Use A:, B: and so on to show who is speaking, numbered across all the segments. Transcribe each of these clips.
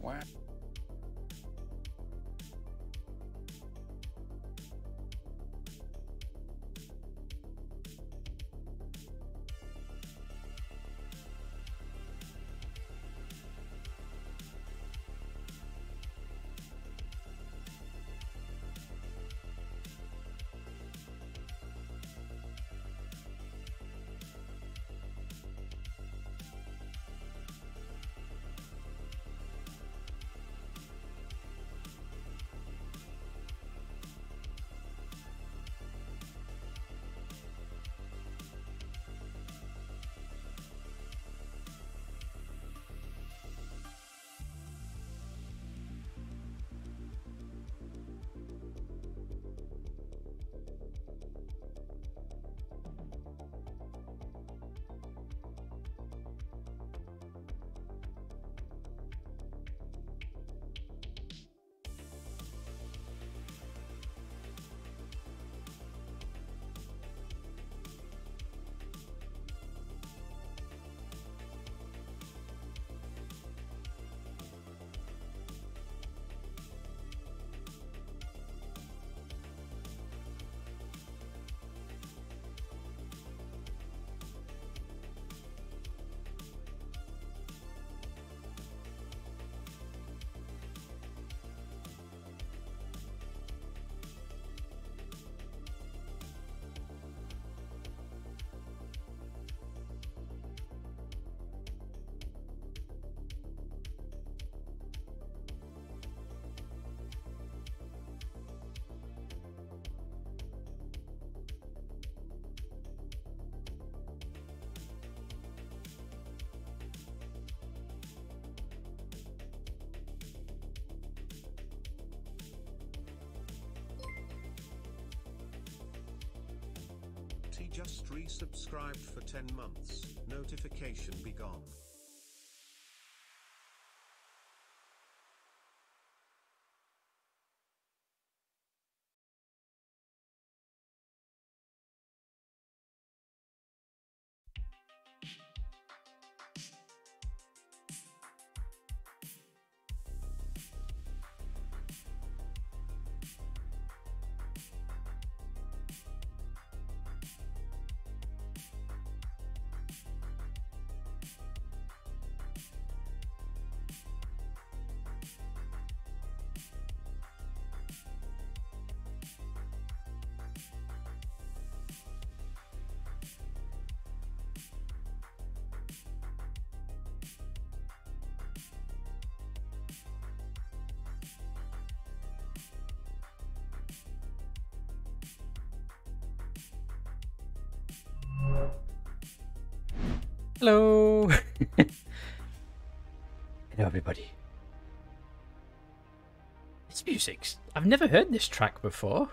A: Wow.
B: Just resubscribed for 10 months. Notification be gone.
C: Hello. Hello, everybody. This music's. I've never heard this track before.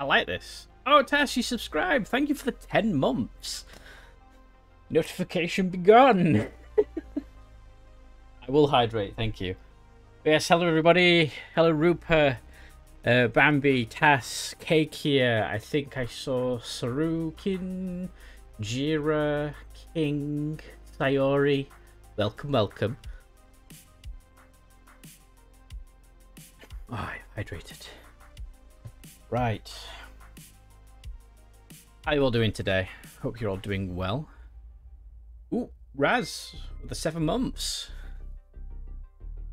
C: I like this. Oh, Tash, you subscribed. Thank you for the 10 months. Notification begun. I will hydrate, thank you. But yes, hello, everybody. Hello, Rupa, uh, Bambi, Tass, Cake here. I think I saw Sarukin. Jira, King, Sayori, welcome, welcome. Ah, oh, I hydrated. Right. How you all doing today? Hope you're all doing well. Ooh, Raz, the seven months.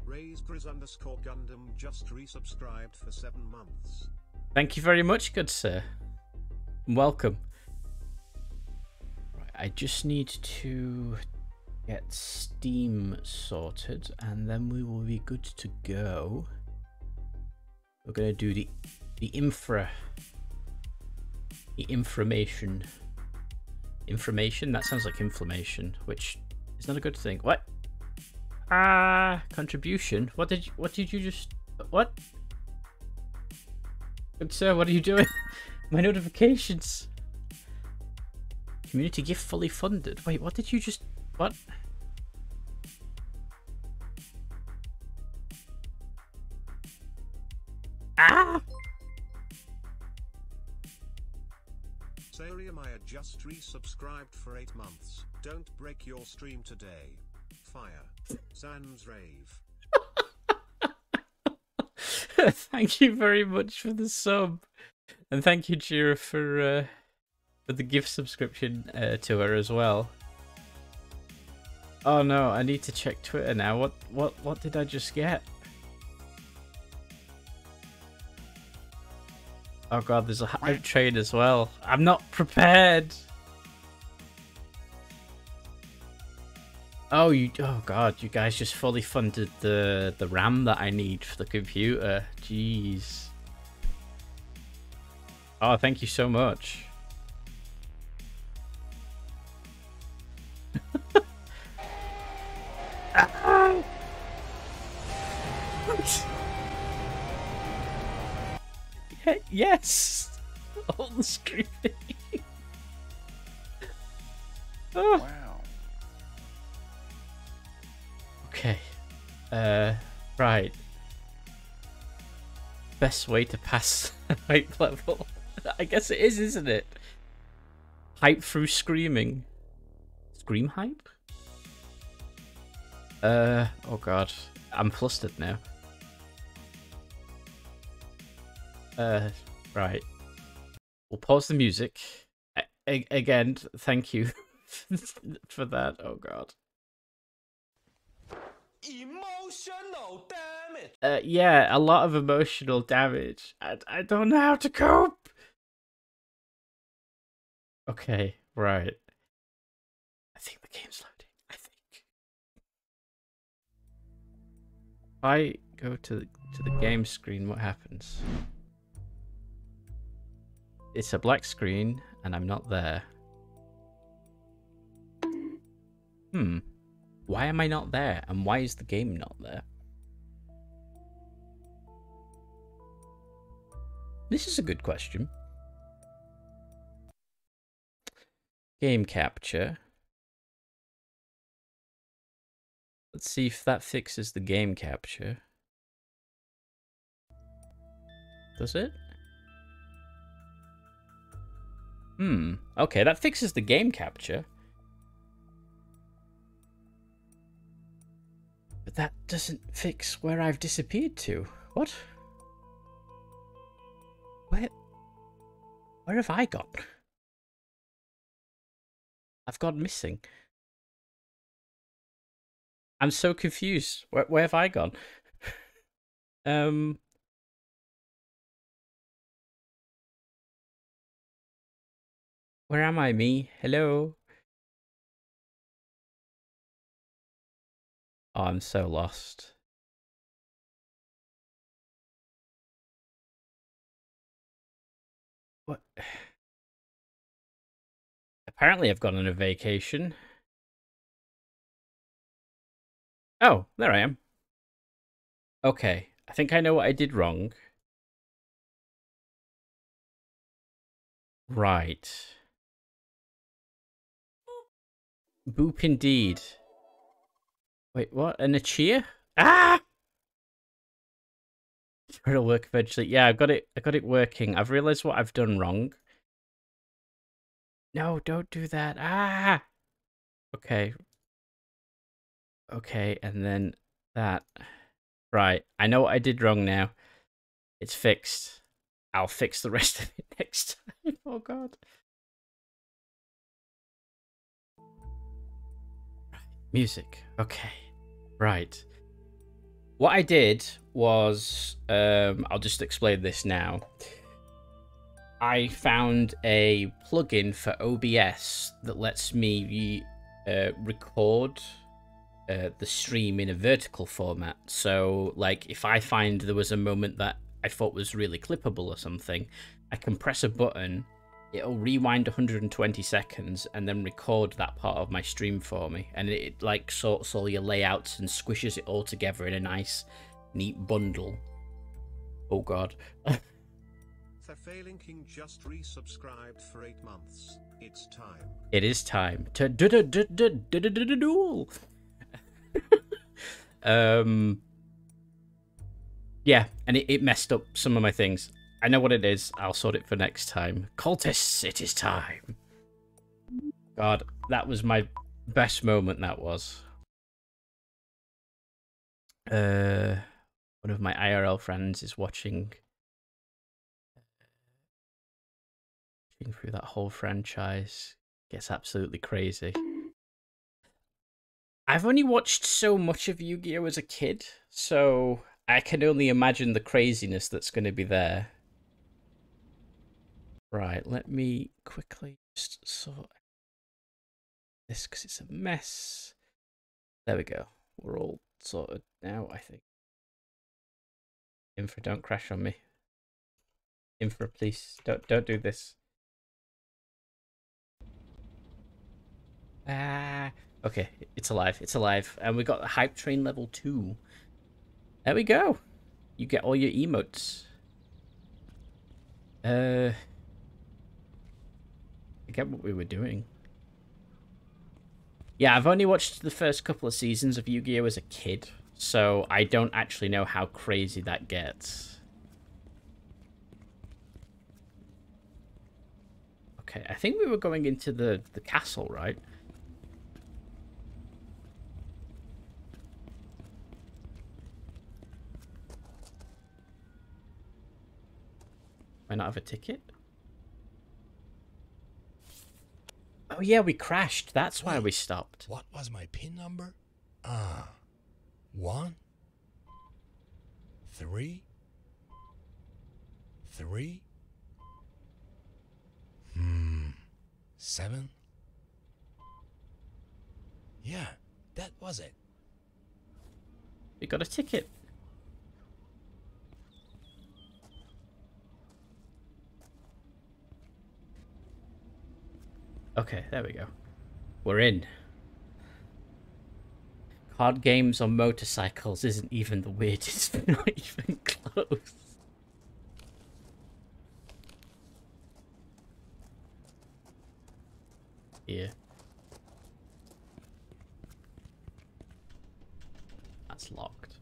B: Raise Grizz underscore Gundam just resubscribed for 7 months.
C: Thank you very much, good sir. Welcome. I just need to get Steam sorted, and then we will be good to go. We're gonna do the the infra the information information that sounds like inflammation, which is not a good thing. What? Ah, contribution. What did you, what did you just what? Good sir, what are you doing? My notifications. Community gift fully funded. Wait, what did you just what? Ah!
B: Saria Maya just resubscribed for 8 months. Don't break your stream today. fire. Sans rave.
C: thank you very much for the sub, and thank you, Jira, for uh, for the gift subscription uh, to her as well. Oh no, I need to check Twitter now. What what what did I just get? Oh god, there's a hype train as well. I'm not prepared. Oh, you! Oh God, you guys just fully funded the the RAM that I need for the computer. Jeez. Oh, thank you so much. yes! All the screaming. oh.
A: Wow.
C: Okay. Uh, right. Best way to pass hype level. I guess it is, isn't it? Hype through screaming. Scream hype? Uh, oh god. I'm flustered now. Uh, right. We'll pause the music. A- again, thank you for that. Oh god.
A: Emotional damage.
C: Uh, yeah, a lot of emotional damage. I, I don't know how to cope. Okay, right. I think the game's loading. I think. If I go to the, to the game screen, what happens? It's a black screen, and I'm not there. Hmm. Why am I not there? And why is the game not there? This is a good question. Game capture. Let's see if that fixes the game capture. Does it? Hmm. Okay, that fixes the game capture. But that doesn't fix where I've disappeared to. What? Where... Where have I gone? I've gone missing. I'm so confused. Where, where have I gone? um... Where am I, me? Hello? Oh, I'm so lost. What? Apparently I've gone on a vacation. Oh, there I am. Okay, I think I know what I did wrong. Right. Boop indeed. Wait, what? An Achia? Ah! It'll work eventually. Yeah, I've got it. I got it working. I've realized what I've done wrong. No, don't do that. Ah! Okay. Okay, and then that. Right. I know what I did wrong now. It's fixed. I'll fix the rest of it next time. Oh, God. Music. Okay. Right. What I did was, um, I'll just explain this now. I found a plugin for OBS that lets me uh, record uh, the stream in a vertical format. So, like, if I find there was a moment that I thought was really clippable or something, I can press a button it'll rewind 120 seconds and then record that part of my stream for me and it, like sorts all your layouts and squishes it all together in a nice neat bundle oh god the
B: Failing King just resubscribed for eight months. It's time.
C: It is time to duel. Um. Yeah, and it, it messed up some of my things. I know what it is. I'll sort it for next time. Cultists, it is time. God, that was my best moment, that was. uh, one of my IRL friends is watching watching through that whole franchise. Gets absolutely crazy. I've only watched so much of Yu-Gi-Oh as a kid, so I can only imagine the craziness that's going to be there. Right, let me quickly just sort this because it's a mess. There we go. We're all sorted now, I think. Infra, don't crash on me. Infra, please don't don't do this. Ah, okay, it's alive. It's alive, and we got the hype train level two. There we go. You get all your emotes. Uh, I get what we were doing. Yeah, I've only watched the first couple of seasons of Yu-Gi-Oh as a kid, so I don't actually know how crazy that gets. Okay, I think we were going into the, the castle, right? I not have a ticket? Oh yeah, we crashed. That's why
D: Wait,
C: we stopped.
D: What was my pin number? Ah, one, three, three, hmm, seven. Yeah, that was it.
C: We got a ticket. Okay, there we go. We're in. Card games on motorcycles isn't even the weirdest. Not even close. Yeah. That's locked.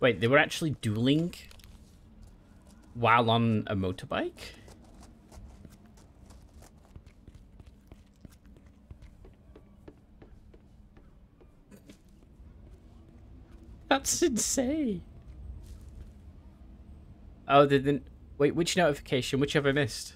C: Wait, they were actually dueling while on a motorbike? That's insane. Oh, they didn't. Wait, which notification? Which have I missed?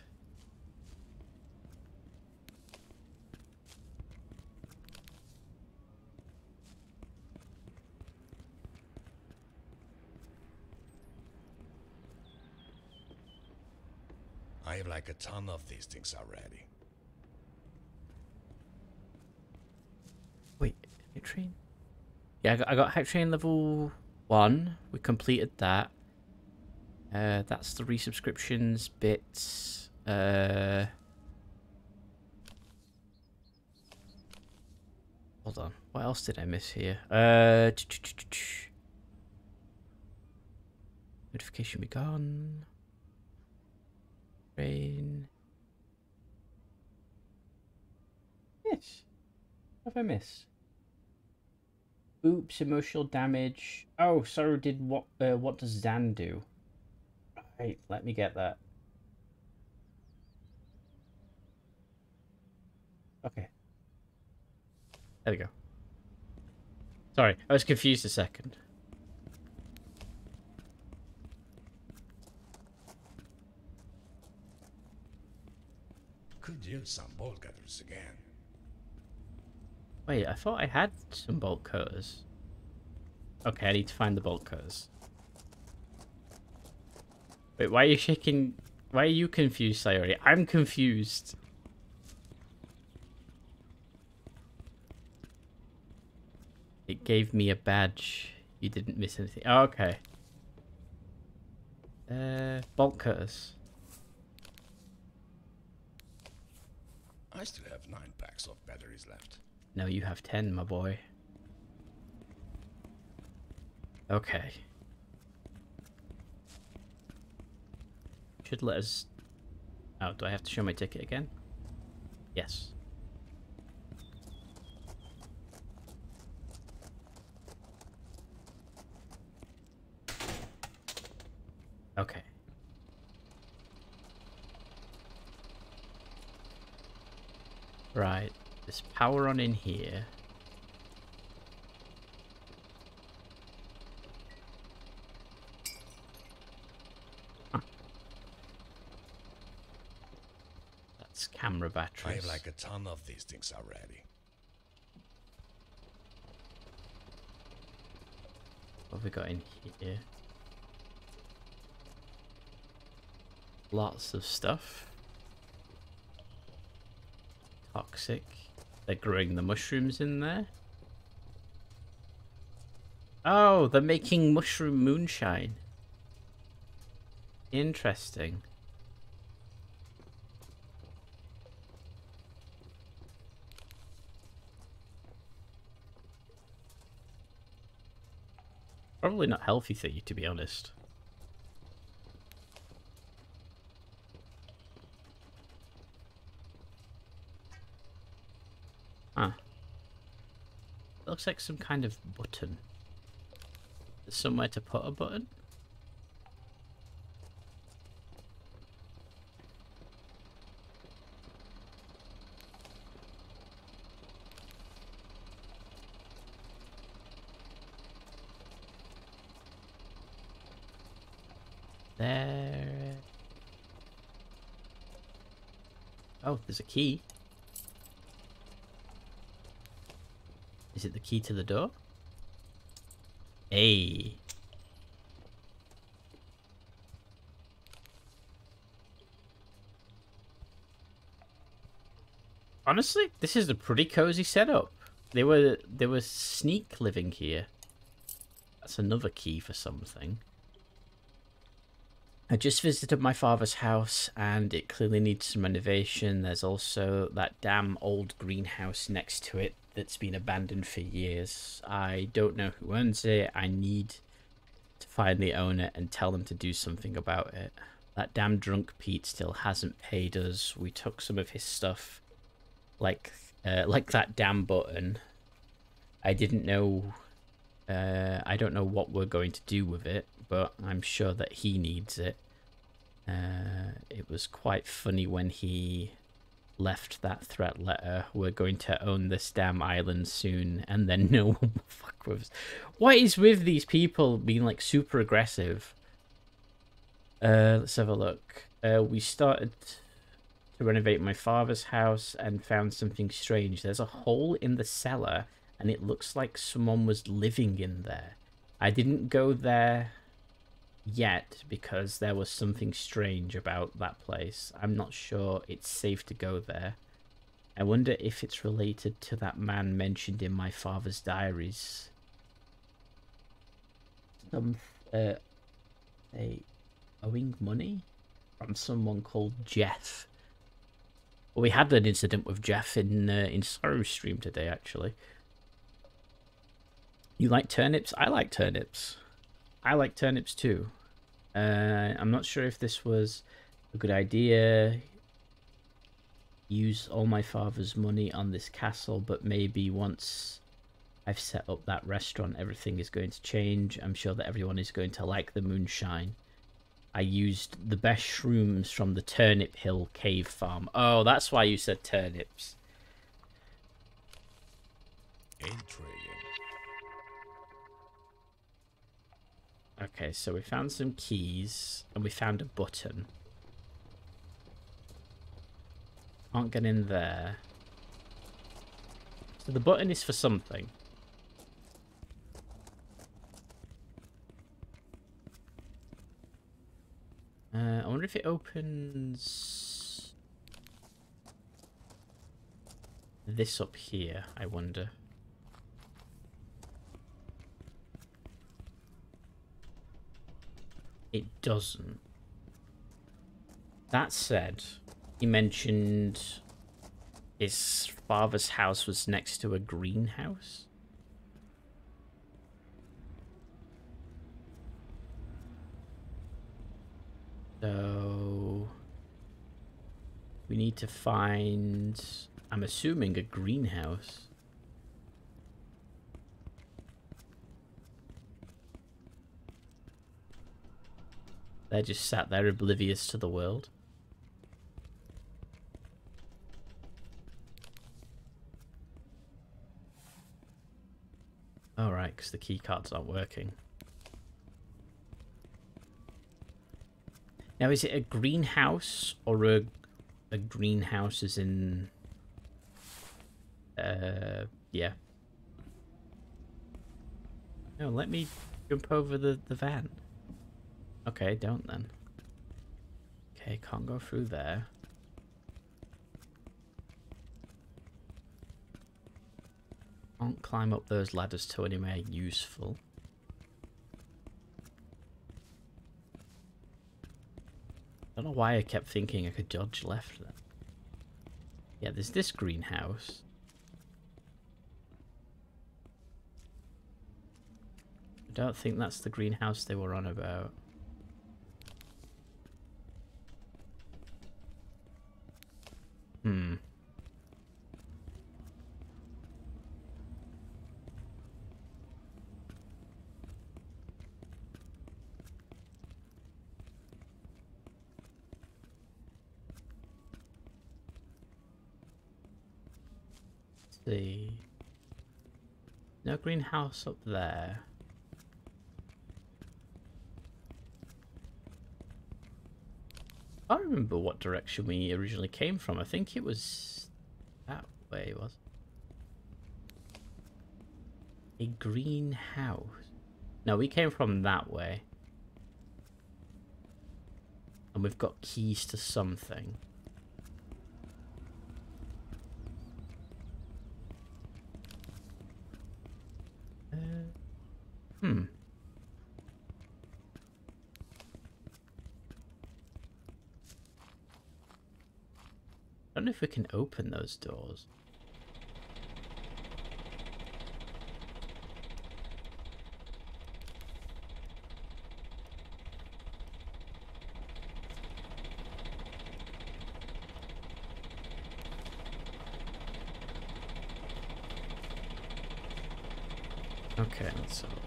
D: I have like a ton of these things already.
C: Wait, train? Yeah, I got, I got level one. We completed that. Uh, that's the resubscriptions bits. Uh, hold on. What else did I miss here? Uh, notification be gone. Train. Yes. What have I missed? Oops, emotional damage. Oh, so did what? Uh, what does Zan do? Right, let me get that. Okay. There we go. Sorry, I was confused a second.
D: Could use some bolt cutters again.
C: Wait, I thought I had some bolt cutters. Okay, I need to find the bolt cutters. Wait, why are you shaking? Why are you confused, Sayori? I'm confused. It gave me a badge. You didn't miss anything. Oh, okay. Uh, bolt cutters.
D: I still have nine packs of batteries left.
C: No, you have 10, my boy. Okay. Should let us... Oh, do I have to show my ticket again? Yes. Okay. Right. There's power on in here. Huh. That's camera batteries.
D: I have like a ton of these things already.
C: What have we got in here? Lots of stuff. Toxic. They're growing the mushrooms in there. Oh, they're making mushroom moonshine. Interesting. Probably not healthy for you, to be honest. Huh. Looks like some kind of button. Somewhere to put a button? There. Oh, there's a key. Is it the key to the door? Hey. Honestly, this is a pretty cozy setup. They were they were sneak living here. That's another key for something. I just visited my father's house and it clearly needs some renovation. There's also that damn old greenhouse next to it that's been abandoned for years. I don't know who owns it. I need to find the owner and tell them to do something about it. That damn drunk Pete still hasn't paid us. We took some of his stuff, like uh, like that damn button. I didn't know. Uh, I don't know what we're going to do with it, but I'm sure that he needs it. Uh, it was quite funny when he left that threat letter. We're going to own this damn island soon, and then no one will fuck with us. What is with these people being like super aggressive? Uh, let's have a look. Uh, we started to renovate my father's house and found something strange. There's a hole in the cellar, and it looks like someone was living in there. I didn't go there yet because there was something strange about that place. I'm not sure it's safe to go there. I wonder if it's related to that man mentioned in my father's diaries. Some uh, a owing money from someone called Jeff. We had an incident with Jeff in uh, in Sorrow Stream today, actually. You like turnips? I like turnips. I like turnips too. Uh, I'm not sure if this was a good idea. Use all my father's money on this castle, but maybe once I've set up that restaurant, everything is going to change. I'm sure that everyone is going to like the moonshine. I used the best shrooms from the Turnip Hill Cave Farm. Oh, that's why you said turnips.
D: Intriguing.
C: Okay, so we found some keys and we found a button. Can't get in there. So the button is for something. Uh, I wonder if it opens this up here, I wonder. It doesn't. That said, he mentioned his father's house was next to a greenhouse. So we need to find, I'm assuming, a greenhouse. They're just sat there oblivious to the world. Alright, because the keycard's not working. Now, is it a greenhouse or a, a greenhouse as in... Uh, yeah. No, let me jump over the, the van. Okay, don't then. Okay, can't go through there. Can't climb up those ladders to anywhere useful. I don't know why I kept thinking I could dodge left then. Yeah, there's this greenhouse. I don't think that's the greenhouse they were on about. Hmm. see. No greenhouse up there. I remember what direction we originally came from. I think it was that way, it was it? A greenhouse. No, we came from that way. And we've got keys to something. Uh, hmm. I don't know if we can open those doors. Okay, let's have a look.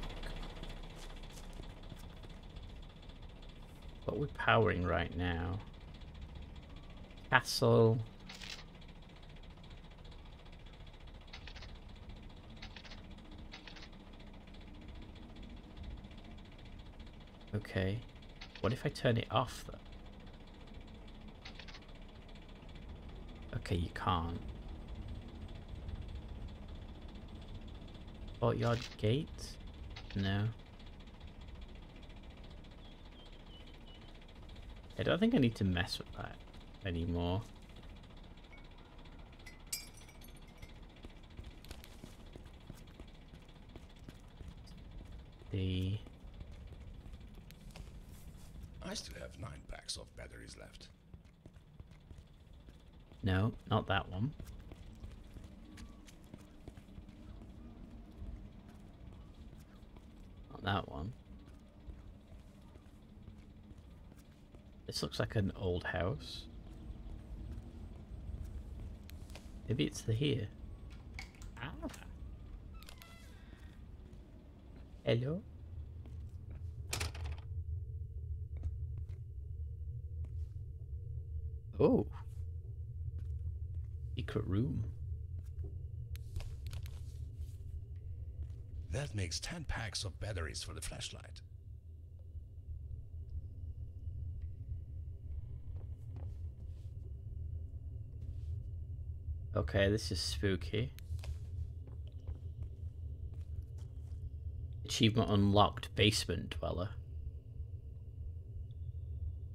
C: What we're powering right now. Castle. Okay. What if I turn it off though? Okay, you can't. Courtyard gate? No. I don't think I need to mess with that anymore. The
D: I still have nine packs of batteries left.
C: no, not that one. Not that one. This looks like an old house. Maybe it's the here. Ah. Hello? Oh. Secret room.
D: That makes 10 packs of batteries for the flashlight.
C: Okay, this is spooky. Achievement unlocked, basement dweller.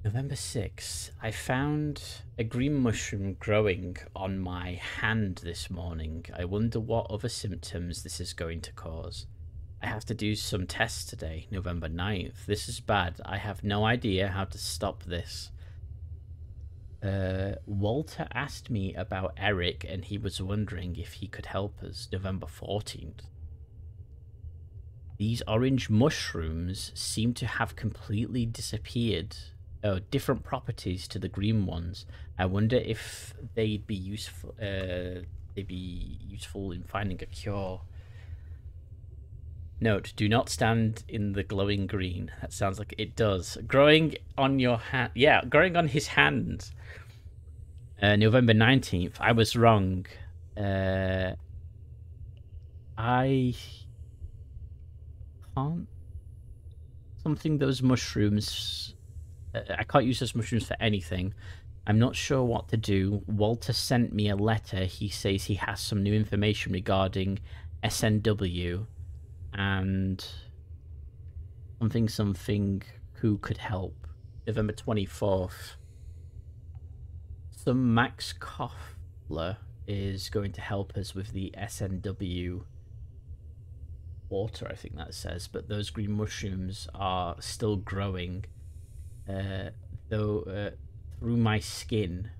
C: November 6th. I found a green mushroom growing on my hand this morning. I wonder what other symptoms this is going to cause. I have to do some tests today, November 9th. This is bad. I have no idea how to stop this. Uh, Walter asked me about Eric and he was wondering if he could help us, November 14th. These orange mushrooms seem to have completely disappeared. Oh, different properties to the green ones. I wonder if they'd be useful. Uh, they'd be useful in finding a cure. Note: Do not stand in the glowing green. That sounds like it does. Growing on your hand. Yeah, growing on his hand. Uh, November nineteenth. I was wrong. Uh, I can't. Something those mushrooms. uh, I can't use those mushrooms for anything. I'm not sure what to do. Walter sent me a letter. He says he has some new information regarding SNW and something something who could help. November 24th. Some Max Koffler is going to help us with the SNW water, I think that says, but those green mushrooms are still growing. Uh, though uh, through my skin,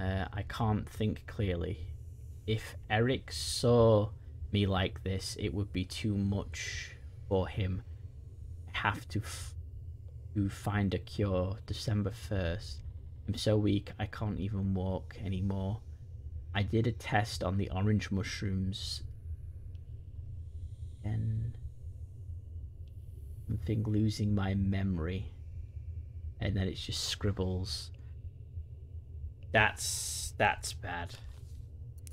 C: uh, I can't think clearly. If Eric saw me like this, it would be too much for him. Have to, to find a cure. December 1st. I'm so weak I can't even walk anymore. I did a test on the orange mushrooms. And something losing my memory. And then it's just scribbles. That's that's bad.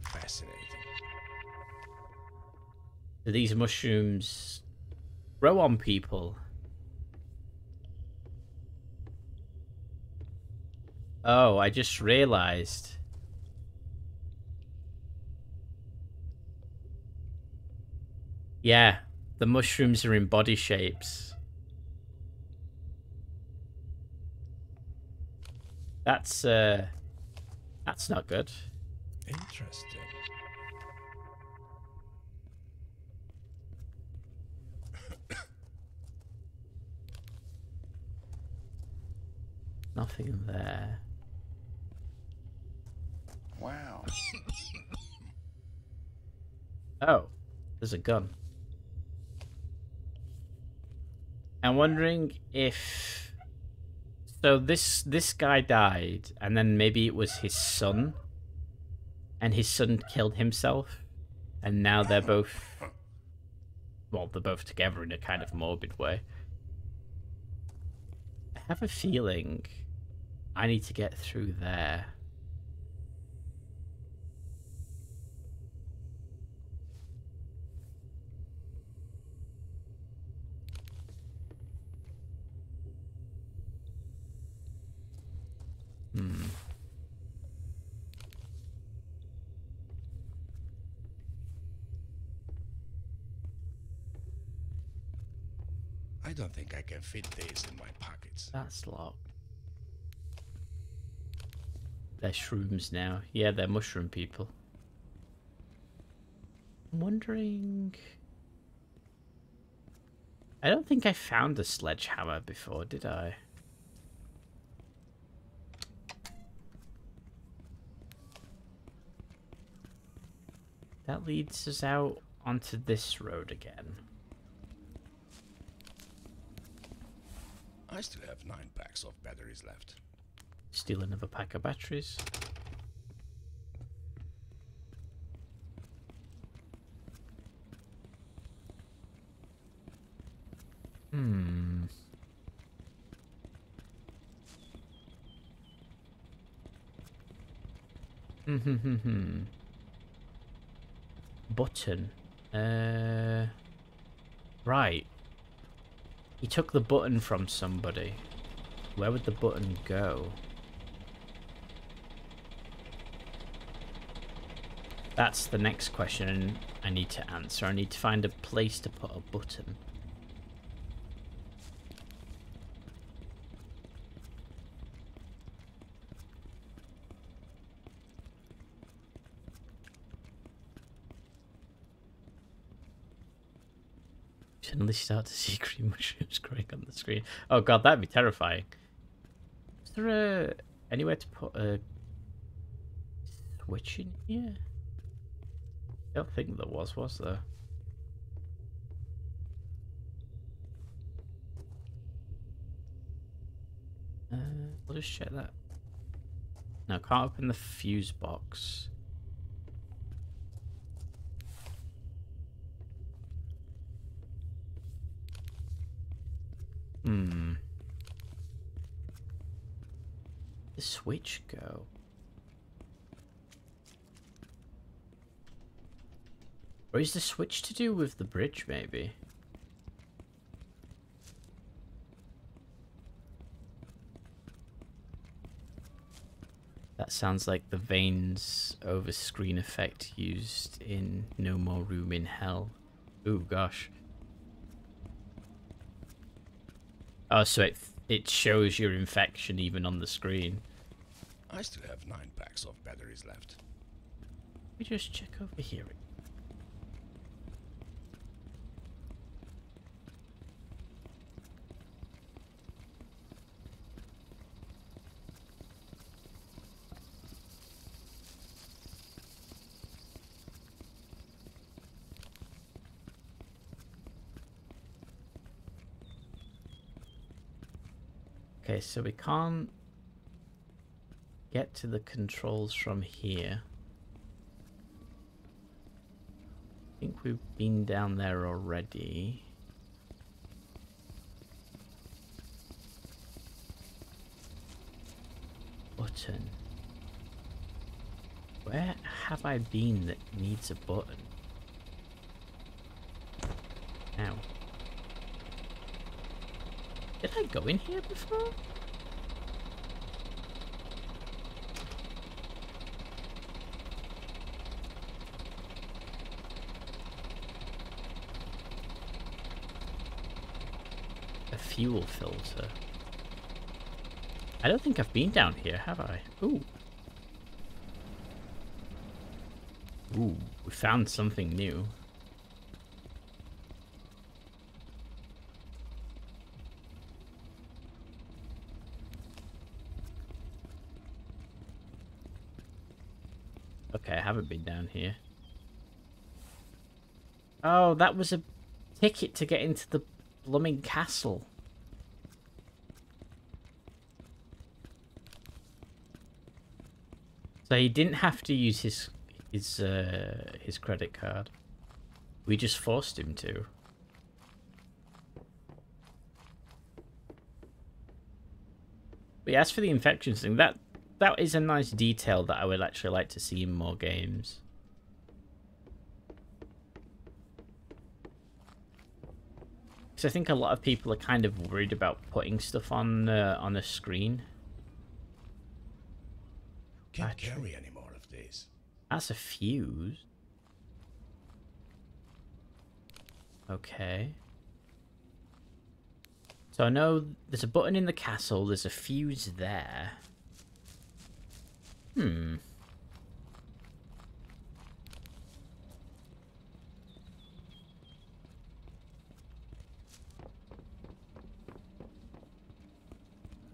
D: Fascinating.
C: Do these mushrooms grow on people? Oh, I just realized. Yeah, the mushrooms are in body shapes. That's uh that's not good.
D: Interesting.
C: Nothing there.
D: Wow.
C: Oh, there's a gun. I'm wondering if so this this guy died and then maybe it was his son and his son killed himself and now they're both well they're both together in a kind of morbid way. I have a feeling I need to get through there. Hmm.
D: I don't think I can fit these in my pockets.
C: That's locked. They're shrooms now. Yeah, they're mushroom people. I'm wondering. I don't think I found a sledgehammer before, did I? That leads us out onto this road again.
D: I still have nine packs of batteries left.
C: Steal another pack of batteries. Hmm. Button. Uh. Right. He took the button from somebody. Where would the button go? That's the next question I need to answer. I need to find a place to put a button. Suddenly start to see green mushrooms growing on the screen. Oh god, that'd be terrifying. Is there a anywhere to put a switch in here? I don't think there was, was there? Uh, we'll just check that. No, can't open the fuse box. Hmm. The switch go? Or is the switch to do with the bridge, maybe? That sounds like the veins over screen effect used in No More Room in Hell. Oh gosh. Oh, so it, it shows your infection even on the screen.
D: I still have nine packs of batteries left.
C: We just check over here Okay, so we can't get to the controls from here. I think we've been down there already. Button. Where have I been that needs a button? Ow. Did I go in here before? A fuel filter. I don't think I've been down here, have I? Ooh. Ooh, we found something new. Haven't been down here. Oh, that was a ticket to get into the blooming castle. So he didn't have to use his his uh, his credit card. We just forced him to. But yeah, as for the infections thing, that that is a nice detail that I would actually like to see in more games. Because I think a lot of people are kind of worried about putting stuff on uh, on a screen.
D: Can't
C: Battery.
D: carry any more of these.
C: That's a fuse. Okay. So I know there's a button in the castle, there's a fuse there. Hmm.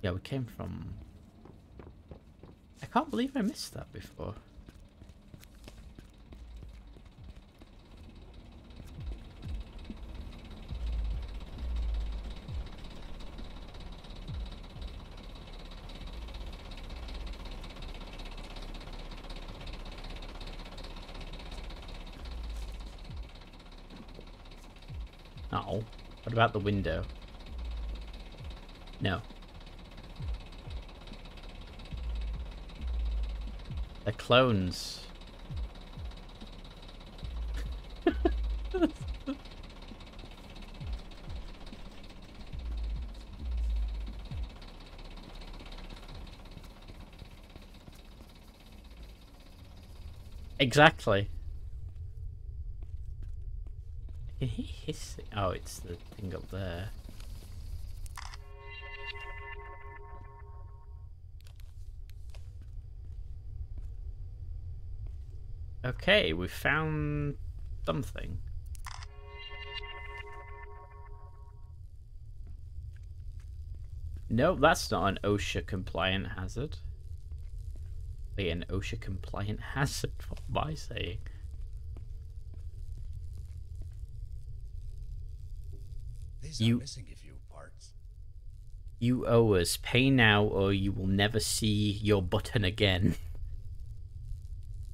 C: Yeah, we came from... I can't believe I missed that before. Oh, what about the window? No. They're clones. exactly. Can he hiss? Oh, it's the thing up there. Okay, we found something. No, that's not an OSHA compliant hazard. Wait, an OSHA compliant hazard? What am I saying? You-
D: missing a few parts.
C: You owe us. Pay now or you will never see your button again.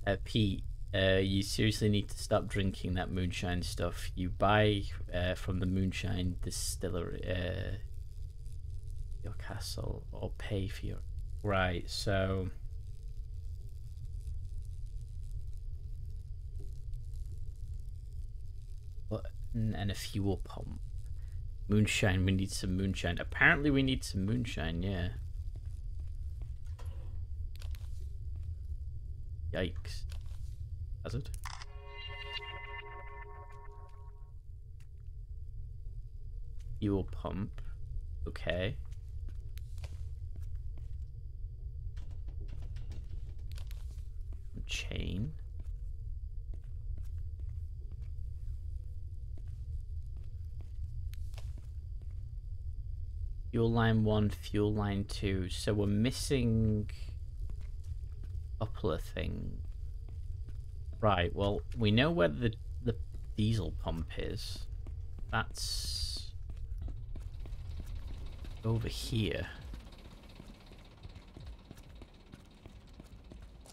C: Uh, Pete, uh, you seriously need to stop drinking that moonshine stuff. You buy uh, from the moonshine distillery, uh, your castle, or pay for your. Right, so. Button and a fuel pump. Moonshine, we need some moonshine. Apparently we need some moonshine, yeah. Yikes. Hazard. Fuel pump. Okay. Chain. Fuel line 1, fuel line 2. So we're missing a couple of things. Right, well, we know where the, the diesel pump is. That's over here.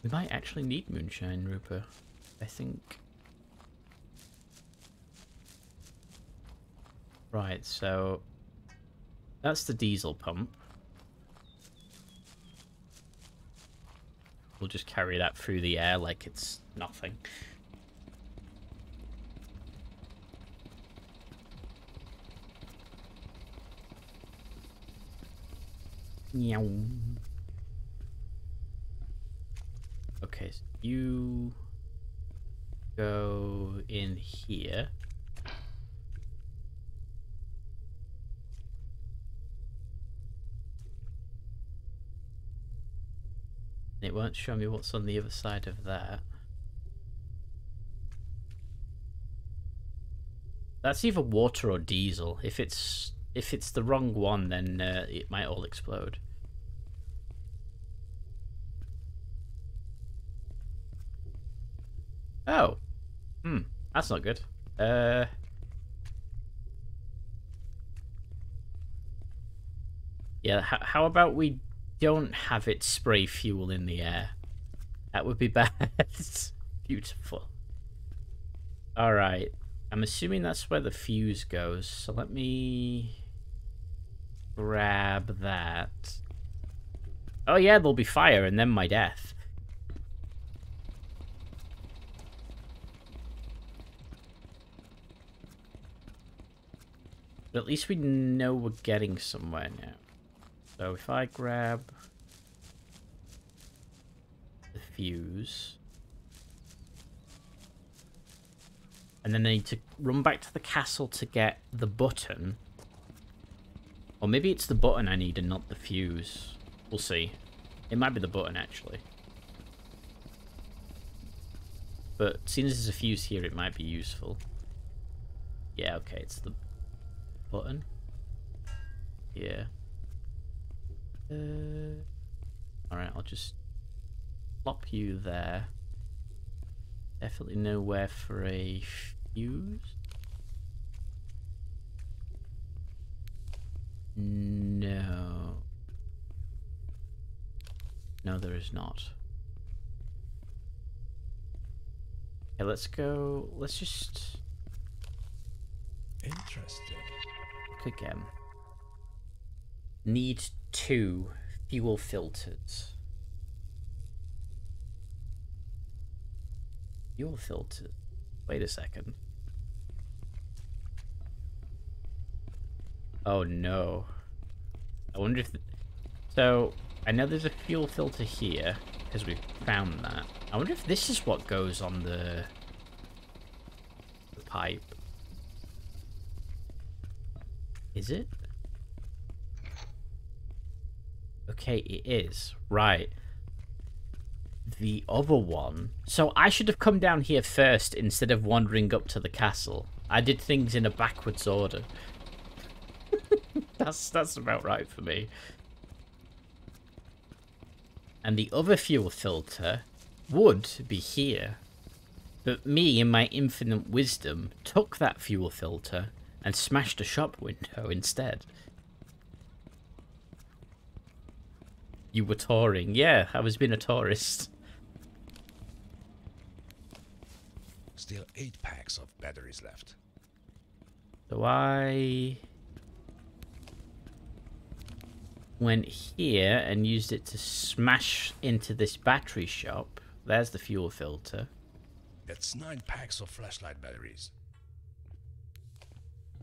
C: We might actually need moonshine, Rupert. I think. Right, so that's the diesel pump. We'll just carry that through the air like it's nothing. Meow. Okay, so you go in here. It won't show me what's on the other side of that. That's either water or diesel. If it's if it's the wrong one, then uh, it might all explode. Oh. Hmm. That's not good. Uh. Yeah, how about we don't have it spray fuel in the air? That would be bad. Beautiful. Alright. I'm assuming that's where the fuse goes, so let me grab that. Oh yeah, there'll be fire and then my death. But at least we know we're getting somewhere now. So if I grab the fuse... And then I need to run back to the castle to get the button. Or maybe it's the button I need and not the fuse. We'll see. It might be the button, actually. But seeing as there's a fuse here, it might be useful. Yeah, okay, it's the button. Yeah. Uh, Alright, I'll just plop you there. Definitely nowhere for a fuse. No. No, there is not. Okay, let's go. Let's just.
D: Interesting.
C: Look again. Need two fuel filters. Fuel filter. Wait a second. Oh no. I wonder if... So, I know there's a fuel filter here, because we found that. I wonder if this is what goes on the, the pipe. Is it? Okay, it is. Right. The other one... So I should have come down here first instead of wandering up to the castle. I did things in a backwards order. that's that's about right for me. And the other fuel filter would be here. But me, in my infinite wisdom, took that fuel filter and smashed a shop window instead. You were touring. Yeah, I was being a tourist.
D: Still eight packs of batteries left.
C: So I went here and used it to smash into this battery shop. There's the fuel filter.
D: That's nine packs of flashlight batteries.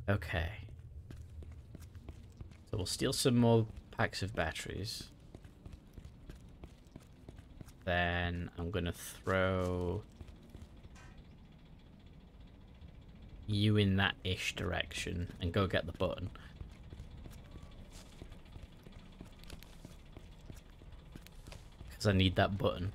C: Okay. So we'll steal some more packs of batteries. Then I'm gonna throw you in that ish direction and go get the button. Because I need that button.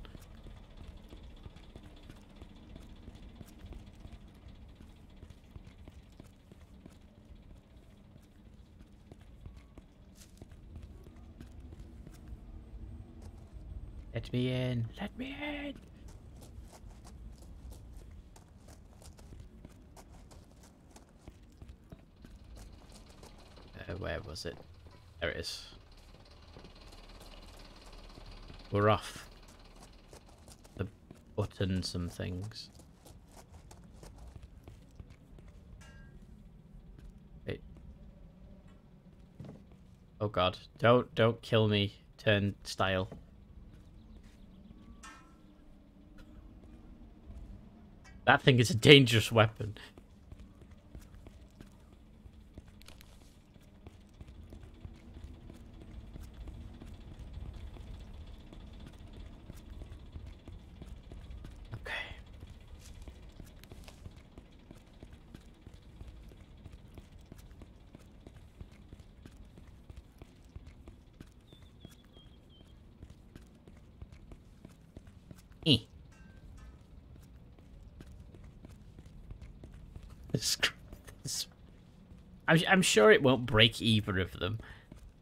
C: Let me in. Let me in. Uh, where was it? There it is. We're off. The button some things. Wait. Oh god. Don't don't kill me. Turn style. That thing is a dangerous weapon. Okay. Eh. This, this, I'm, sure it won't break either of them.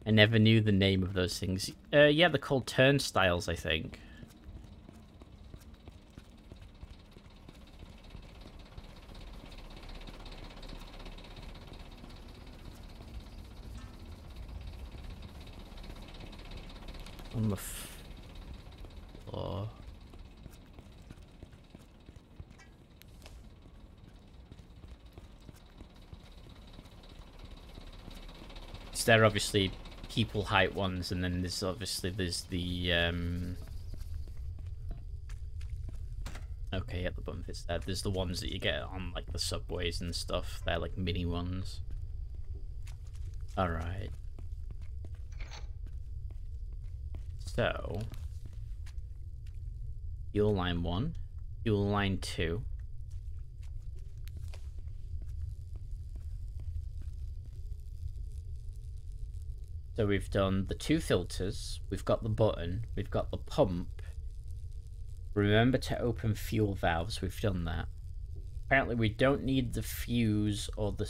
C: I never knew the name of those things. Uh, yeah, they're called turnstiles, I think. On the floor. So they're obviously people height ones, and then there's obviously there's the um. Okay, at the bump it's there. There's the ones that you get on like the subways and stuff. They're like mini ones. All right. So, fuel line one, fuel line two. So we've done the two filters, we've got the button, we've got the pump. Remember to open fuel valves, we've done that. Apparently we don't need the fuse or the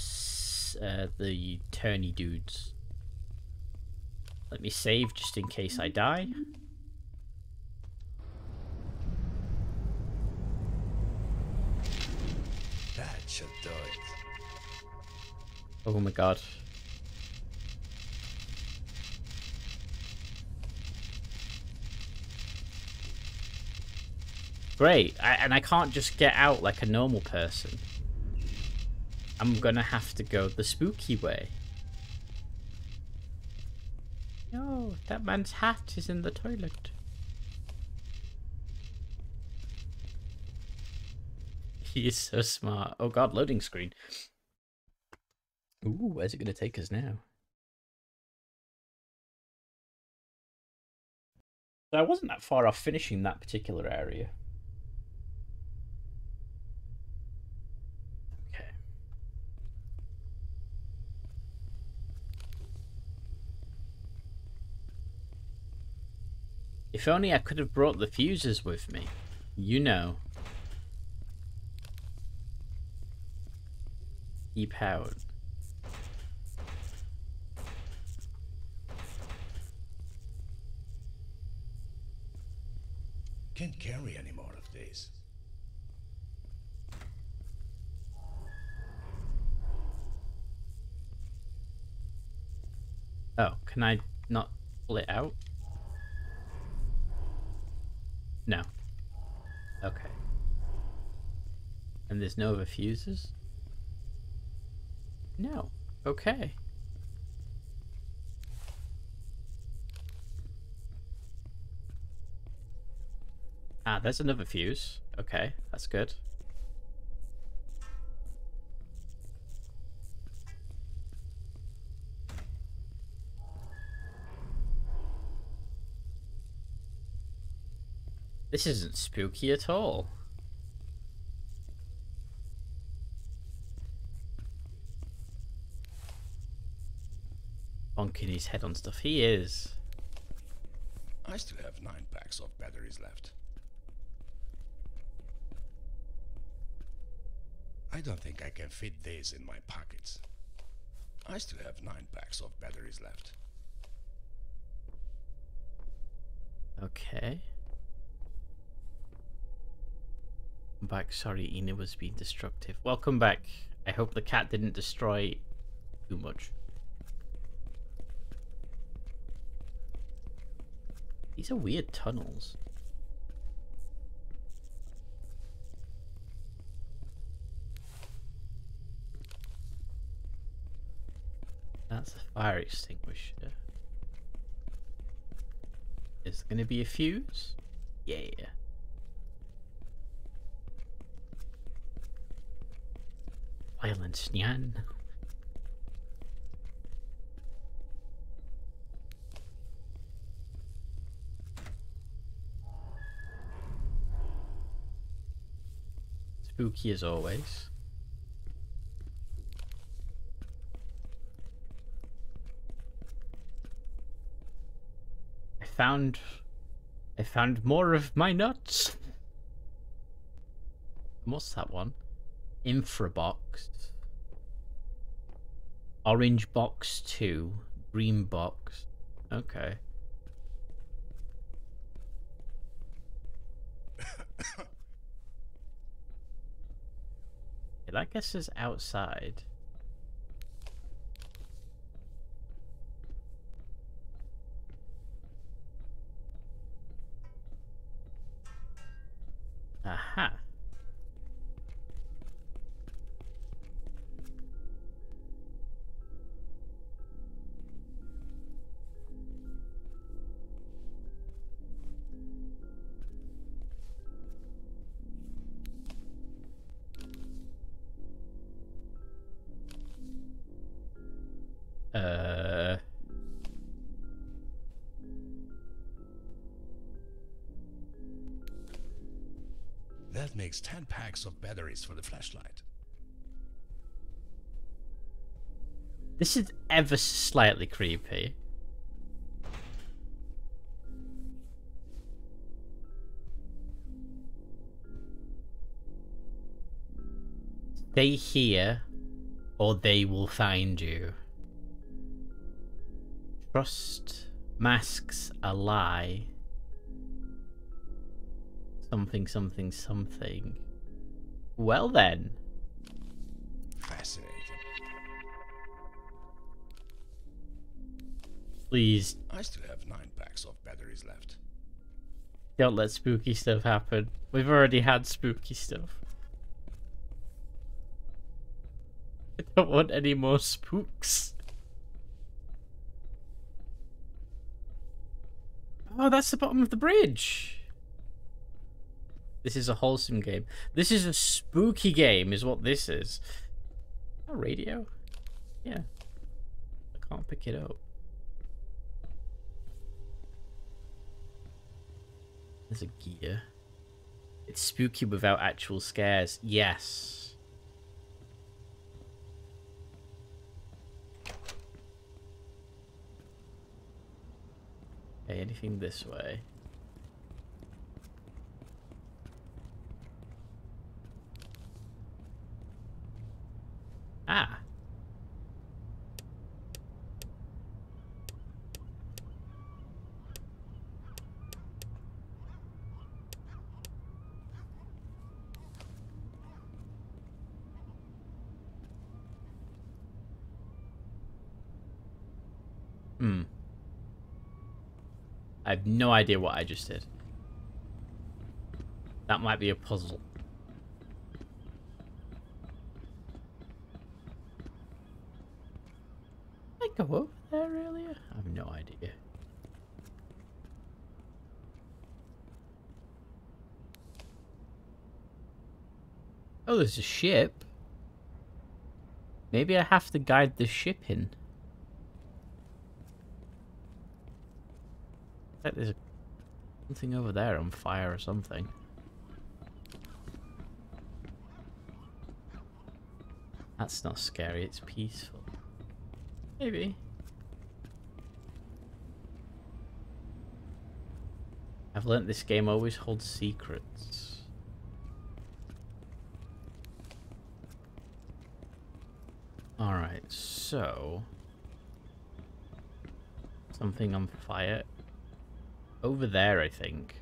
C: uh, the turny dudes. Let me save just in case I die.
D: That should do it.
C: Oh my god. Great, I, and I can't just get out like a normal person. I'm gonna have to go the spooky way. No, that man's hat is in the toilet. He is so smart. Oh god, loading screen. Ooh, where's it going to take us now? I wasn't that far off finishing that particular area. If only I could have brought the fuses with me. You know. E-powered.
D: Can't carry any more of these.
C: Oh, can I not pull it out? No. Okay. And there's no other fuses? No. Okay. Ah, there's another fuse. Okay, that's good. This isn't spooky at all. Bonking his head on stuff. He is.
D: I still have nine packs of batteries left. I don't think I can fit these in my pockets. I still have nine packs of batteries left.
C: Okay. I'm back. Sorry, Ina was being destructive. Welcome back. I hope the cat didn't destroy too much. These are weird tunnels. That's a fire extinguisher. Is there gonna be a fuse? Yeah. Violence, Nyan. Spooky as always. I found I found more of my nuts. What's that one? Infra box. Orange box 2. Green box. Okay. that guess is outside. Aha.
D: That makes 10 packs of batteries for the flashlight.
C: This is ever slightly creepy. Stay here, or they will find you. Trust masks a lie. Something, something, something. Well then.
D: Fascinating.
C: Please
D: I still have nine packs of batteries left.
C: don't let spooky stuff happen. We've already had spooky stuff. I don't want any more spooks. Oh, that's the bottom of the bridge. This is a wholesome game. This is a spooky game, is what this is. A radio? Yeah. I can't pick it up. There's a gear. It's spooky without actual scares. Yes. Okay, anything this way? Ah. Hmm. I have no idea what I just did. That might be a puzzle. Did I go over there earlier? I have no idea. Oh, there's a ship. Maybe I have to guide the ship in. Like there's Something over there on fire or something. That's not scary, it's peaceful. Maybe. I've learnt this game always holds secrets. Alright, so... Something on fire. Over there, I think.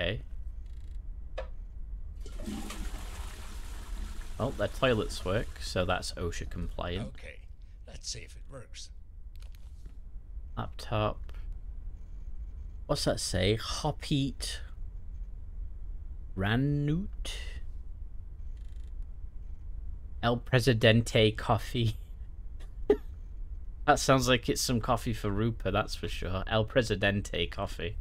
C: Okay. Well, their toilets work, so that's OSHA compliant.
D: Okay, let's see if it works.
C: Laptop. What's that say? Hopheat. Ranut. El Presidente coffee. that sounds like it's some coffee for Rupa, that's for sure. El Presidente coffee.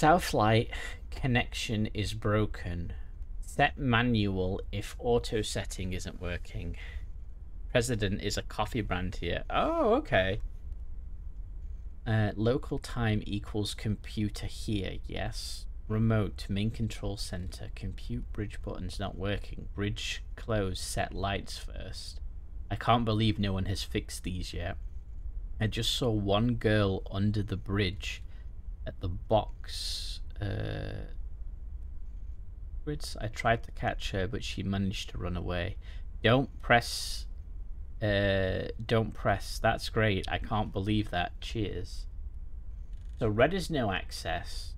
C: Southlight connection is broken. Set manual if auto setting isn't working. President is a coffee brand here. Oh, okay. Uh, local time equals computer here, yes. Remote, main control center, compute bridge buttons not working. Bridge closed, set lights first. I can't believe no one has fixed these yet. I just saw one girl under the bridge at the box. Uh. I tried to catch her, but she managed to run away. Don't press. Uh, don't press. That's great. I can't believe that. Cheers. So red is no access.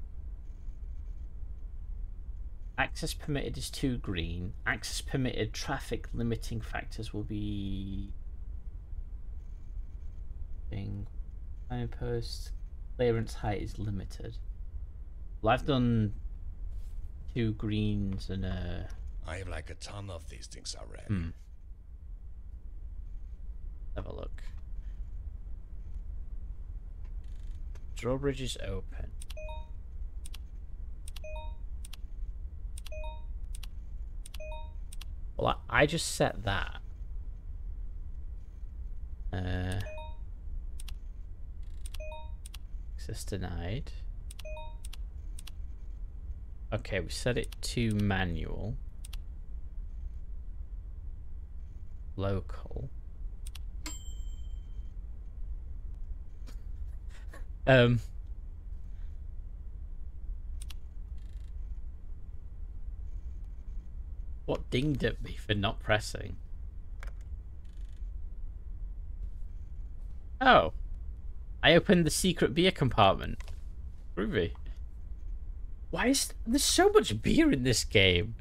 C: Access permitted is two green. Access permitted traffic limiting factors will be. Thing. Signpost. Clearance height is limited. Well, I've done two greens and a.
D: I have like a ton of these things already.
C: Hmm. Have a look. Drawbridge is open. Well, I, I just set that. Uh, access denied. Okay, we set it to manual. Local. Um. What dinged at me for not pressing? Oh. I opened the secret beer compartment. Groovy. Why is there's so much beer in this game?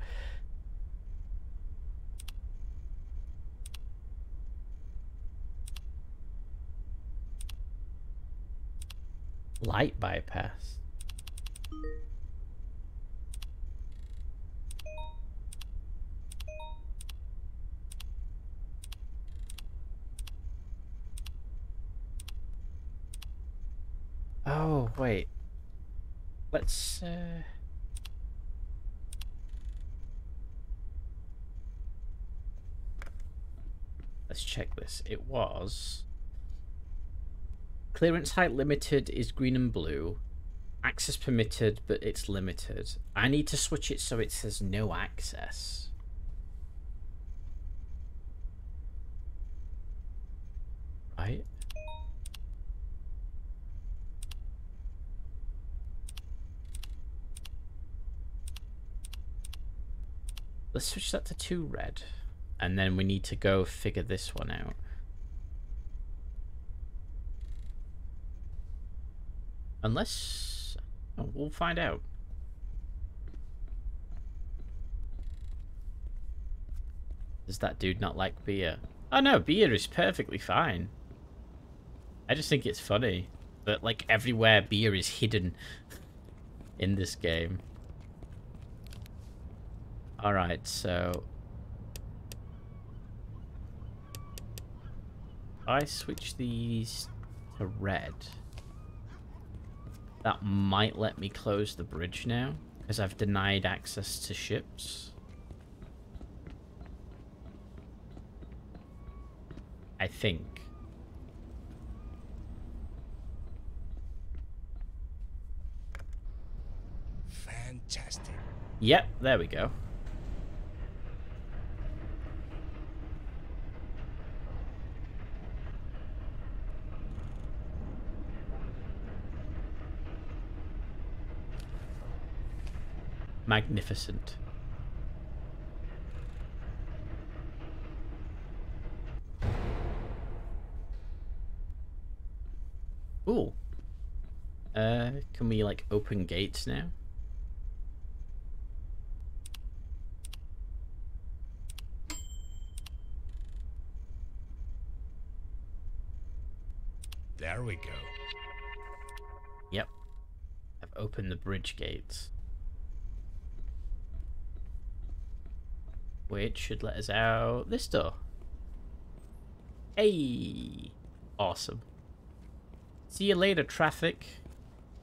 C: Light bypass. Oh, wait. Let's, uh... Let's check this. It was... Clearance height limited is green and blue. Access permitted, but it's limited. I need to switch it so it says no access. Right? Let's switch that to two red. And then we need to go figure this one out. Unless... Oh, we'll find out. Does that dude not like beer? Oh no, beer is perfectly fine. I just think it's funny that like everywhere beer is hidden in this game. Alright, so... I switch these to red, that might let me close the bridge now, because I've denied access to ships. I think.
D: Fantastic.
C: Yep, there we go. Magnificent. Ooh. Uh, can we, like, open gates now?
D: There we go.
C: Yep. I've opened the bridge gates. Which should let us out this door. Hey! Awesome. See you later, traffic.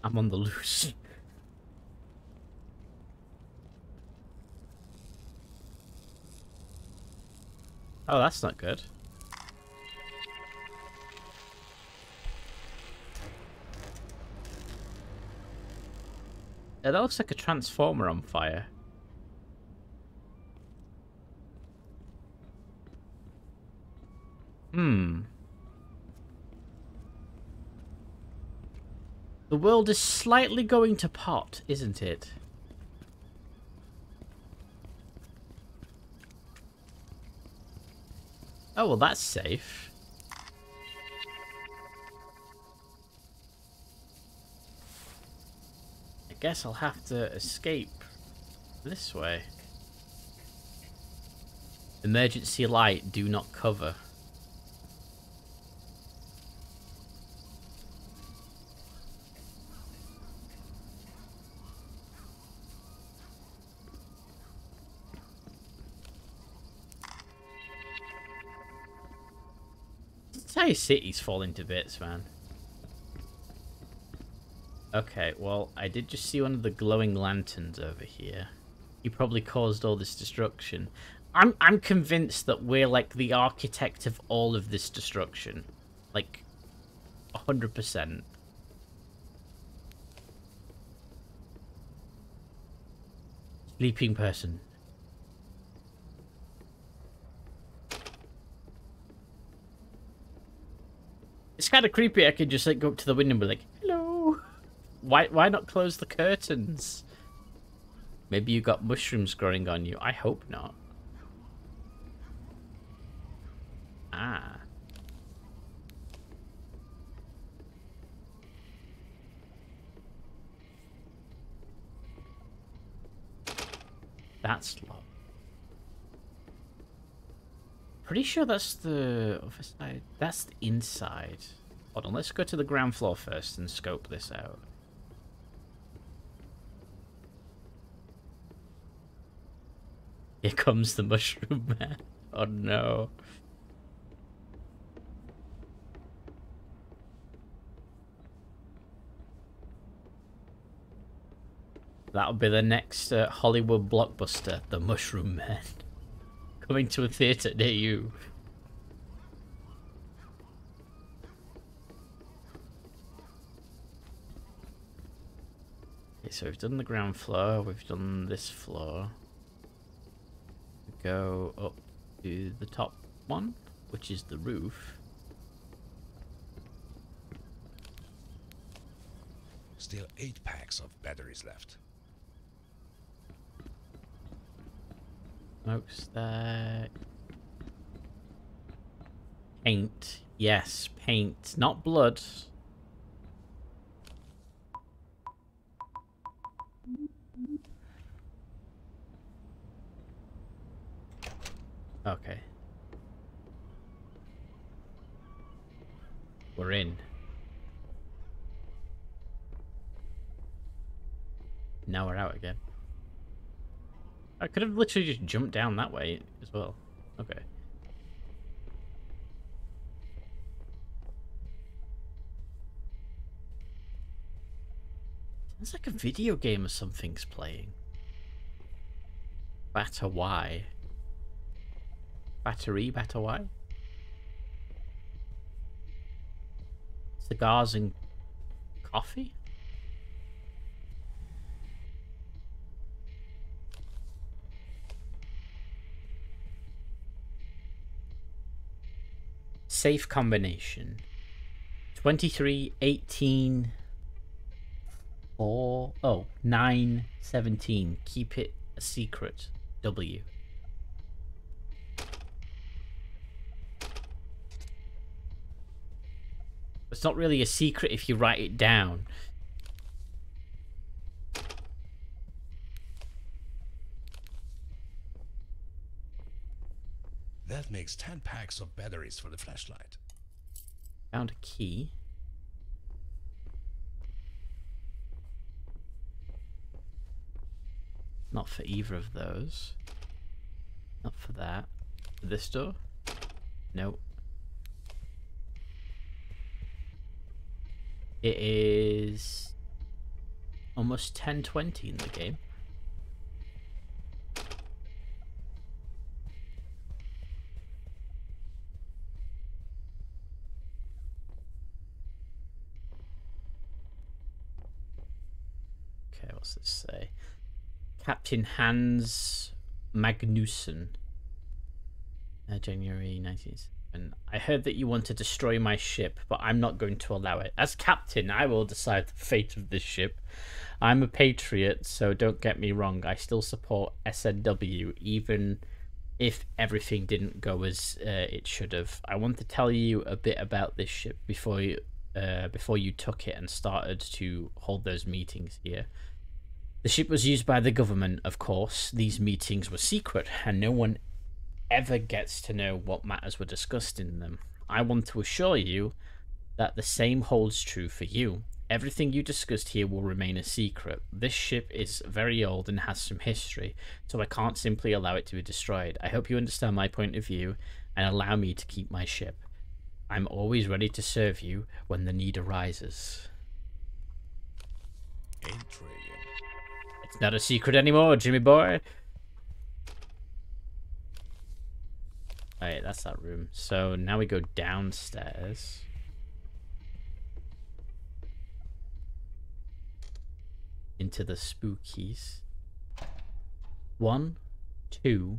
C: I'm on the loose. oh, that's not good. That looks like a transformer on fire. Hmm. The world is slightly going to pot, isn't it? Oh, well, that's safe. I guess I'll have to escape this way. Emergency light, do not cover. Entire city's falling to bits, man. Okay, well, I did just see one of the glowing lanterns over here. He probably caused all this destruction. I'm I'm convinced that we're like the architect of all of this destruction. Like, 100%. Sleeping person. It's kind of creepy. I could just like go up to the window and be like, "Hello." Why? Why not close the curtains? Maybe you got mushrooms growing on you. I hope not. Ah. That's low. Pretty sure that's the other side. That's the inside. Hold on, let's go to the ground floor first and scope this out. Here comes the mushroom man. Oh no. That'll be the next uh, Hollywood blockbuster, The Mushroom Man coming to a theatre near you. Okay, so we've done the ground floor, we've done this floor. Go up to the top one, which is the roof.
D: Still eight packs of batteries left.
C: Smokestack. Paint. Yes, paint. Not blood. Okay. We're in. Now we're out again. I could have literally just jumped down that way as well. Okay. It's like a video game or something's playing. Batter Y. Battery, batter Y? Cigars and coffee? Safe combination. 23, 18, 4, oh, 9, 17. Keep it a secret. W. It's not really a secret if you write it down.
D: That makes 10 packs of batteries for the flashlight.
C: Found a key. Not for either of those. Not for that. For this door? Nope. It is almost 1020 in the game. Okay, what's this say? Captain Hans Magnussen. Uh, January 19th. I heard that you want to destroy my ship, but I'm not going to allow it. As captain, I will decide the fate of this ship. I'm a patriot, so don't get me wrong. I still support SNW, even if everything didn't go as uh, it should have. I want to tell you a bit about this ship before you, uh, before you took it and started to hold those meetings here. The ship was used by the government, of course. These meetings were secret, and no one ever gets to know what matters were discussed in them. I want to assure you that the same holds true for you. Everything you discussed here will remain a secret. This ship is very old and has some history, so I can't simply allow it to be destroyed. I hope you understand my point of view and allow me to keep my ship. I'm always ready to serve you when the need arises.
D: Intriguing.
C: It's not a secret anymore, Jimmy boy. Alright, that's that room. So now we go downstairs. Into the spookies. One, two,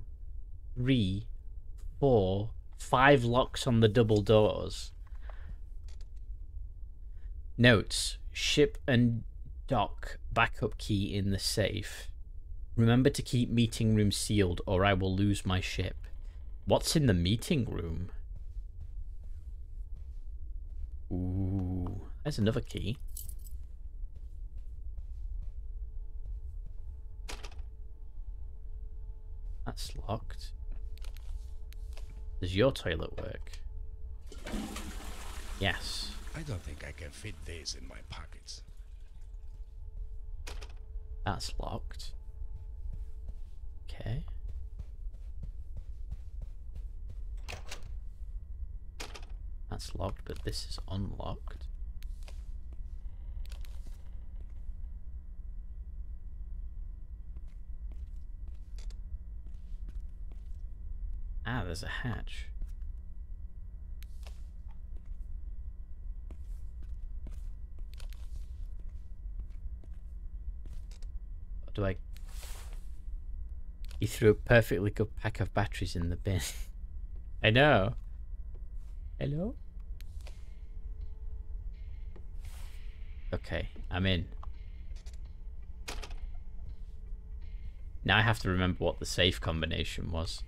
C: three, four, five locks on the double doors. Notes. Ship and dock backup key in the safe. Remember to keep meeting room sealed or I will lose my ship. What's in the meeting room? Ooh, there's another key. That's locked. Does your toilet work? Yes.
D: I don't think I can fit these in my pockets.
C: That's locked. Okay. That's locked, but this is unlocked. Ah, there's a hatch. Do I... You threw a perfectly good pack of batteries in the bin. I know. Hello? Okay, I'm in. Now I have to remember what the safe combination was.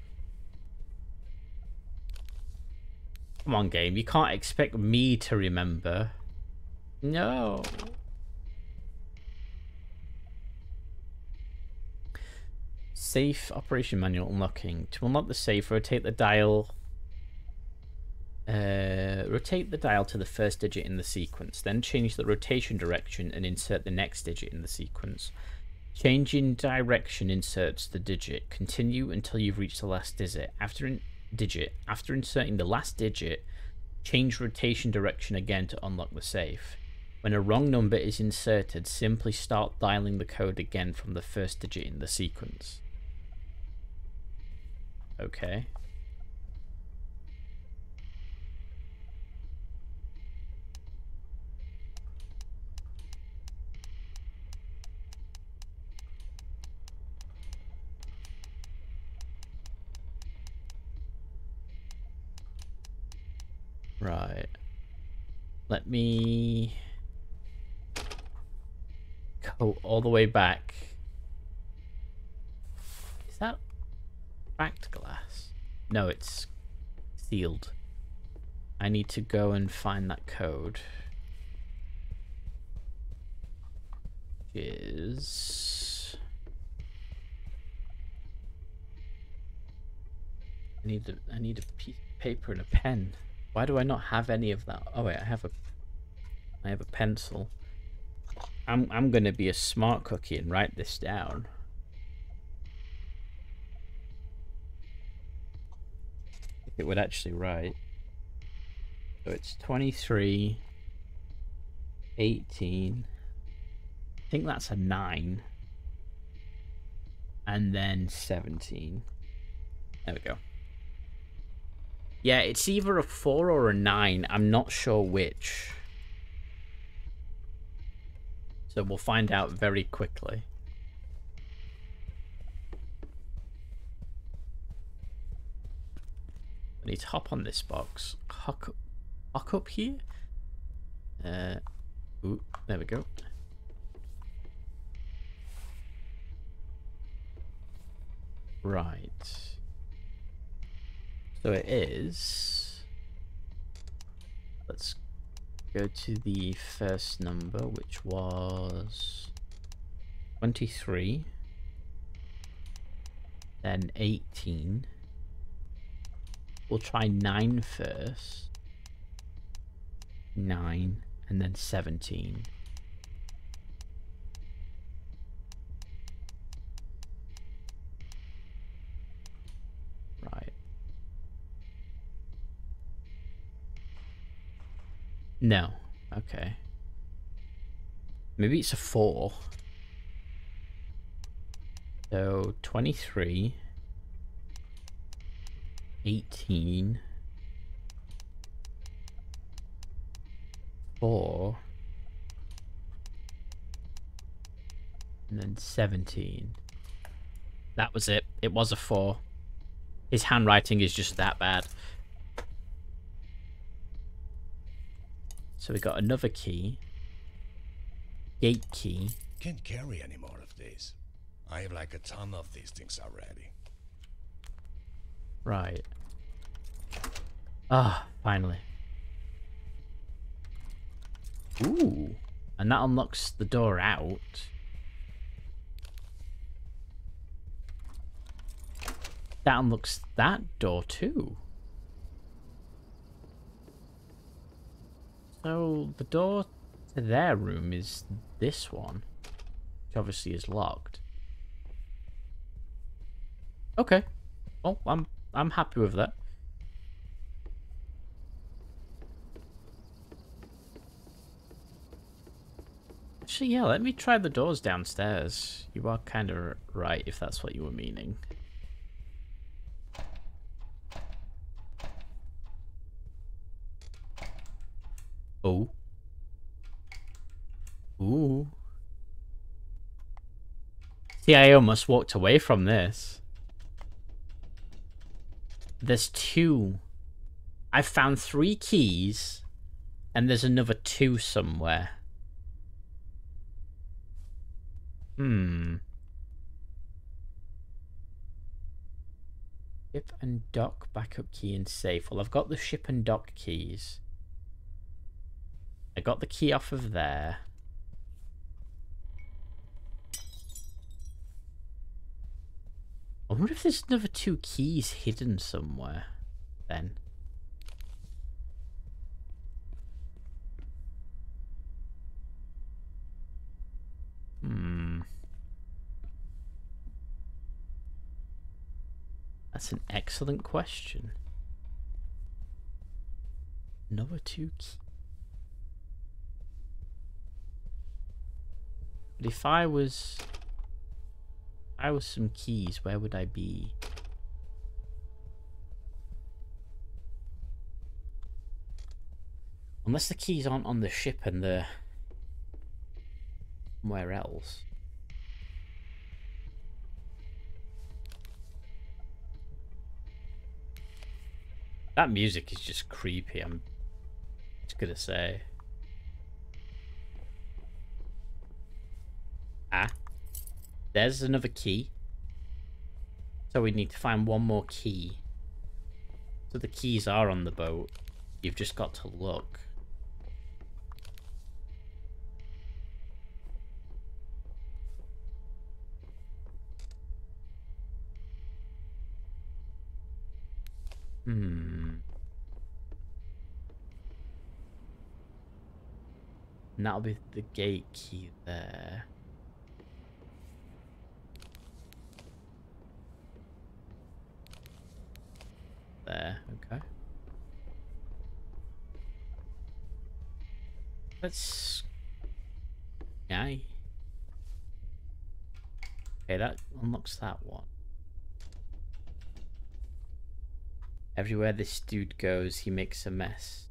C: Come on, game. You can't expect me to remember. No. Safe operation manual unlocking. To unlock the safe, rotate the dial. Uh, rotate the dial to the first digit in the sequence, then change the rotation direction and insert the next digit in the sequence. Changing direction inserts the digit. Continue until you've reached the last digit. After in digit, after inserting the last digit, change rotation direction again to unlock the safe. When a wrong number is inserted, simply start dialing the code again from the first digit in the sequence. Okay. Right. Let me go all the way back. Is that cracked glass? No, it's sealed. I need to go and find that code. Is... I need a, I need a piece of paper and a pen. Why do I not have any of that? Oh wait, I have a I have a pencil. I'm I'm gonna be a smart cookie and write this down. If it would actually write. So it's 23, 18. I think that's a 9. And then 17. There we go. Yeah, it's either a 4 or a 9. I'm not sure which. So we'll find out very quickly. I need to hop on this box. Hock, hock up here? Uh, ooh, there we go. Right. So it is. Let's go to the first number, which was 23, then 18. We'll try 9 first, 9, and then 17. No. Okay. Maybe it's a 4. So, 23. 18. 4. And then 17. That was it. It was a 4. His handwriting is just that bad. So we got another key. Gate key.
D: Can't carry any more of these. I have like a ton of these things already.
C: Right. Ah, finally. Ooh. And that unlocks the door out. That unlocks that door too. So the door to their room is this one, which obviously is locked. Okay. Well, I'm I'm happy with that. Actually, yeah, let me try the doors downstairs. You are kind of right if that's what you were meaning. Oh. Ooh. See, I almost walked away from this. There's two. I found three keys, and there's another two somewhere. Hmm. Ship and dock backup key and safe. Well, I've got the ship and dock keys. I got the key off of there. I wonder if there's another two keys hidden somewhere then. Hmm. That's an excellent question. Another two keys. But if I was... I was some keys, where would I be? Unless the keys aren't on the ship and they're somewhere else. That music is just creepy, I'm just gonna say. Ah. There's another key. So we need to find one more key. So the keys are on the boat. You've just got to look. Hmm. And that'll be the gate key there. There, okay. Let's... Yay. Okay, that unlocks that one. Everywhere this dude goes, he makes a mess.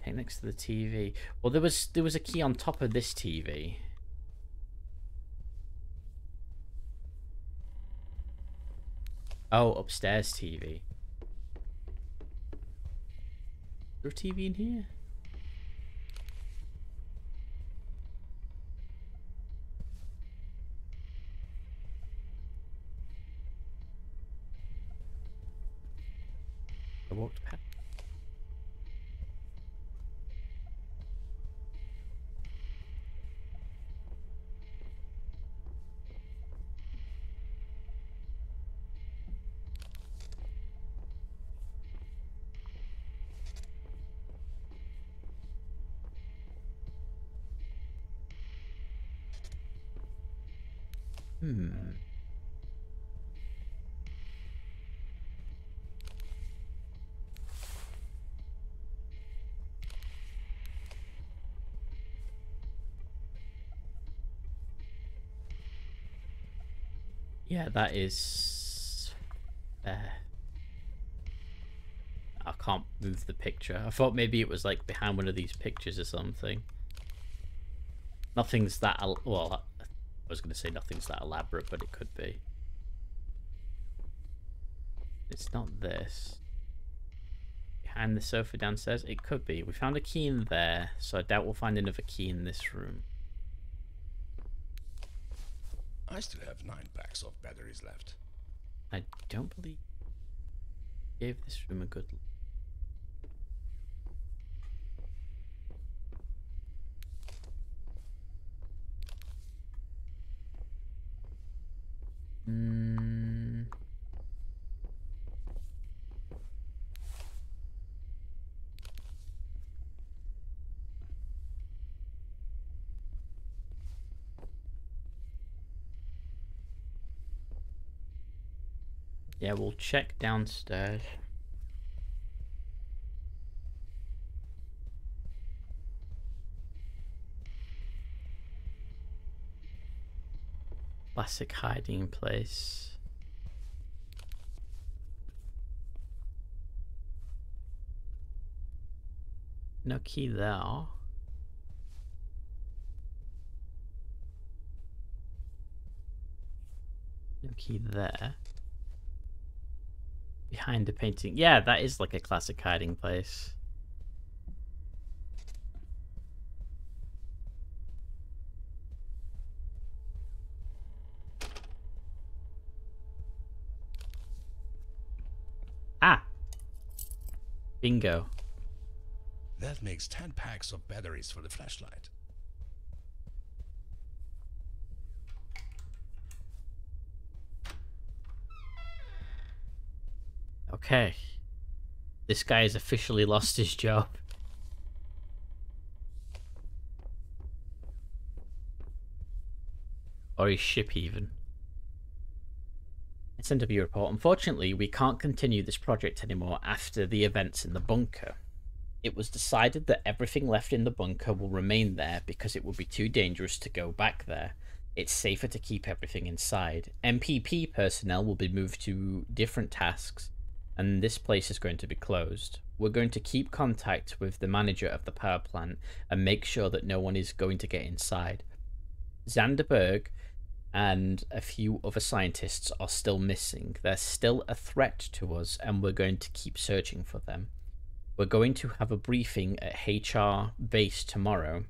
C: Okay, next to the TV. Well, there was there was a key on top of this TV. Oh, upstairs TV. Is there a TV in here? I walked past. Yeah, that is. Uh, I can't move the picture. I thought maybe it was like behind one of these pictures or something. Nothing's that el- well. I was going to say nothing's that elaborate, but it could be. It's not this. Behind the sofa downstairs, it could be. We found a key in there, so I doubt we'll find another key in this room.
D: I still have nine packs of batteries left.
C: I don't believe gave this room a good look. Mm. Yeah, we'll check downstairs. Classic hiding place. No key there. No key there. Behind the painting. Yeah, that is like a classic hiding place. Ah! Bingo.
D: That makes 10 packs of batteries for the flashlight.
C: Okay. This guy has officially lost his job. Or his ship, even. SNW report. Unfortunately, we can't continue this project anymore after the events in the bunker. it was decided that everything left in the bunker will remain there because it would be too dangerous to go back there. It's safer to keep everything inside. MPP personnel will be moved to different tasks, and this place is going to be closed. We're going to keep contact with the manager of the power plant and make sure that no one is going to get inside. Zanderberg and a few other scientists are still missing. They're still a threat to us, and we're going to keep searching for them. We're going to have a briefing at HR base tomorrow.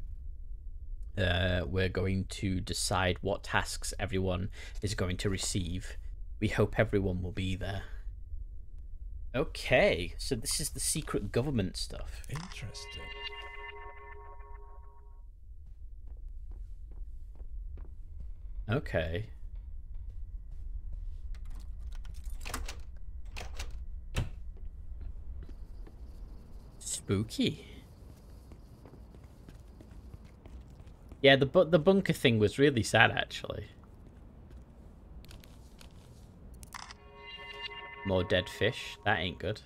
C: Uh, we're going to decide what tasks everyone is going to receive. We hope everyone will be there. Okay, so this is the secret government stuff.
D: Interesting.
C: Okay. Spooky. Yeah, the bu the bunker thing was really sad, actually. More dead fish. That ain't good.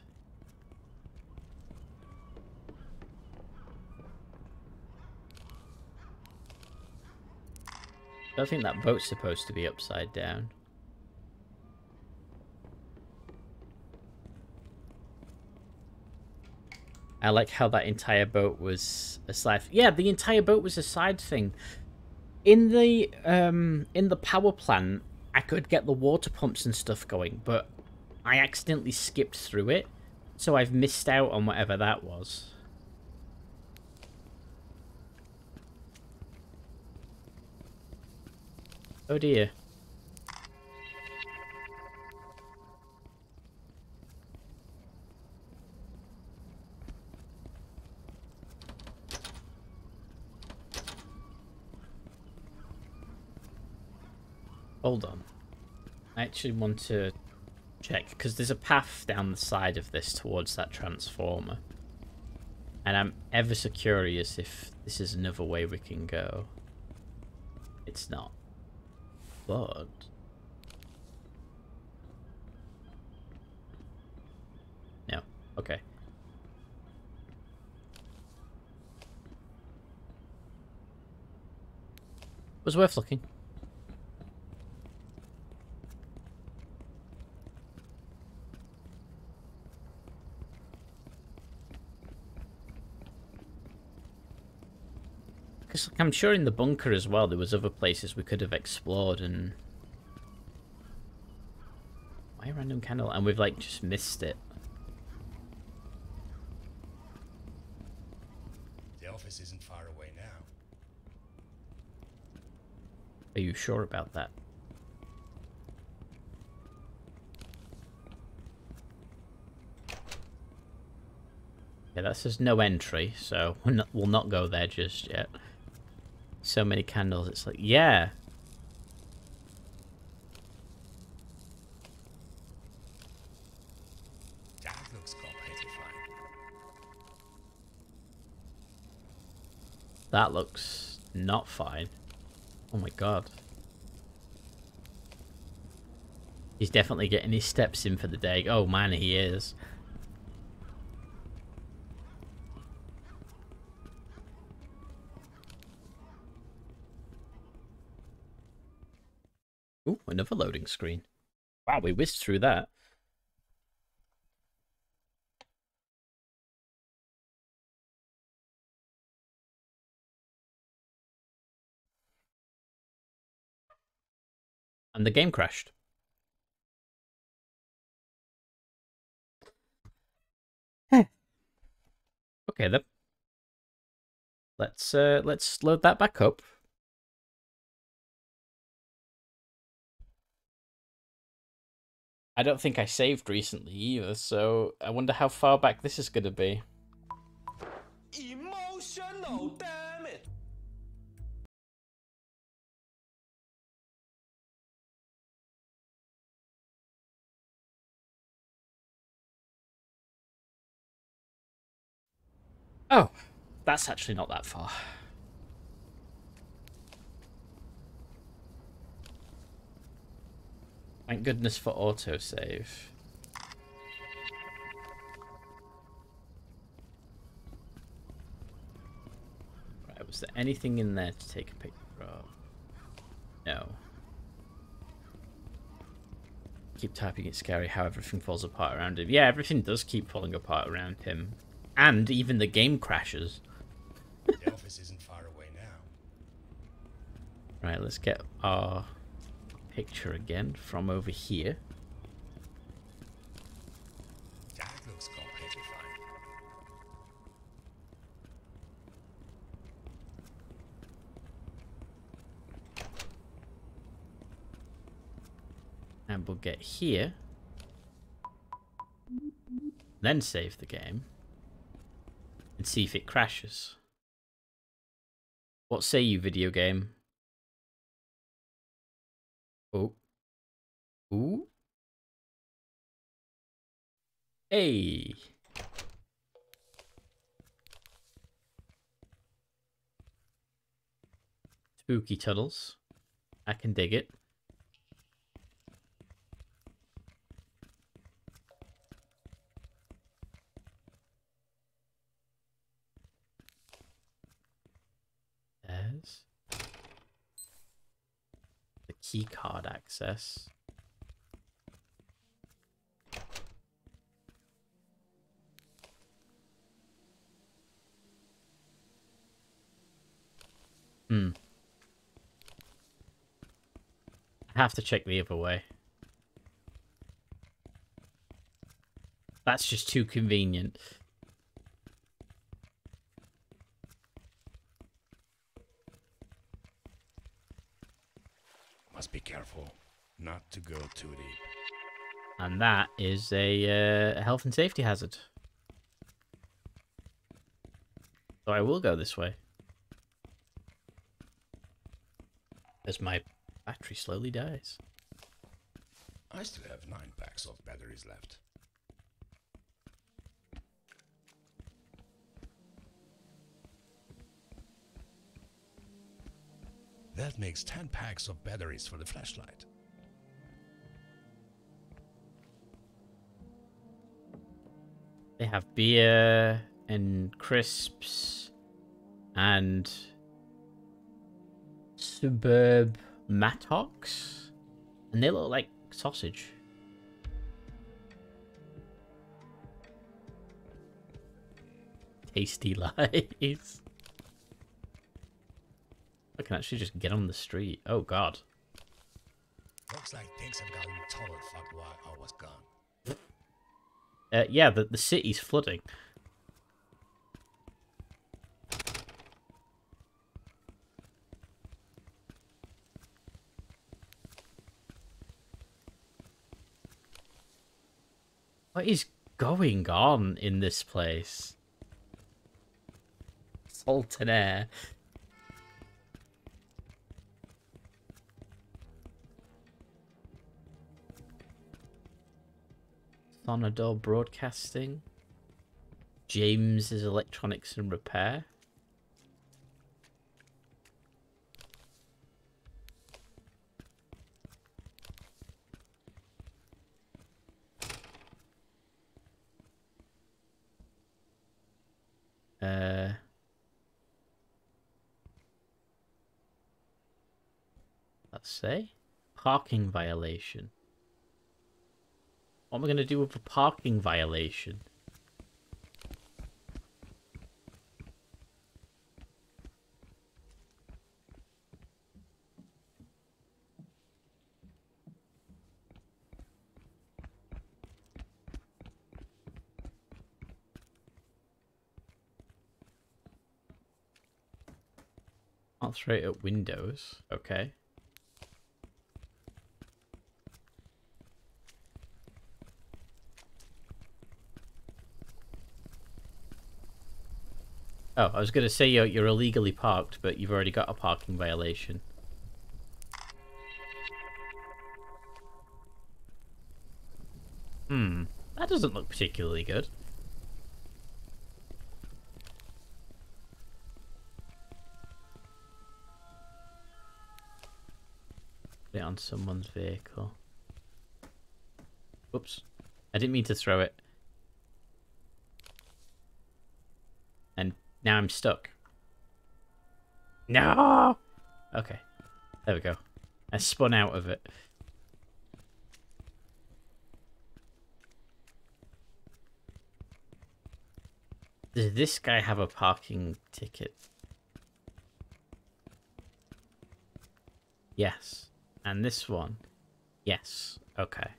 C: I don't think that boat's supposed to be upside down. I like how that entire boat was a side. Yeah, the entire boat was a side thing. In the um in the power plant, I could get the water pumps and stuff going, but I accidentally skipped through it, so I've missed out on whatever that was. Oh dear. Hold on. I actually want to check, because there's a path down the side of this towards that transformer. And I'm ever so curious if this is another way we can go. It's not. But... No. Okay. Was worth looking. Because I'm sure in the bunker as well, there was other places we could have explored and... Why a random candle? And we've, like, just missed it.
D: The office isn't far away now.
C: Are you sure about that? Yeah, that says no entry, so not, we'll not go there just yet. So many candles, it's like, yeah.
D: That looks completely fine.
C: That looks not fine. Oh my god. He's definitely getting his steps in for the day. Oh man, he is. Another loading screen. Wow, we whizzed through that. And the game crashed. okay then. Let's uh let's load that back up. I don't think I saved recently either, so I wonder how far back this is going to be.
A: Emotional, damn it!
C: Oh, that's actually not that far. Thank goodness for autosave. Right, was there anything in there to take a picture of? No. Keep typing it's scary how everything falls apart around him. Yeah, everything does keep falling apart around him. And even the game crashes.
D: the office isn't far away now.
C: Right, let's get our picture again from over here.
D: That looks completely fine.
C: And we'll get here. Then save the game. And see if it crashes. What say you, video game? Oh. Ooh. Hey. Spooky tunnels. I can dig it. There's the key card access. Hmm. I have to check the other way. That's just too convenient.
D: Must be careful not to go too deep.
C: And that is a uh, health and safety hazard. So I will go this way. As my battery slowly dies.
D: I still have nine packs of batteries left. That makes 10 packs of batteries for the flashlight.
C: They have beer and crisps and suburb mattocks. And they look like sausage. Tasty lies. I can actually just get on the street. Oh god.
D: Looks like things have gotten total fucked while I was gone.
C: Uh, yeah, the, the city's flooding. What is going on in this place? Salt and air. Sonador Broadcasting. James is Electronics and Repair. Uh, let's say parking violation. What am I going to do with a parking violation? I'll throw it at windows. Okay. Oh, I was going to say you're, you're illegally parked, but you've already got a parking violation. Hmm, that doesn't look particularly good. Put it on someone's vehicle. Oops. I didn't mean to throw it. Now I'm stuck. No! Okay. There we go. I spun out of it. Does this guy have a parking ticket? Yes. And this one? Yes. Okay.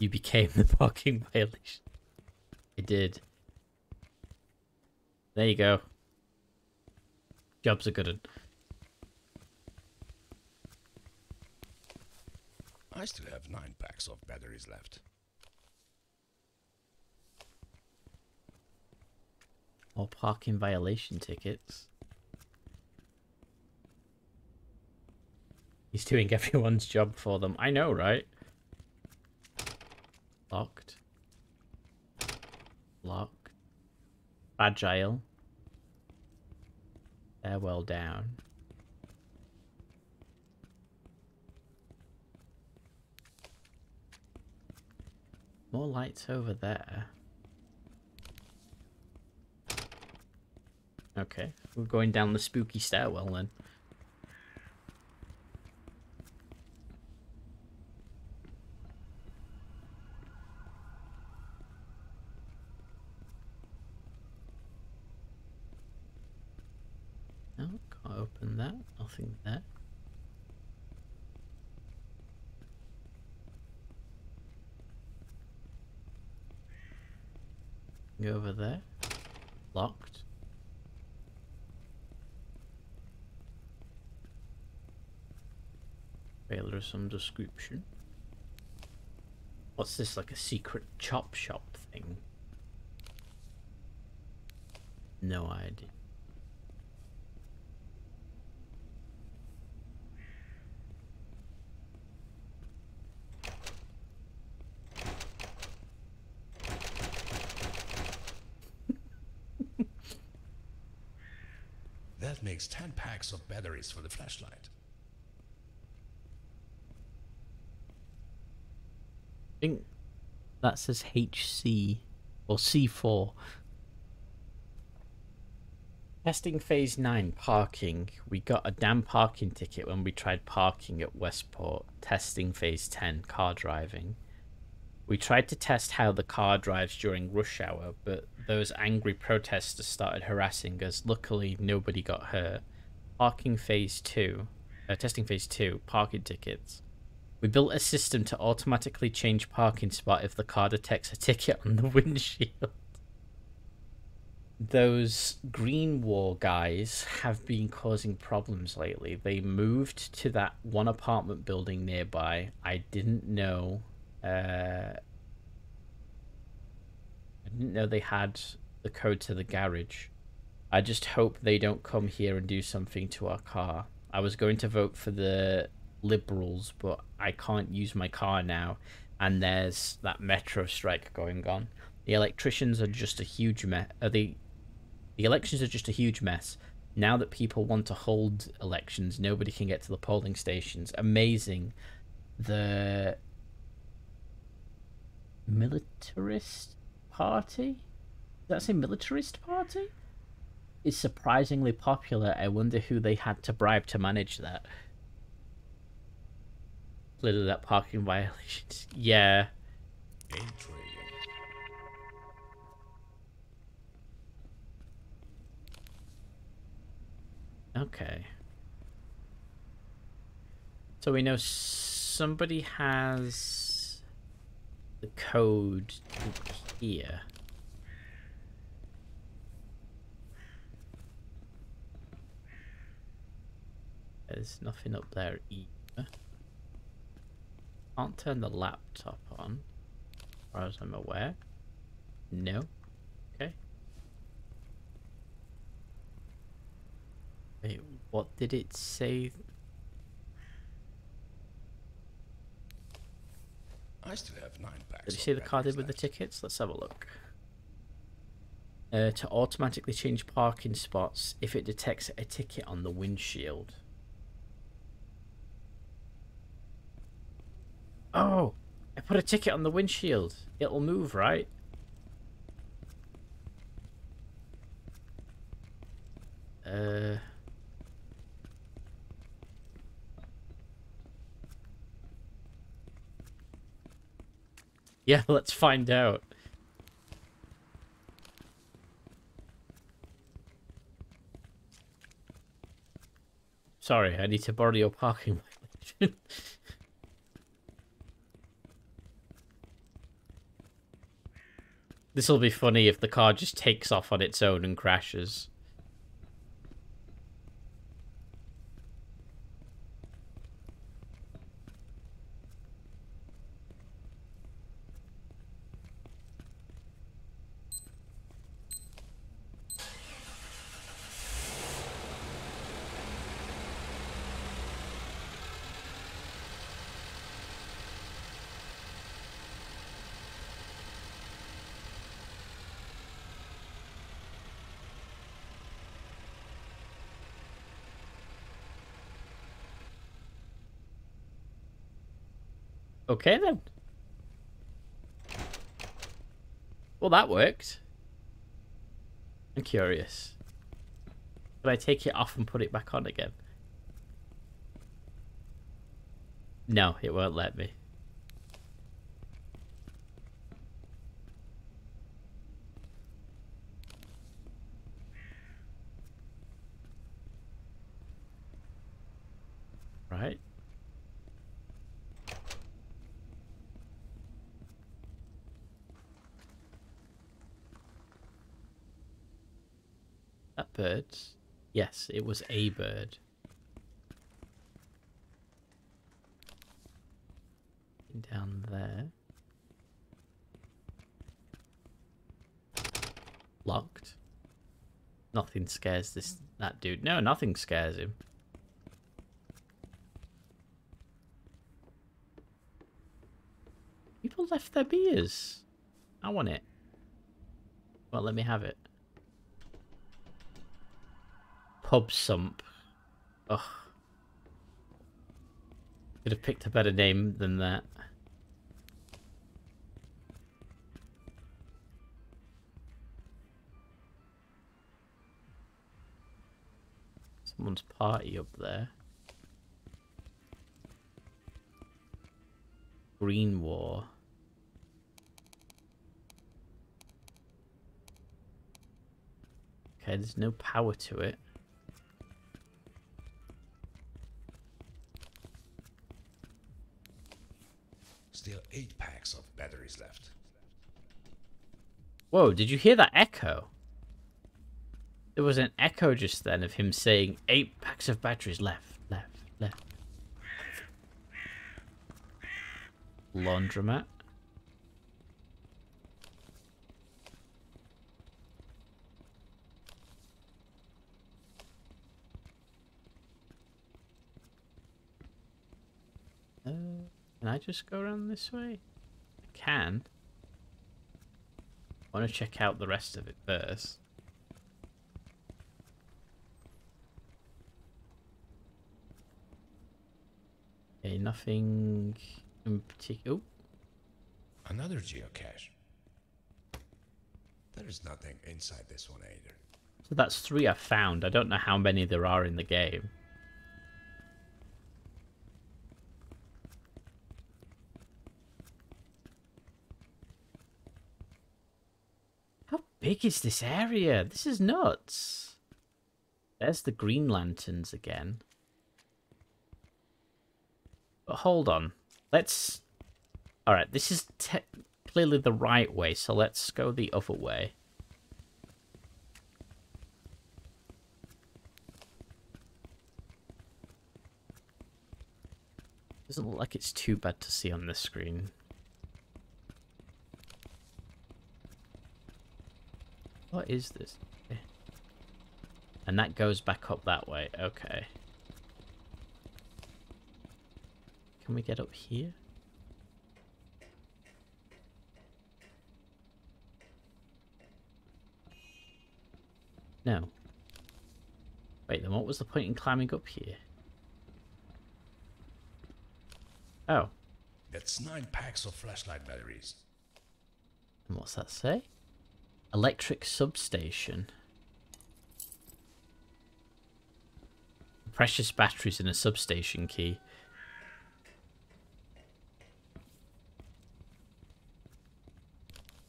C: You became the parking violation. I did. There you go. Job's a good one.
D: I still have nine packs of batteries left.
C: Or parking violation tickets. He's doing everyone's job for them. I know, right? Locked. Locked. Fragile. They're down. More lights over there. Okay, we're going down the spooky stairwell then. No, can't open that. Nothing there. Go over there. Locked. Trailer of some description. What's this, like a secret chop shop thing? No idea.
D: That makes 10 packs of batteries for the flashlight.
C: I think that says HC or C4. Testing phase 9 parking. We got a damn parking ticket when we tried parking at Westport. Testing phase 10 car driving. We tried to test how the car drives during rush hour, but those angry protesters started harassing us. Luckily, nobody got hurt. Parking phase 2. Uh, testing phase 2. Parking tickets. We built a system to automatically change parking spot if the car detects a ticket on the windshield. Those Green War guys have been causing problems lately. They moved to that one apartment building nearby. I didn't know. Uh, I didn't know they had the code to the garage. I just hope they don't come here and do something to our car. I was going to vote for the liberals, but I can't use my car now, and there's that metro strike going on. The electricians are just a huge mess. Uh, the the elections are just a huge mess. Now that people want to hold elections, nobody can get to the polling stations. Amazing. The militarist party? Does that say militarist party? Is surprisingly popular. I wonder who they had to bribe to manage that. Clearly that parking violations. Yeah. Okay. So we know somebody has the code here. There's nothing up there either. Can't turn the laptop on, as far as I'm aware. No. Okay. Wait, what did it say?
D: I still have nine packs.
C: Did you see the card with the tickets? Let's have a look. Uh, to automatically change parking spots if it detects a ticket on the windshield. Oh, I put a ticket on the windshield. It'll move, right? Uh. Yeah, let's find out. Sorry, I need to borrow your parking violation. This will be funny if the car just takes off on its own and crashes. Okay then. Well, that worked. I'm curious. Can I take it off and put it back on again? No, it won't let me. Right. That bird? Yes, it was a bird. Down there. Locked. Nothing scares this that dude. No, nothing scares him. People left their beers. I want it. Well, let me have it. Pub Sump. Ugh. Could have picked a better name than that. Someone's party up there. Green War. Okay, there's no power to it.
D: Still eight packs of batteries left.
C: Whoa, did you hear that echo? There was an echo just then of him saying, eight packs of batteries left, left, left. Laundromat. Uh, can I just go around this way? I can. I want to check out the rest of it first. Okay, nothing in particular.
D: Another geocache. There is nothing inside this one either.
C: So that's three I found. I don't know how many there are in the game. How big is this area? This is nuts. There's the green lanterns again. But hold on. Let's... Alright, this is clearly the right way, so let's go the other way. Doesn't look like it's too bad to see on this screen. What is this? And that goes back up that way. Okay. Can we get up here? No. Wait, then what was the point in climbing up here? Oh.
D: That's nine packs of flashlight batteries.
C: And what's that say? Electric substation. Precious batteries in a substation key.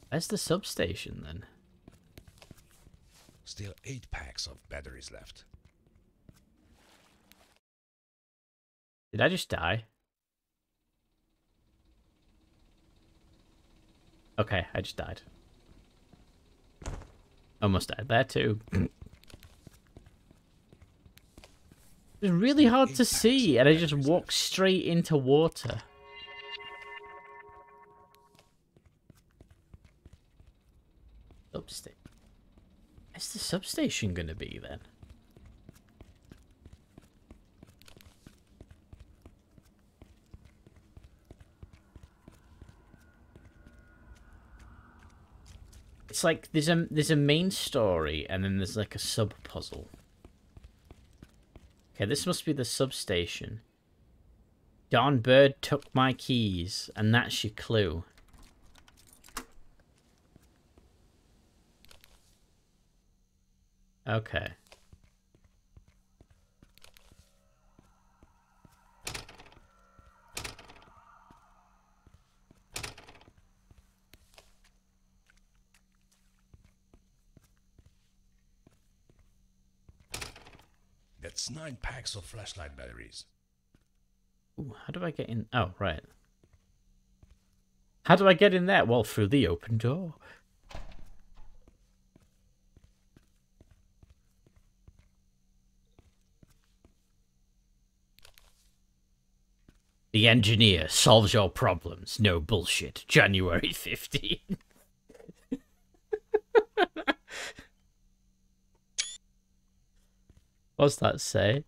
C: Where's the substation then?
D: Still eight packs of batteries left.
C: Did I just die? Okay, I just died. Almost died there too. It's really hard to see, and I just walked straight into water. Substation. Where's the substation gonna be then? It's like there's a there's a main story and then there's like a sub puzzle. Okay, this must be the substation. Don Bird took my keys, and that's your clue. Okay.
D: That's nine packs of flashlight batteries.
C: Ooh, how do I get in? Oh, right. How do I get in there? Well, through the open door. The engineer solves your problems. No bullshit. January 15. What's that say?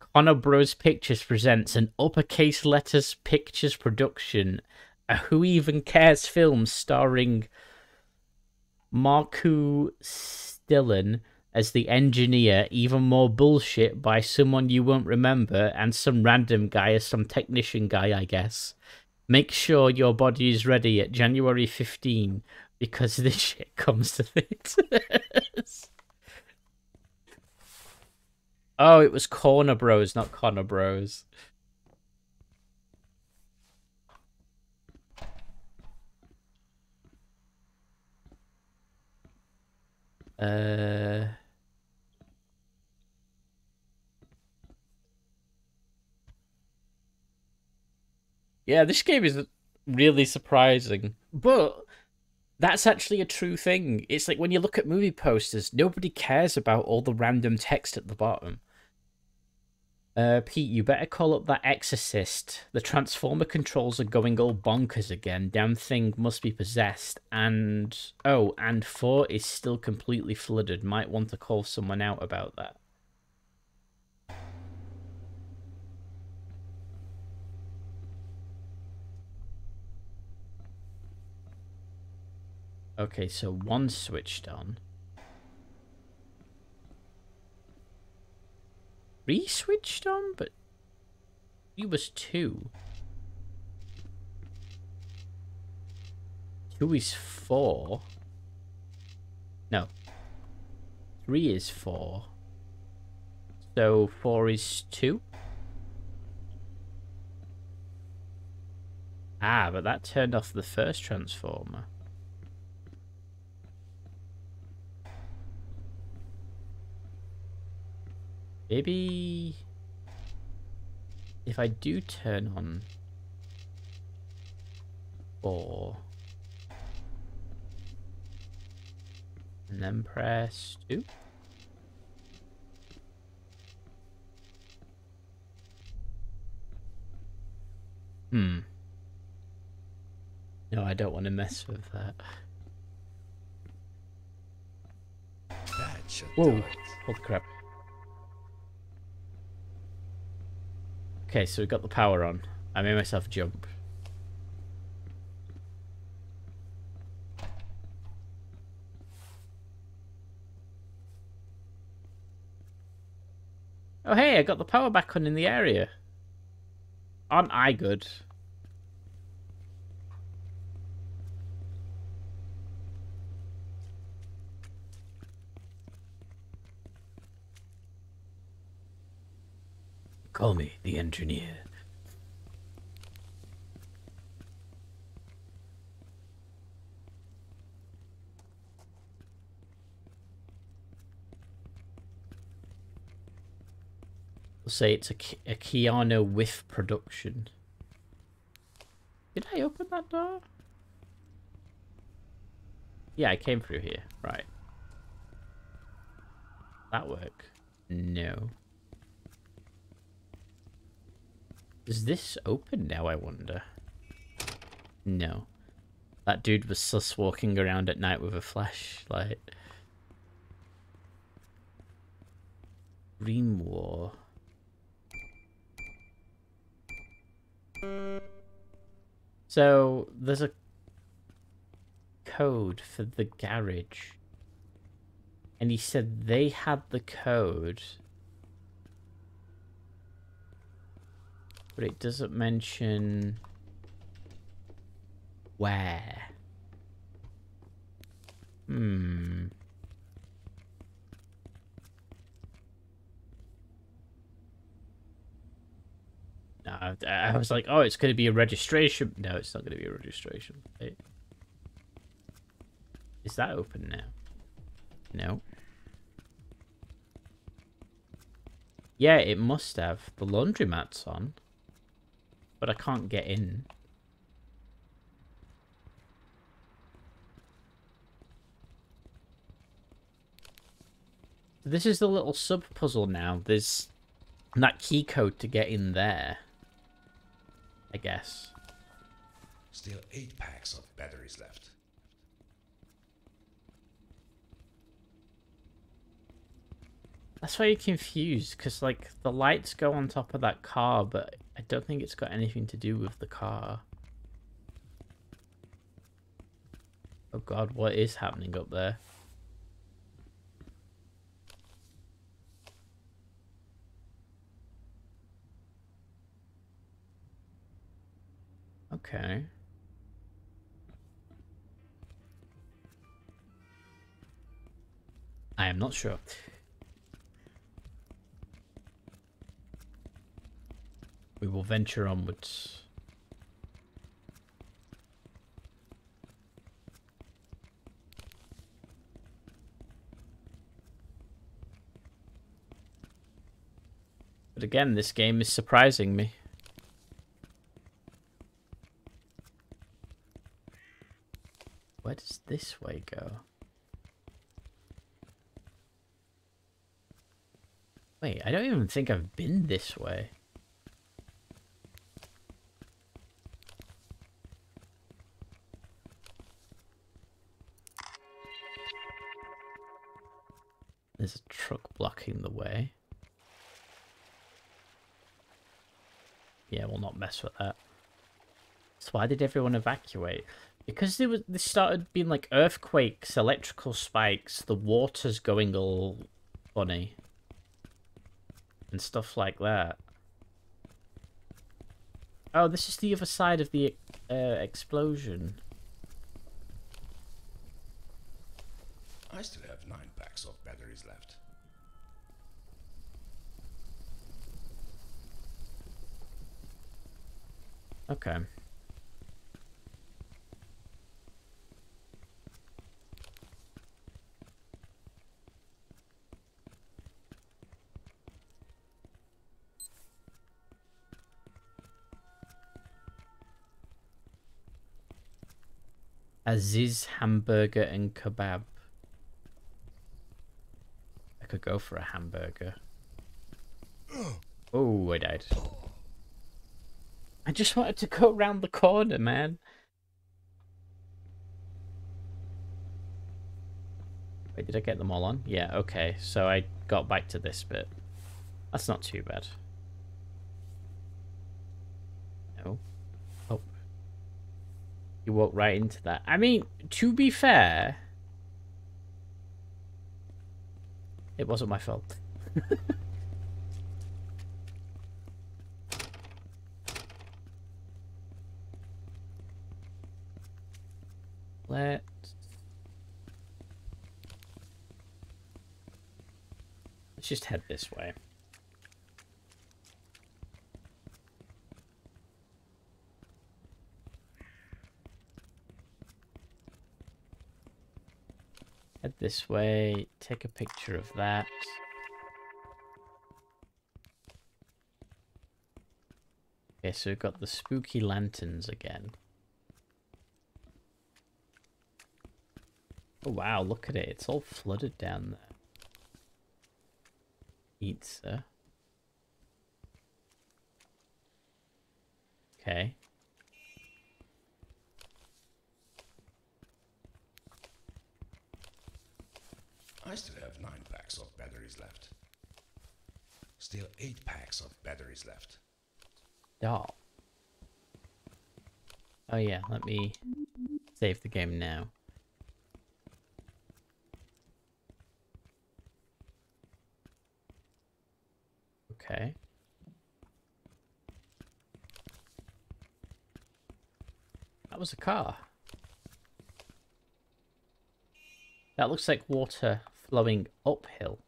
C: Connor Bros Pictures presents an uppercase letters pictures production, a Who Even Cares film starring Marku Stillen as the engineer, even more bullshit by someone you won't remember, and some random guy as some technician guy, I guess. Make sure your body is ready at January 15 because this shit comes to theaters. Oh, it was Corner Bros, not Connor Bros. Uh. Yeah, this game is really surprising. But that's actually a true thing. It's like when you look at movie posters, nobody cares about all the random text at the bottom. Uh, Pete, you better call up that exorcist. The transformer controls are going all bonkers again. Damn thing must be possessed. And oh, and four is still completely flooded. Might want to call someone out about that. Okay, so one switched on. Three switched on, but he was two. Two is four. No. Three is four. So four is two? Ah, but that turned off the first transformer. Maybe if I do turn on four and then press two. Hmm. No, I don't want to mess with that.
D: That
C: Whoa. Holy crap. Okay, so we got the power on. I made myself jump. Oh hey, I got the power back on in the area. Aren't I good? Call me the engineer. We'll say it's a, a Keanu Whiff production. Did I open that door? Yeah, I came through here. Right. That work? No. Is this open now, I wonder? No. That dude was sus walking around at night with a flashlight. Green War. So, there's a code for the garage. And he said they had the code. But it doesn't mention where. Hmm. No, I, was like, oh, it's going to be a registration. No, it's not going to be a registration. Is that open now? No. Yeah, it must have. The laundromat's on. But I can't get in. This is the little sub puzzle now. There's that key code to get in there. I guess.
D: Still eight packs of batteries left.
C: That's why you're confused, because, like, the lights go on top of that car, but I don't think it's got anything to do with the car. Oh god, what is happening up there? Okay. I am not sure. We will venture onwards. But again, this game is surprising me. Where does this way go? Wait, I don't even think I've been this way. There's a truck blocking the way. Yeah, we'll not mess with that. So why did everyone evacuate? Because there was, there started being like earthquakes, electrical spikes, the water's going all funny. And stuff like that. Oh, this is the other side of the uh, explosion.
D: I still have
C: Okay. Aziz hamburger and kebab. I could go for a hamburger. Oh, I died. I just wanted to go around the corner, man. Wait, did I get them all on? Yeah, okay. So I got back to this bit. That's not too bad. No. Oh. You walked right into that. I mean, to be fair... It wasn't my fault. Let's... Let's just head this way. Head this way, take a picture of that. Okay, so we've got the spooky lanterns again. Oh wow, look at it. It's all flooded down there. Pizza. Okay.
D: I still have nine packs of batteries left. Still eight packs of batteries left.
C: Doll. Oh yeah, let me save the game now. Okay. That was a car. That looks like water flowing uphill.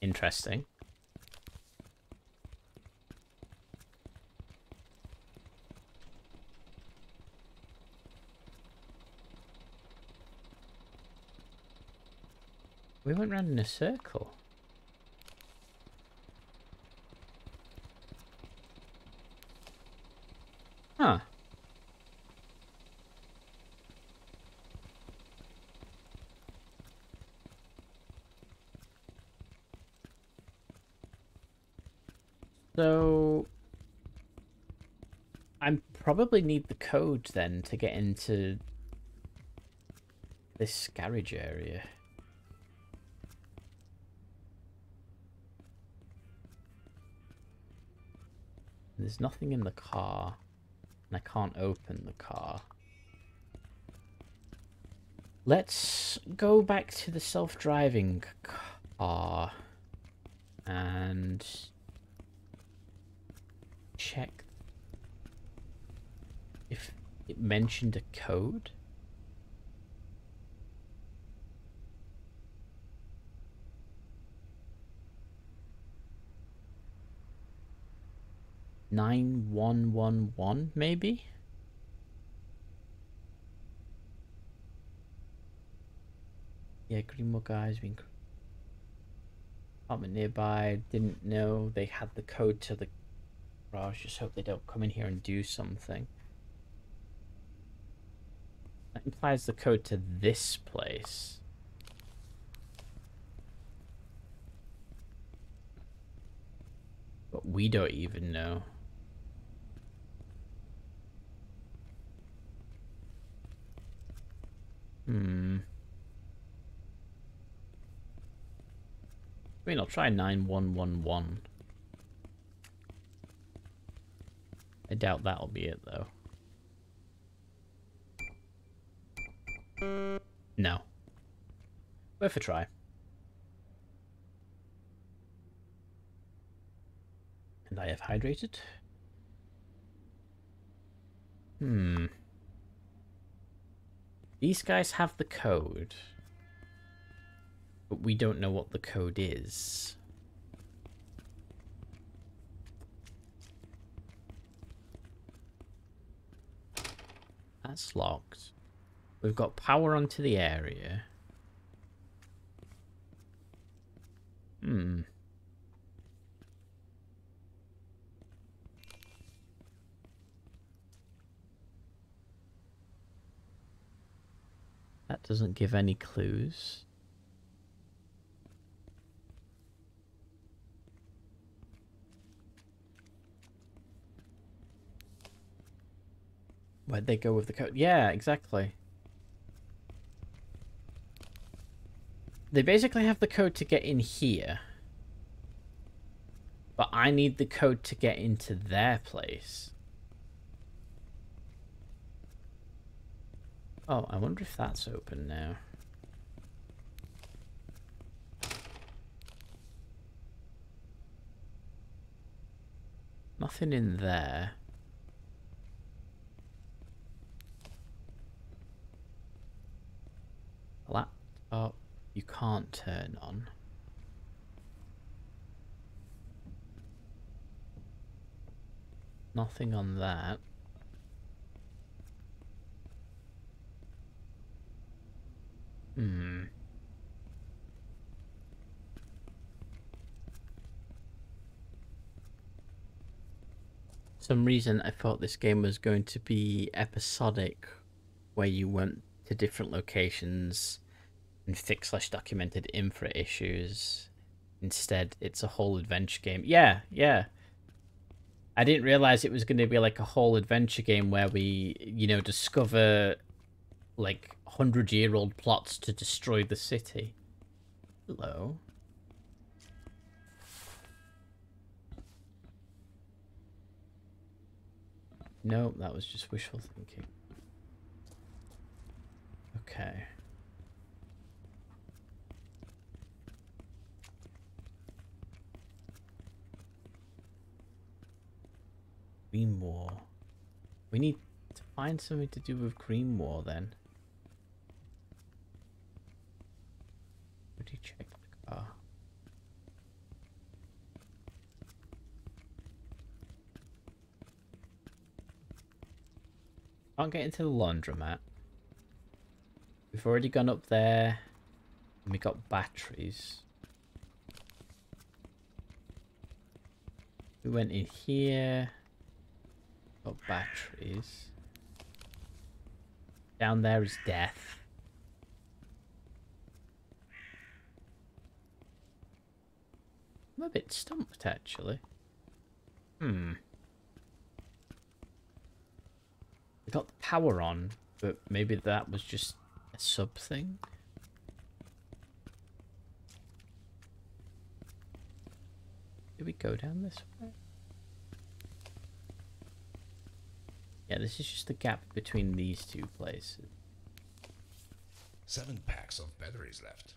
C: Interesting. We went round in a circle. Huh. So I probably need the code then to get into this garage area. There's nothing in the car. And I can't open the car. Let's go back to the self-driving car. And check if it mentioned a code. Nine one one one, maybe. Yeah, Greenwood guys been apartment nearby. Didn't know they had the code to the garage. Just hope they don't come in here and do something. That implies the code to this place. But we don't even know. Hmm. I mean, I'll try 9111. I doubt that'll be it, though. No. Worth a try. And I have hydrated. Hmm. These guys have the code. But we don't know what the code is. That's locked. We've got power onto the area. Hmm. That doesn't give any clues. Where'd they go with the code? Yeah, exactly. They basically have the code to get in here. But I need the code to get into their place. Oh, I wonder if that's open now. Nothing in there. Laptop you can't turn on. Nothing on that. Hmm. some reason I thought this game was going to be episodic where you went to different locations and fix slash documented infra issues. Instead, it's a whole adventure game. Yeah, yeah. I didn't realize it was going to be like a whole adventure game where we, you know, discover like hundred year old plots to destroy the city. Hello. No, that was just wishful thinking. Okay. Greenmore. We need to find something to do with Greenmore then. Would you check the car? Can't get into the laundromat. We've already gone up there. And we got batteries. We went in here. Got batteries. Down there is death. I'm a bit stumped, actually. Hmm. We got the power on, but maybe that was just a sub thing? Did we go down this way? Yeah, this is just the gap between these two places.
D: Seven packs of batteries left.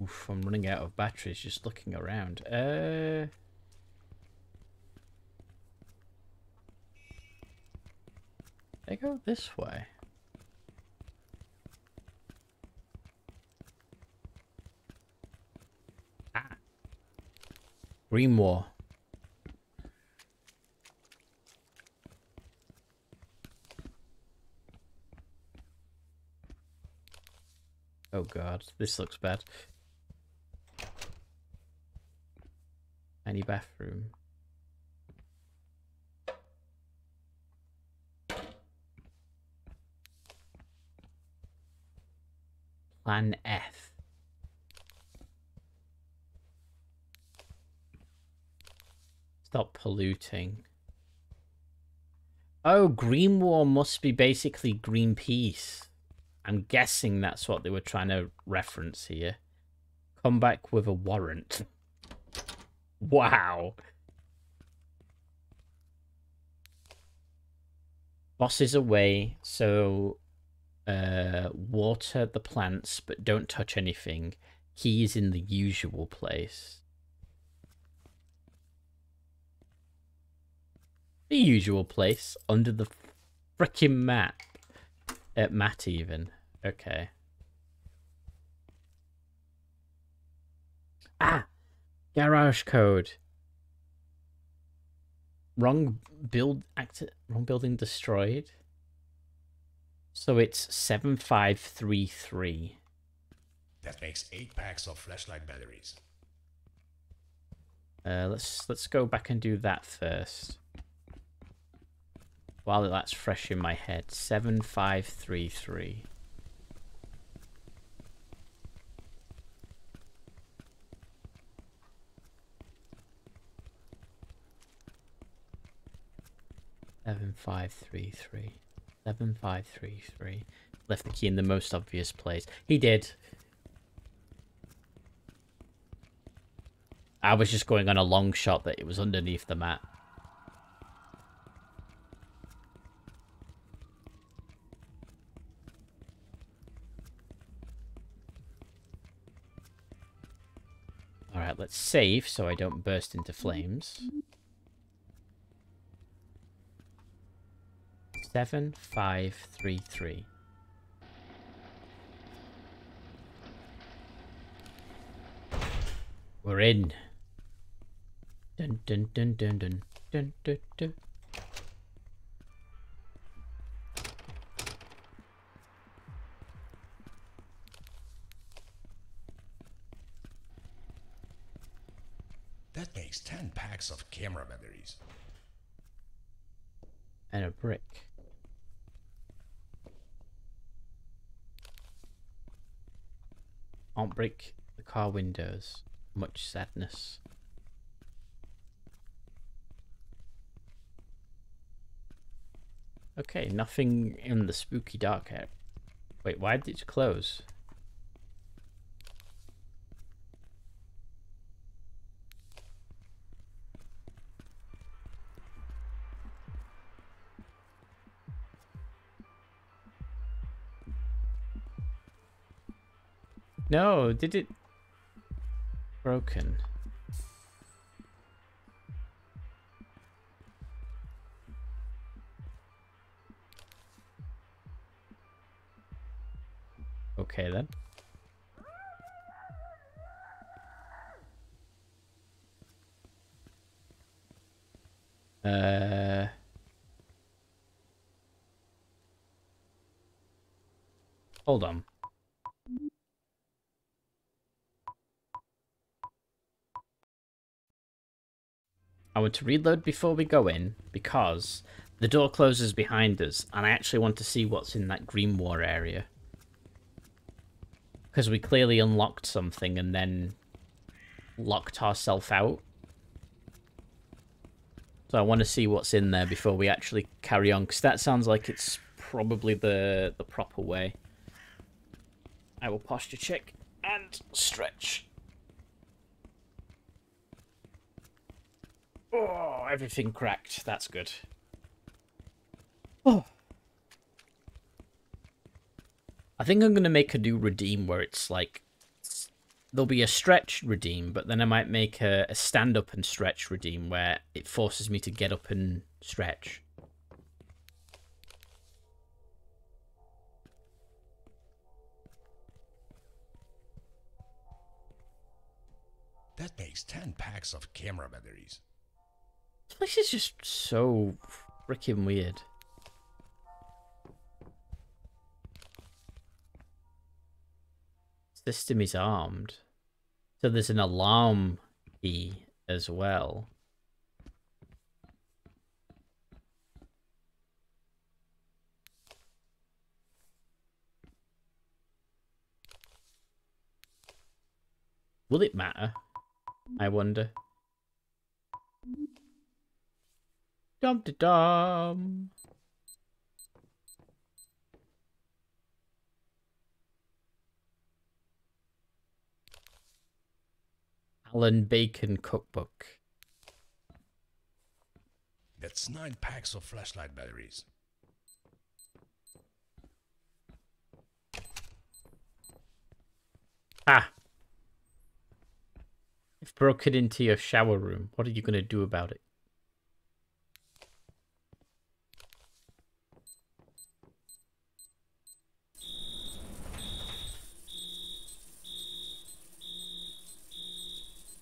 C: Oof, I'm running out of batteries just looking around. Uh... They go this way. Ah. Greenmore. Oh god, this looks bad. Any bathroom. Plan F. Stop polluting. Oh, Green War must be basically Greenpeace. I'm guessing that's what they were trying to reference here. Come back with a warrant. Wow. Boss is away, so uh, water the plants, but don't touch anything. He is in the usual place. The usual place, under the freaking map. At mat even. Okay. Ah! Garage code. Wrong build act wrong building destroyed. So it's 7533.
D: That makes eight packs of flashlight batteries.
C: Uh, let's let's go back and do that first. While that's fresh in my head, 7533. Seven five three three. 7533. Left the key in the most obvious place. He did. I was just going on a long shot that it was underneath the mat. Alright, let's save so I don't burst into flames. Seven five three three. We're in. Dun dun dun dun dun dun dun dun.
D: That makes 10 packs of camera batteries.
C: And a brick. Can't break the car windows. Much sadness. Okay, nothing in the spooky dark area. Wait, why did it close? No, did it... Broken. Okay then. Uh... Hold on. I want to reload before we go in because the door closes behind us and I actually want to see what's in that Green War area. Because we clearly unlocked something and then locked ourselves out. So I want to see what's in there before we actually carry on because that sounds like it's probably the, the proper way. I will posture check and stretch. Oh, everything cracked. That's good. Oh. I think I'm going to make a new redeem where it's like... There'll be a stretch redeem, but then I might make a, a stand up and stretch redeem where it forces me to get up and stretch.
D: That makes 10 packs of camera batteries.
C: This place is just so freaking weird. System is armed. So there's an alarm key as well. Will it matter? I wonder. Dum da dum. Alan Bacon cookbook.
D: That's 9 packs of flashlight batteries.
C: Ah. I've broken into your shower room. What are you going to do about it?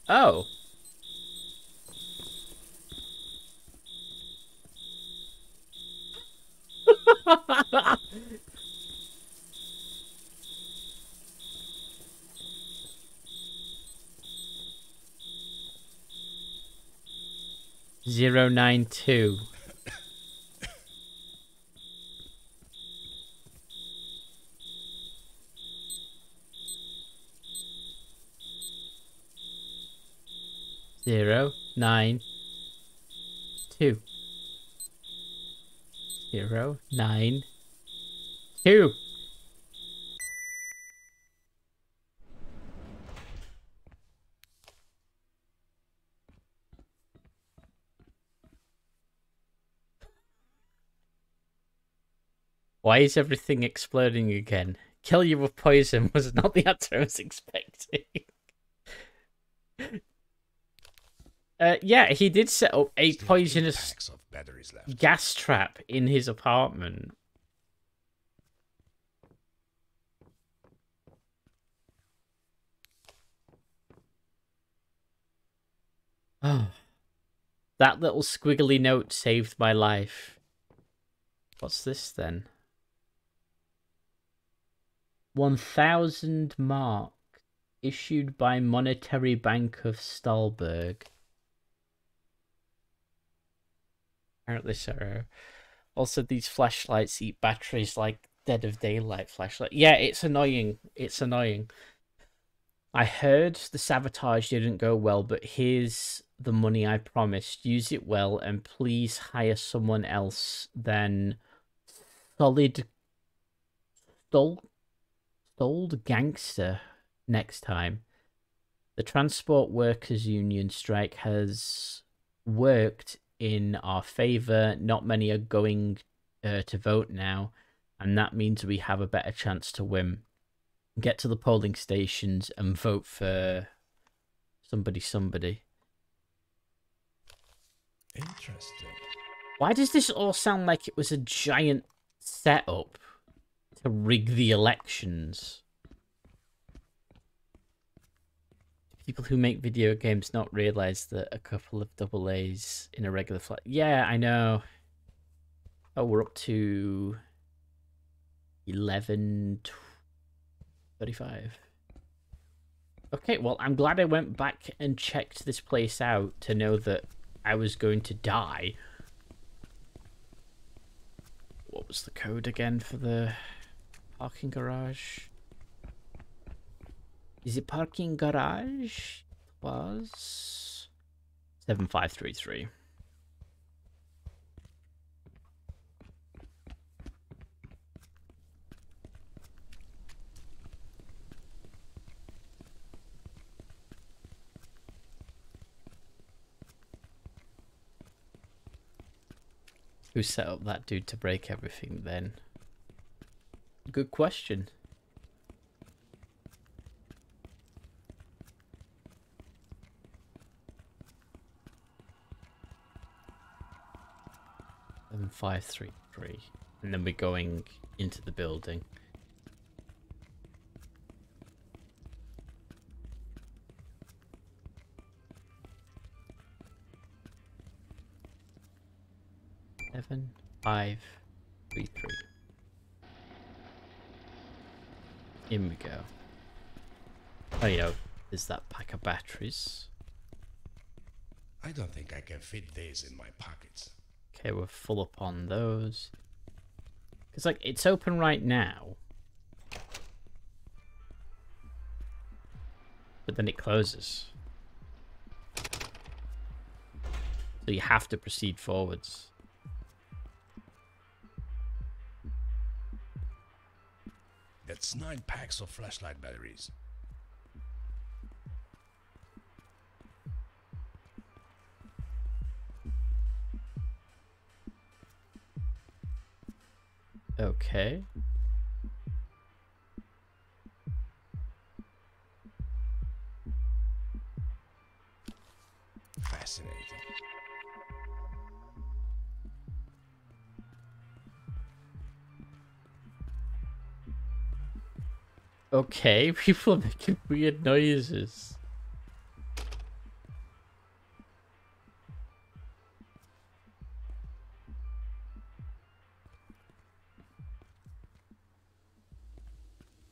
C: Oh. Zero nine two. Zero nine two. Zero nine two. Why is everything exploding again? Kill you with poison was not the answer I was expecting. Uh, yeah, he did set up a
D: Still
C: poisonous
D: of batteries left.
C: gas trap in his apartment. Oh. That little squiggly note saved my life. What's this then? 1000 mark issued by Monetary Bank of Stalburg. Apparently so. Also, these flashlights eat batteries like Dead of Daylight flashlight. Yeah, it's annoying. It's annoying. I heard the sabotage didn't go well, but here's the money I promised. Use it well, and please hire someone else than solid, stole, gangster next time. The Transport Workers Union strike has worked in our favour. Not many are going uh, to vote now, and that means we have a better chance to win. Get to the polling stations and vote for somebody, somebody.
D: Interesting.
C: Why does this all sound like it was a giant setup to rig the elections? People who make video games not realize that a couple of double A's in a regular flat. Yeah, I know. Oh, we're up to 11 35. Okay, well, I'm glad I went back and checked this place out to know that I was going to die. What was the code again for the parking garage? Is it parking garage? was 7533. Who set up that dude to break everything then? Good question. Five three three. And then we're going into the building. Seven, five, three, three. In we go. Oh, you know, there's that pack of batteries.
D: I don't think I can fit these in my pockets.
C: Okay, we're full up on those. Because, like, it's open right now. But then it closes. So you have to proceed forwards.
D: That's nine packs of flashlight batteries.
C: Okay.
D: Fascinating.
C: Okay, people are making weird noises.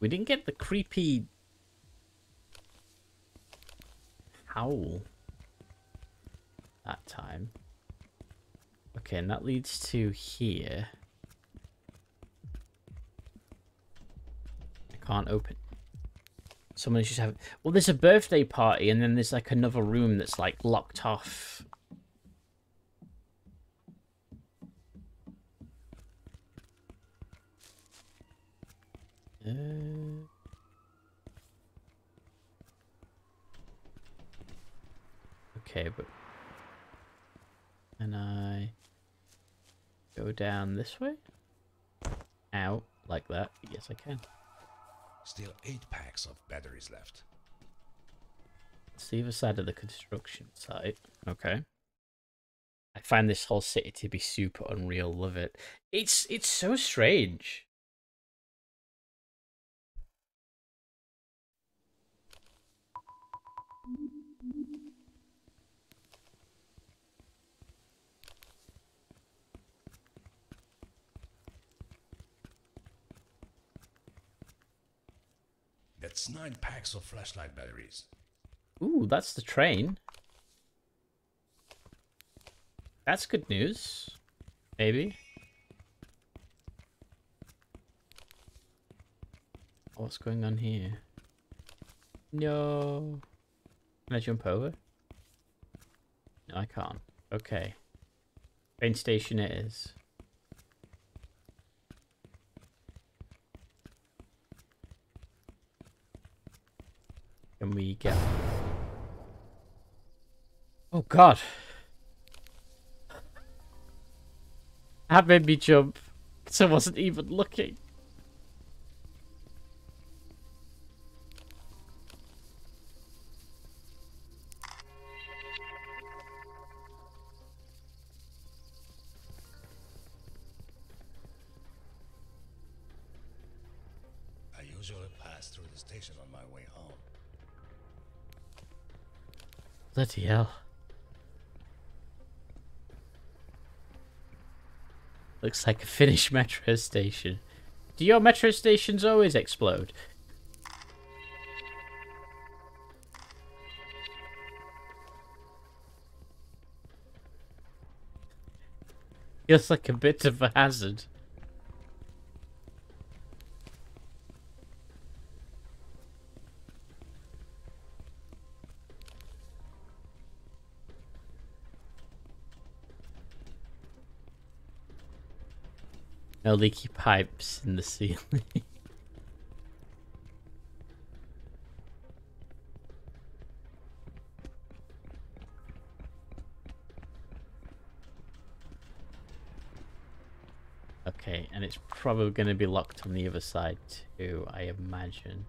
C: We didn't get the creepy howl that time. Okay, and that leads to here. I can't open. Someone should have. Well, there's a birthday party, and then there's like another room that's like locked off. Uh... Okay, but and I go down this way? Out like that? Yes, I can.
D: Still eight packs of batteries left.
C: It's the other side of the construction site. Okay. I find this whole city to be super unreal. Love it. It's it's so strange.
D: That's nine packs of flashlight batteries.
C: Ooh, that's the train. That's good news. Maybe? What's going on here? No. Can I jump over? No, I can't. Okay. Train station it is. We get... Oh god! That made me jump. So I wasn't even looking. Bloody hell. Looks like a Finnish metro station. Do your metro stations always explode? Feels like a bit of a hazard. No leaky pipes in the ceiling. okay, and it's probably going to be locked on the other side too, I imagine.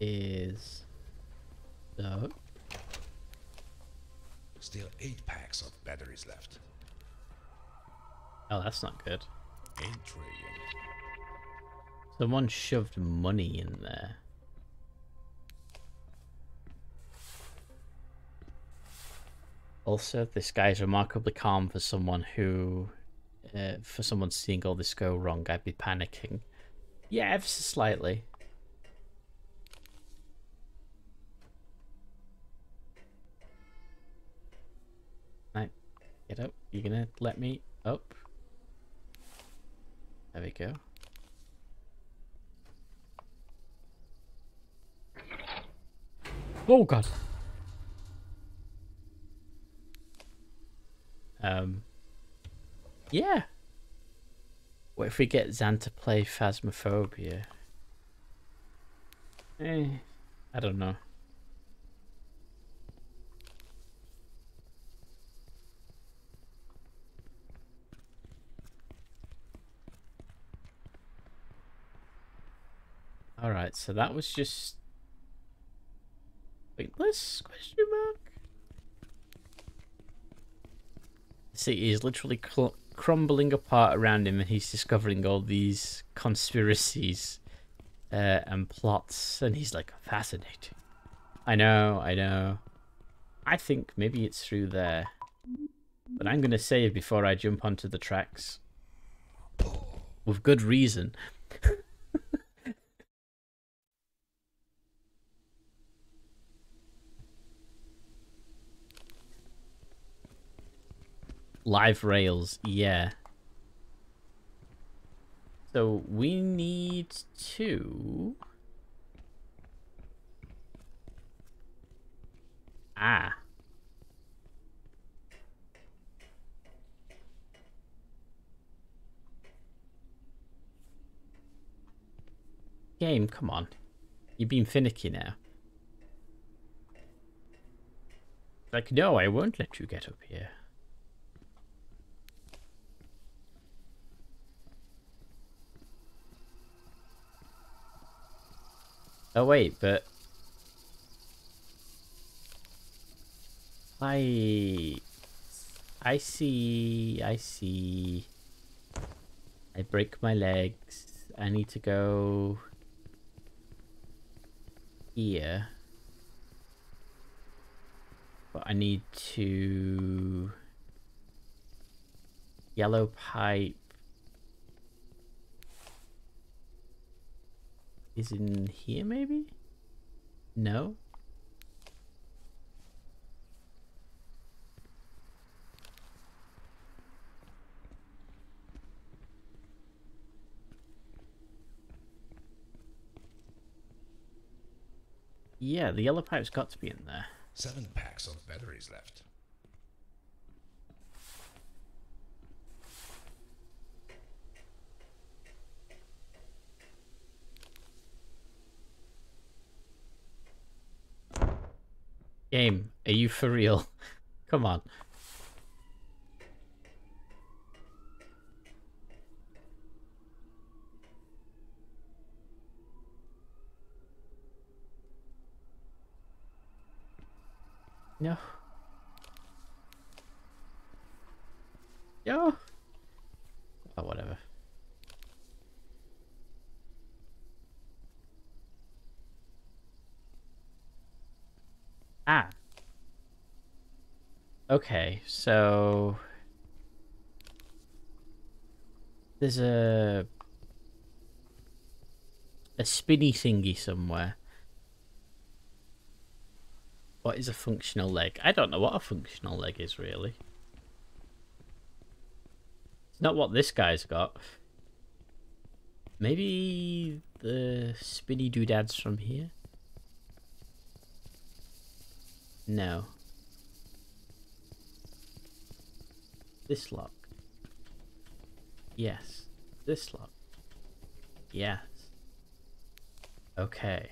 C: Is so.
D: Still eight packs of batteries left.
C: Oh, that's not good.
D: Intriguing.
C: Someone shoved money in there. Also, this guy is remarkably calm for someone who, uh, for someone seeing all this go wrong, I'd be panicking. Yeah, ever so slightly. Get up. you're gonna let me up? There we go. Oh god. Um. Yeah. What if we get Zan to play Phasmophobia? Eh, I don't know. Alright, so that was just pointless question mark? See, he's literally cl crumbling apart around him and he's discovering all these conspiracies uh, and plots and he's like, fascinating. I know, I know. I think maybe it's through there. But I'm going to save before I jump onto the tracks. With good reason. Live rails, yeah. So we need to... Ah. Game, come on. You're being finicky now. Like, no, I won't let you get up here. Oh wait, but I I see I see I break my legs. I need to go here. But I need to Yellow pipe is in here, maybe? No? Yeah, the yellow pipe's got to be in there.
D: Seven packs of batteries left.
C: Game, are you for real? Come on. No. No. Oh, whatever. Ah. Okay, so there's a a spinny thingy somewhere. What is a functional leg? I don't know what a functional leg is really. It's not what this guy's got. Maybe the spinny doodads from here? No. This lock. Yes. This lock. Yes. Okay.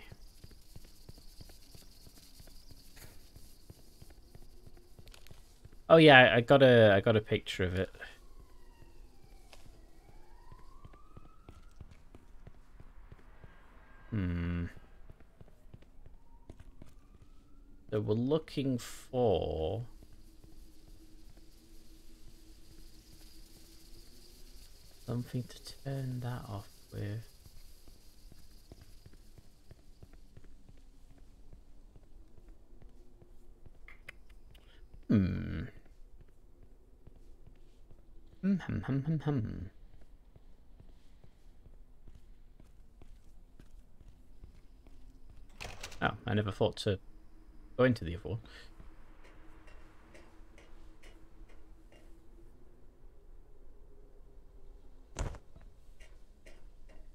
C: Oh yeah, I got a I got a picture of it. Hmm. So we're looking for something to turn that off with. Hmm. Hmm, hum, hum, hum, hum. Oh, I never thought to go into the one.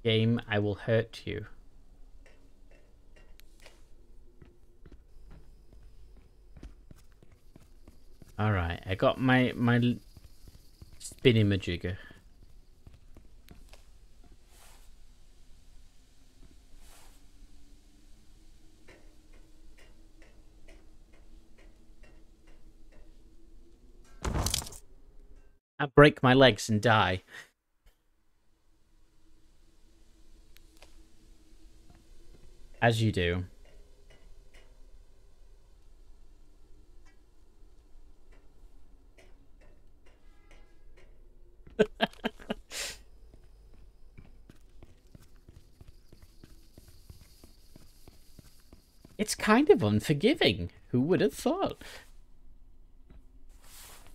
C: Game, I will hurt you. Alright, I got my, my spinning majigger. I break my legs and die. As you do. it's kind of unforgiving. Who would have thought?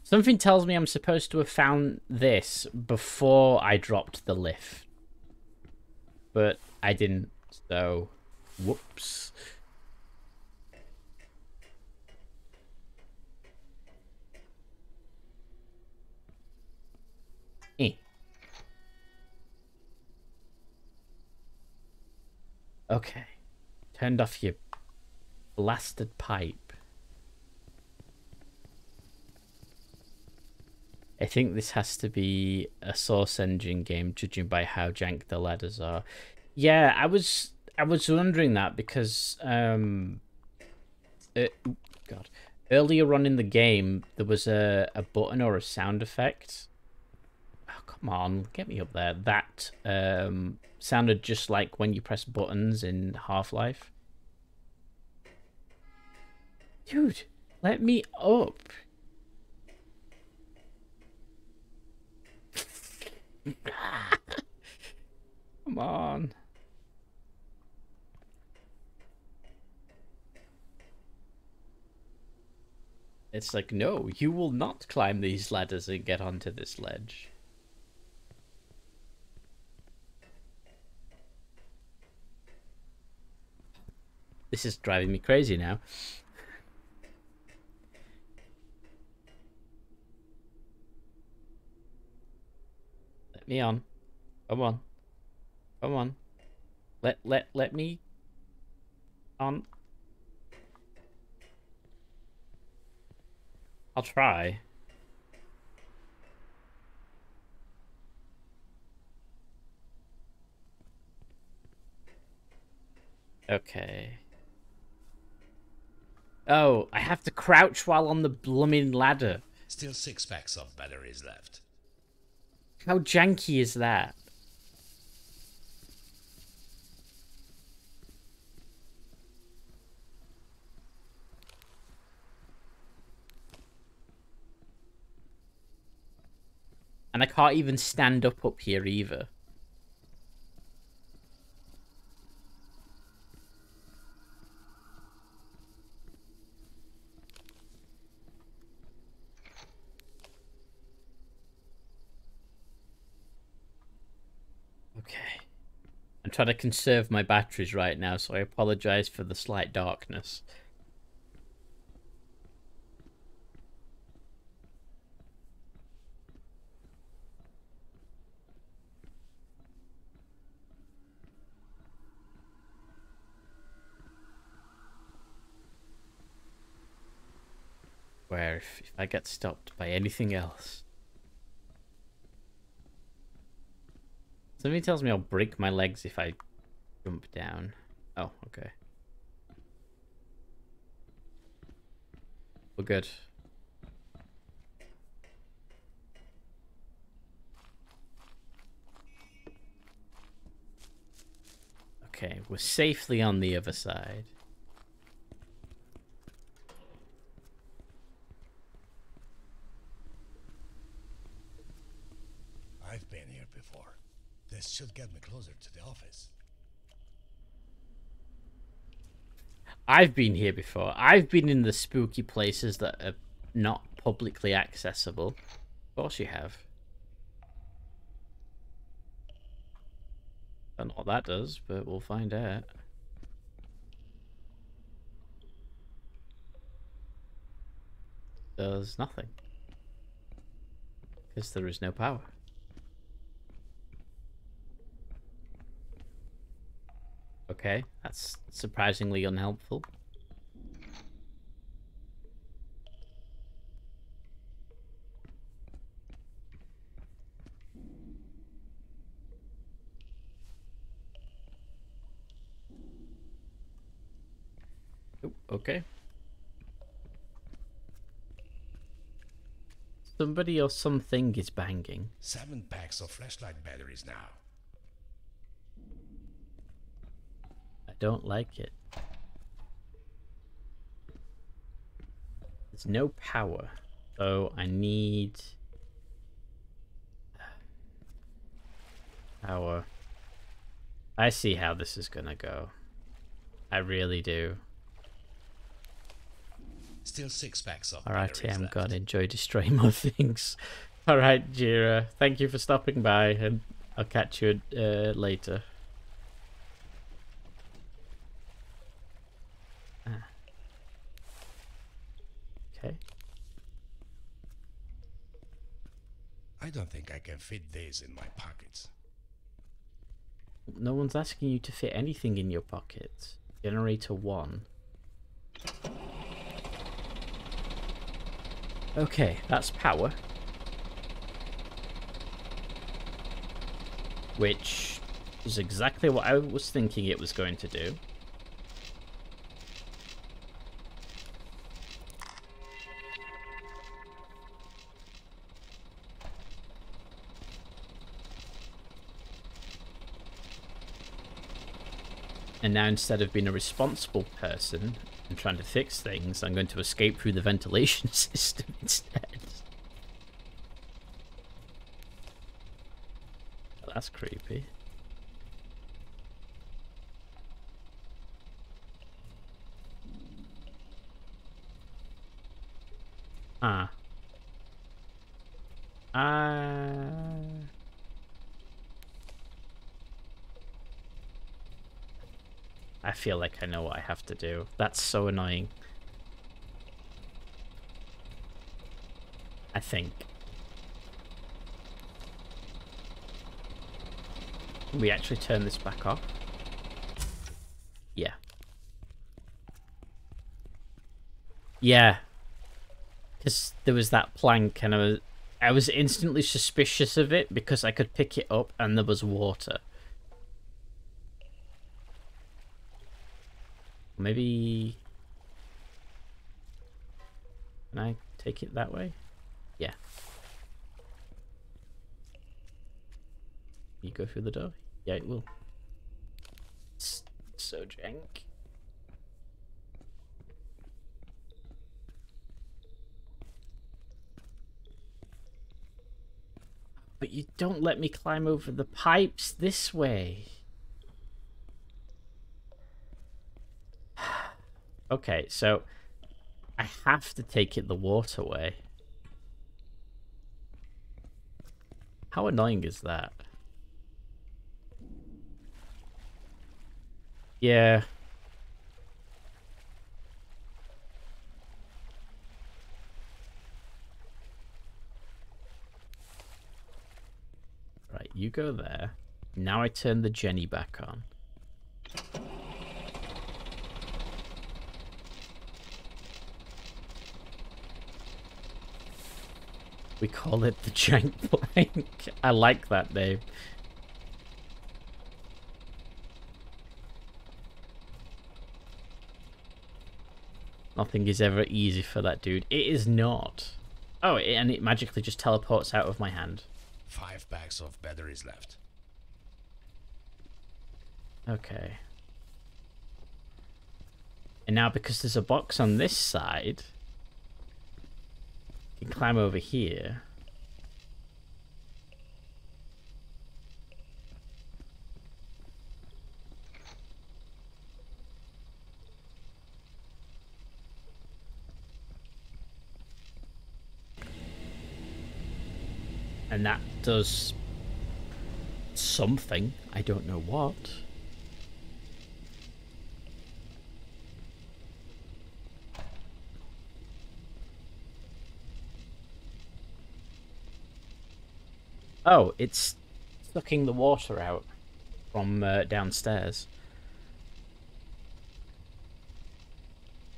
C: Something tells me I'm supposed to have found this before I dropped the lift. But I didn't, so whoops. Eh. Okay. Turned off your blasted pipe. I think this has to be a Source Engine game, judging by how jank the ladders are. Yeah, I was I was wondering that because um, uh, God, earlier on in the game there was a a button or a sound effect. Oh come on, get me up there. That um sounded just like when you press buttons in Half Life. Dude, let me up. Come on. It's like, no, you will not climb these ladders and get onto this ledge. This is driving me crazy now. Me on. Come on. Come on. Let let let me on. I'll try. Okay. Oh, I have to crouch while on the blooming ladder.
D: Still six packs of batteries left.
C: How janky is that? And I can't even stand up up here either. Okay. I'm trying to conserve my batteries right now, so I apologize for the slight darkness. Where if, if I get stopped by anything else. Somebody tells me I'll break my legs if I jump down. Oh, okay. We're good. Okay, we're safely on the other side.
D: I've been here before. This should get me closer to the office.
C: I've been here before. I've been in the spooky places that are not publicly accessible. Of course you have. I don't know what that does, but we'll find out. Does nothing. Because there is no power. Okay, that's surprisingly unhelpful. Oh, okay. Somebody or something is banging.
D: Seven packs of flashlight batteries now.
C: Don't like it. There's no power, so I need power. I see how this is gonna go. I really do.
D: Still six packs of
C: Alright, gonna enjoy destroying more things. Alright, Jira, thank you for stopping by, and I'll catch you uh, later. Ah. Okay.
D: I don't think I can fit these in my pockets.
C: No one's asking you to fit anything in your pockets. Generator 1. Okay, that's power. Which is exactly what I was thinking it was going to do. And now instead of being a responsible person and trying to fix things, I'm going to escape through the ventilation system instead. That's creepy. Ah. Uh... I feel like I know what I have to do. That's so annoying. I think. We actually turn this back off? Yeah. Yeah. Because there was that plank and I was, I was instantly suspicious of it because I could pick it up and there was water. Maybe... Can I take it that way? Yeah. You go through the door? Yeah, it will. It's so jank. But you don't let me climb over the pipes this way. Okay, so I have to take it the waterway. How annoying is that? Yeah. Right, you go there. Now I turn the Jenny back on. We call it the Jank Plank. I like that name. Nothing is ever easy for that dude. It is not. Oh, and it magically just teleports out of my hand.
D: Five packs of batteries left.
C: Okay. And now because there's a box on this side, can climb over here. And that does something. I don't know what. Oh, it's sucking the water out from uh, downstairs.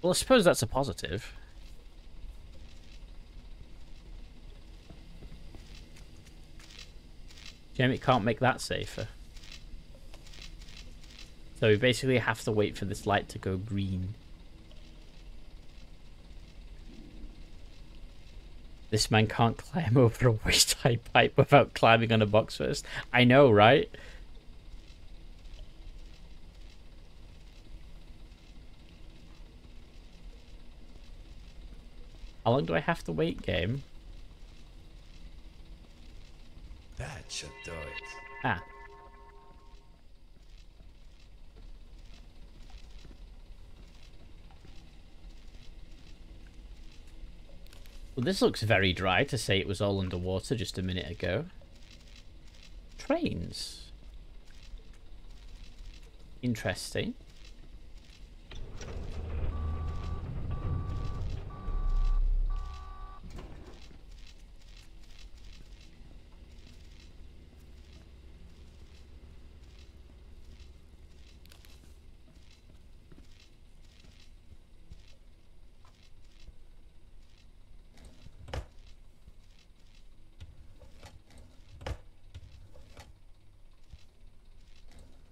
C: Well, I suppose that's a positive. Jamie can't make that safer. So we basically have to wait for this light to go green. This man can't climb over a waist-high pipe without climbing on a box first. I know, right? How long do I have to wait, game?
D: That should do it.
C: Ah. Well, this looks very dry to say it was all underwater just a minute ago. Trains. Interesting.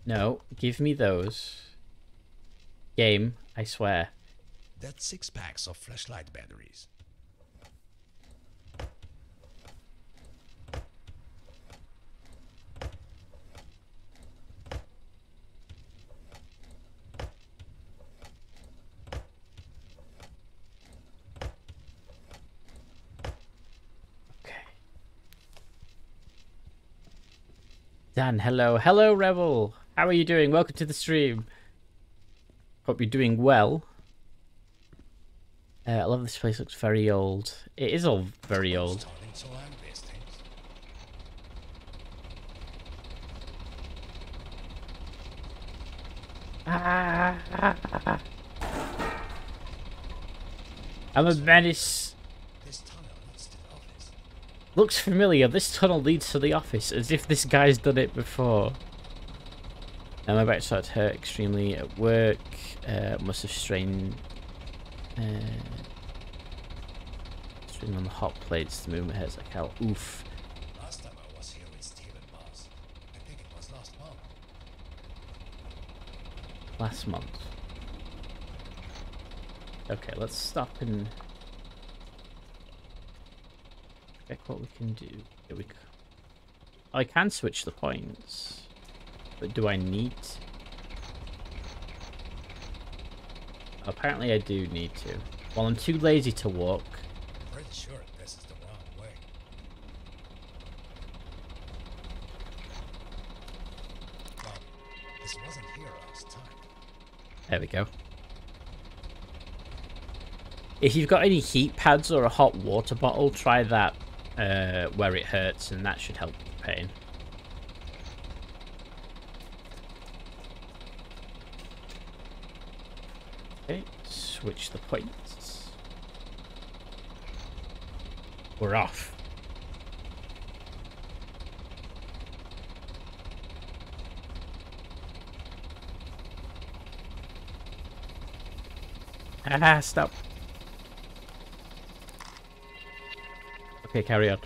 C: No, give me those. Game, I swear.
D: That's six packs of flashlight batteries.
C: Okay. Dan, hello. Hello, Rebel. How are you doing? Welcome to the stream. Hope you're doing well. Uh, I love this place. Looks very old. It is all very old.
D: Land.
C: I'm a menace. Looks familiar. This tunnel leads to the office, as if this guy's done it before. Now my back started to hurt extremely at work. Uh, must have strained. Uh, strained on the hot plates. The movement hurts like hell. Oof.
D: Last time I was here with Steve and I think it was last month.
C: Last month. Okay, let's stop and check what we can do. Here we go. I can switch the points, but do I need? Apparently, I do need to. Well, I'm too lazy to walk.
D: I'm pretty sure this is the wrong way. Well, this wasn't here last time.
C: There we go. If you've got any heat pads or a hot water bottle, try that uh, where it hurts, and that should help the pain. Okay, switch the points. We're off. Ah, stop. Okay, carry on.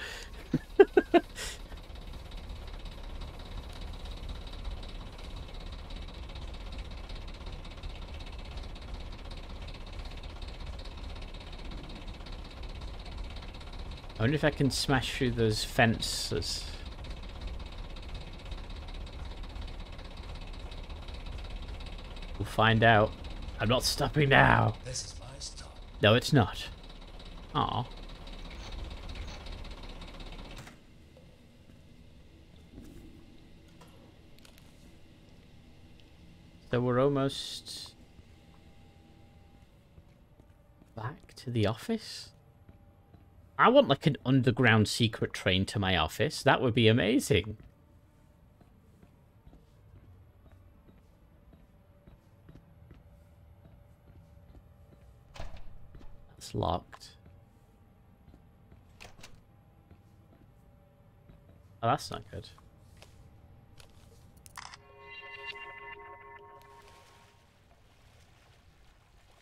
C: I wonder if I can smash through those fences. We'll find out. I'm not stopping now.
D: This is my stop.
C: No, it's not. Aw. So we're almost back to the office? I want like an underground secret train to my office. That would be amazing. That's locked. Oh, that's not good.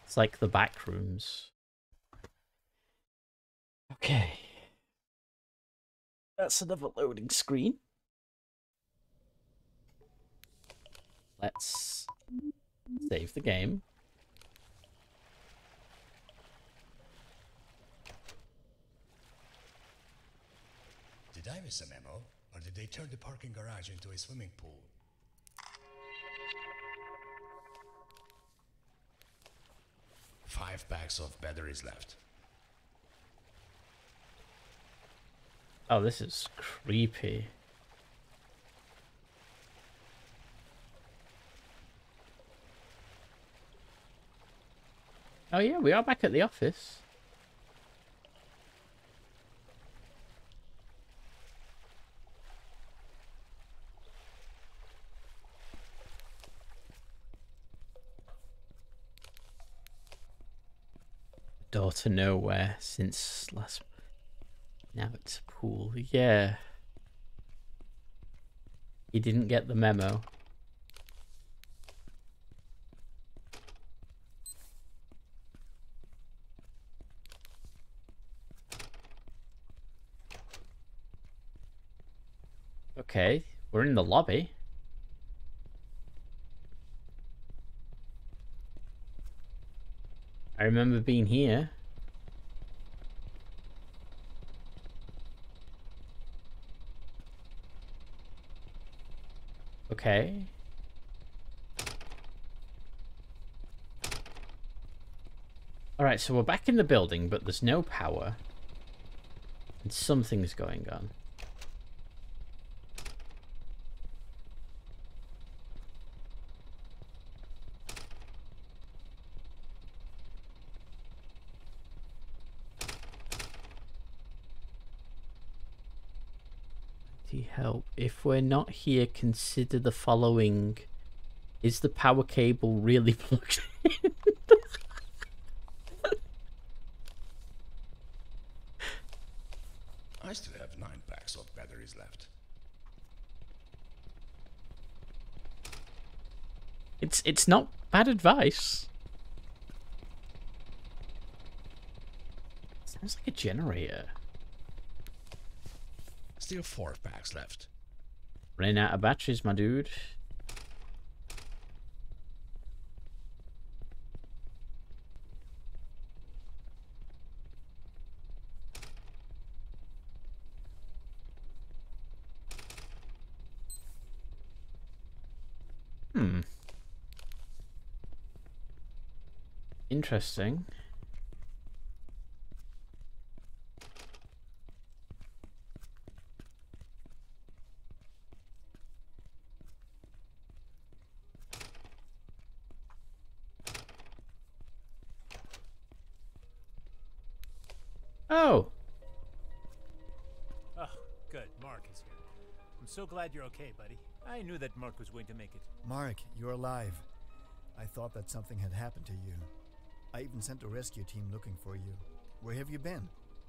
C: It's like the back rooms. Okay. That's another loading screen. Let's save the game.
D: Did I miss a memo? Or did they turn the parking garage into a swimming pool? Five packs of batteries left.
C: Oh, this is creepy. Oh yeah, we are back at the office. Door to nowhere since last now it's a pool. Yeah. You didn't get the memo. Okay, we're in the lobby. I remember being here. Okay. Alright, so we're back in the building, but there's no power. And something's going on. Emergency help. If we're not here, consider the following. Is the power cable really plugged in?
D: I still have nine packs of batteries left.
C: It's it's not bad advice. Sounds like a generator.
D: Still four packs left.
C: Running out of batteries, my dude. Hmm. Interesting.
E: Glad you're okay, buddy. I knew that Mark was going to make it.
F: Mark, you're alive. I thought that something had happened to you. I even sent a rescue team looking for you. Where have you been?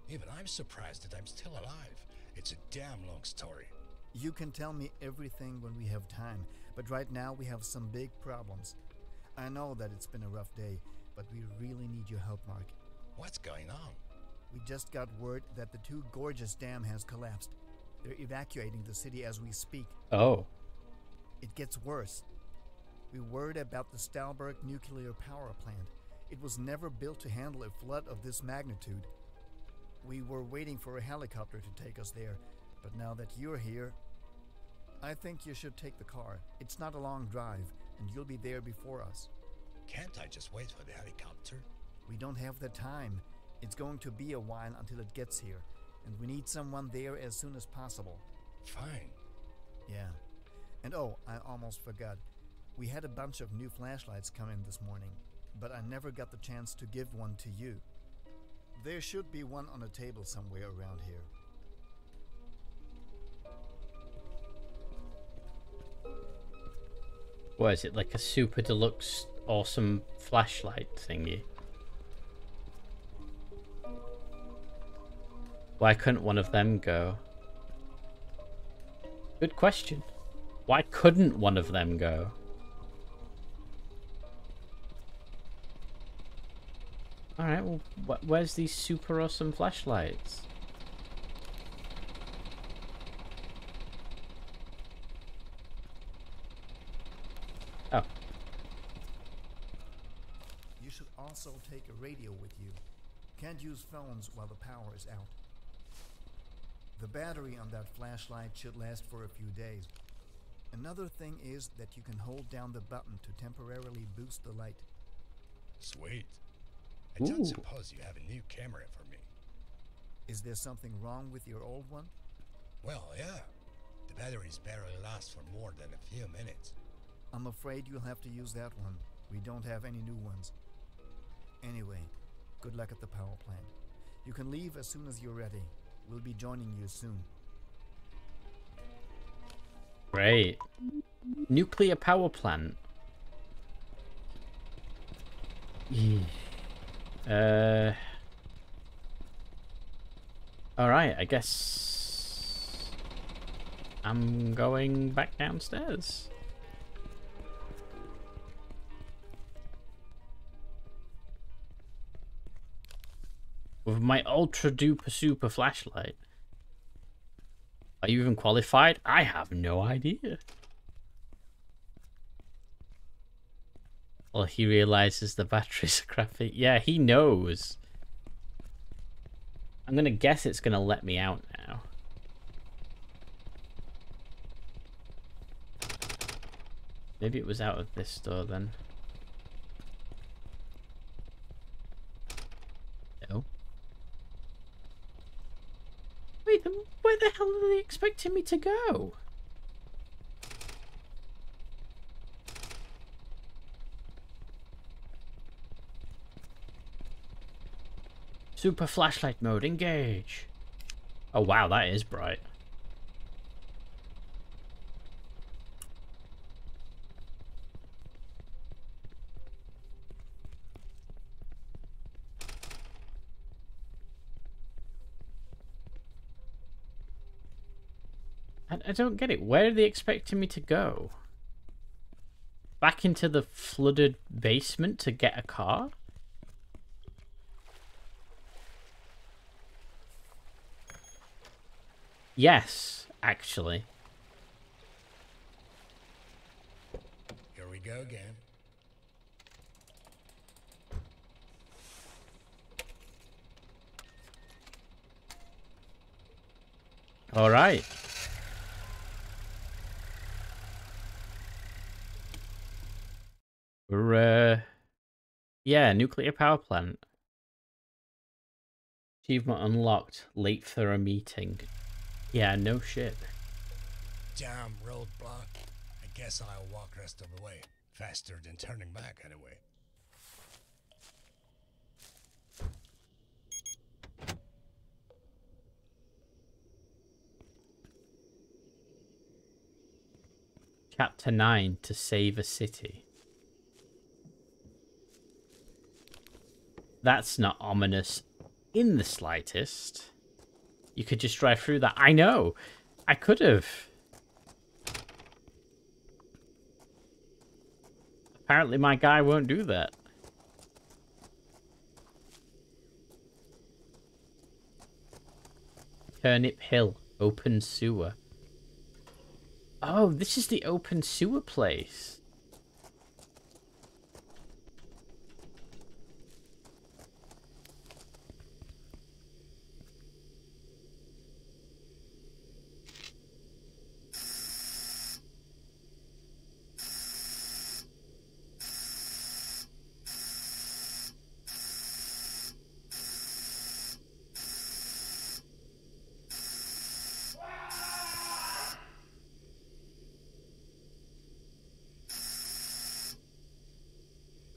D: Even I'm surprised that I'm still alive. It's a damn long story.
F: You can tell me everything when we have time, but right now we have some big problems. I know that it's been a rough day, but we really need your help, Mark.
D: What's going on?
F: We just got word that the Two Gorges Dam has collapsed. They're evacuating the city as we speak.
C: oh.
F: It gets worse. We worried about the Stalburg nuclear power plant. It was never built to handle a flood of this magnitude. We were waiting for a helicopter to take us there, but now that you're here, I think you should take the car. It's not a long drive, and you'll be there before us.
D: Can't I just wait for the helicopter?
F: We don't have the time. It's going to be a while until it gets here, and we need someone there as soon as possible.
D: Fine.
F: Yeah. And oh, I almost forgot. We had a bunch of new flashlights come in this morning, but I never got the chance to give one to you. There should be one on a table somewhere around here.
C: What is it, like a super deluxe awesome flashlight thingy? Why couldn't one of them go? Good question. Why couldn't one of them go? Alright, well, wh where's these super awesome flashlights? Oh,
F: You should also take a radio with you. Can't use phones while the power is out. The battery on that flashlight should last for a few days. Another thing is that you can hold down the button to temporarily boost the light.
D: Sweet. I don't suppose you have a new camera for me.
F: Is there something wrong with your old one?
D: Well, yeah. The batteries barely last for more than a few minutes.
F: I'm afraid you'll have to use that one. We don't have any new ones. Anyway, good luck at the power plant. You can leave as soon as you're ready. We'll be joining you soon.
C: great. Nuclear power plant. Uh. Alright, I guess. I'm going back downstairs. With my ultra duper super flashlight. Are you even qualified? I have no idea. Well, he realizes the batteries are crappy. Yeah, he knows. I'm gonna guess it's gonna let me out now. Maybe it was out of this door then. No. Wait, where the hell are they expecting me to go? Super flashlight mode, engage. Oh wow, that is bright. I, I don't get it. Where are they expecting me to go? Back into the flooded basement to get a car? Yes, actually.
D: Here we go again.
C: All right. We're, uh, yeah, nuclear power plant. Achievement unlocked. Late for a meeting. Yeah, no shit.
D: Damn roadblock. I guess I'll walk rest of the way. Faster than turning back, anyway.
C: Chapter 9 to save a city. That's not ominous in the slightest. You could just drive through that. I know. I could have. Apparently my guy won't do that. Turnip Hill, open sewer. Oh, this is the open sewer place.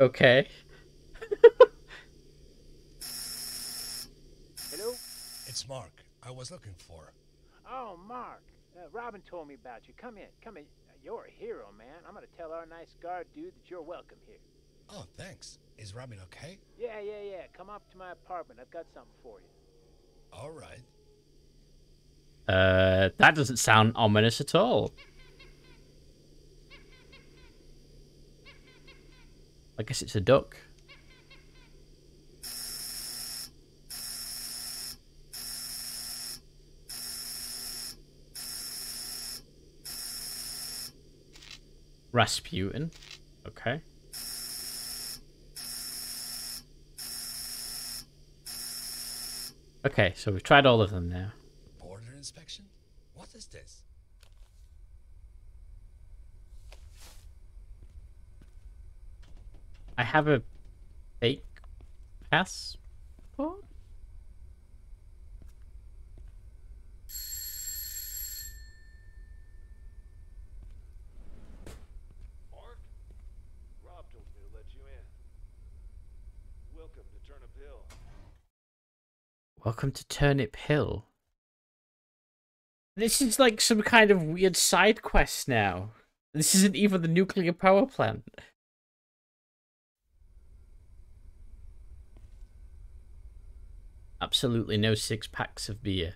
C: Okay.
E: Hello?
D: It's Mark. I was looking for.
E: Oh, Mark. Uh, Robin told me about you. Come in. Come in. Uh, You're a hero, man. I'm gonna tell our nice guard dude that you're welcome here.
D: Oh, thanks. Is Robin okay?
E: Yeah, yeah, yeah. Come up to my apartment. I've got something for you.
D: All right.
C: Uh, that doesn't sound ominous at all. I guess it's a duck. Rasputin. Okay. Okay, so we've tried all of them now.
D: Border inspection? What is this?
C: I have a fake passport.
A: Mark? Rob told me to let you in. Welcome to Turnip Hill.
C: Welcome to Turnip Hill. This is like some kind of weird side quest now. This isn't even the nuclear power plant. Absolutely no six packs of beer.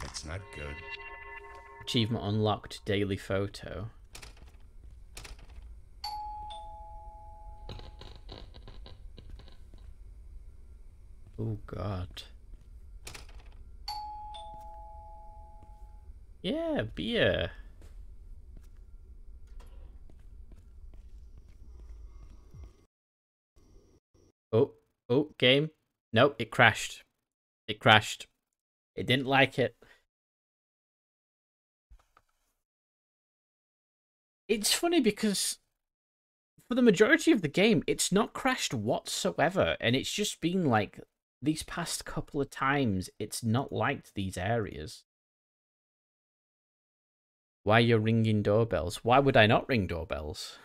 D: That's not good.
C: Achievement unlocked daily photo. Oh god. Yeah, beer. Oh, oh, game. No, it crashed. It crashed. It didn't like it. It's funny because for the majority of the game, it's not crashed whatsoever, and it's just been like these past couple of times, it's not liked these areas. Why you're ringing doorbells? Why would I not ring doorbells?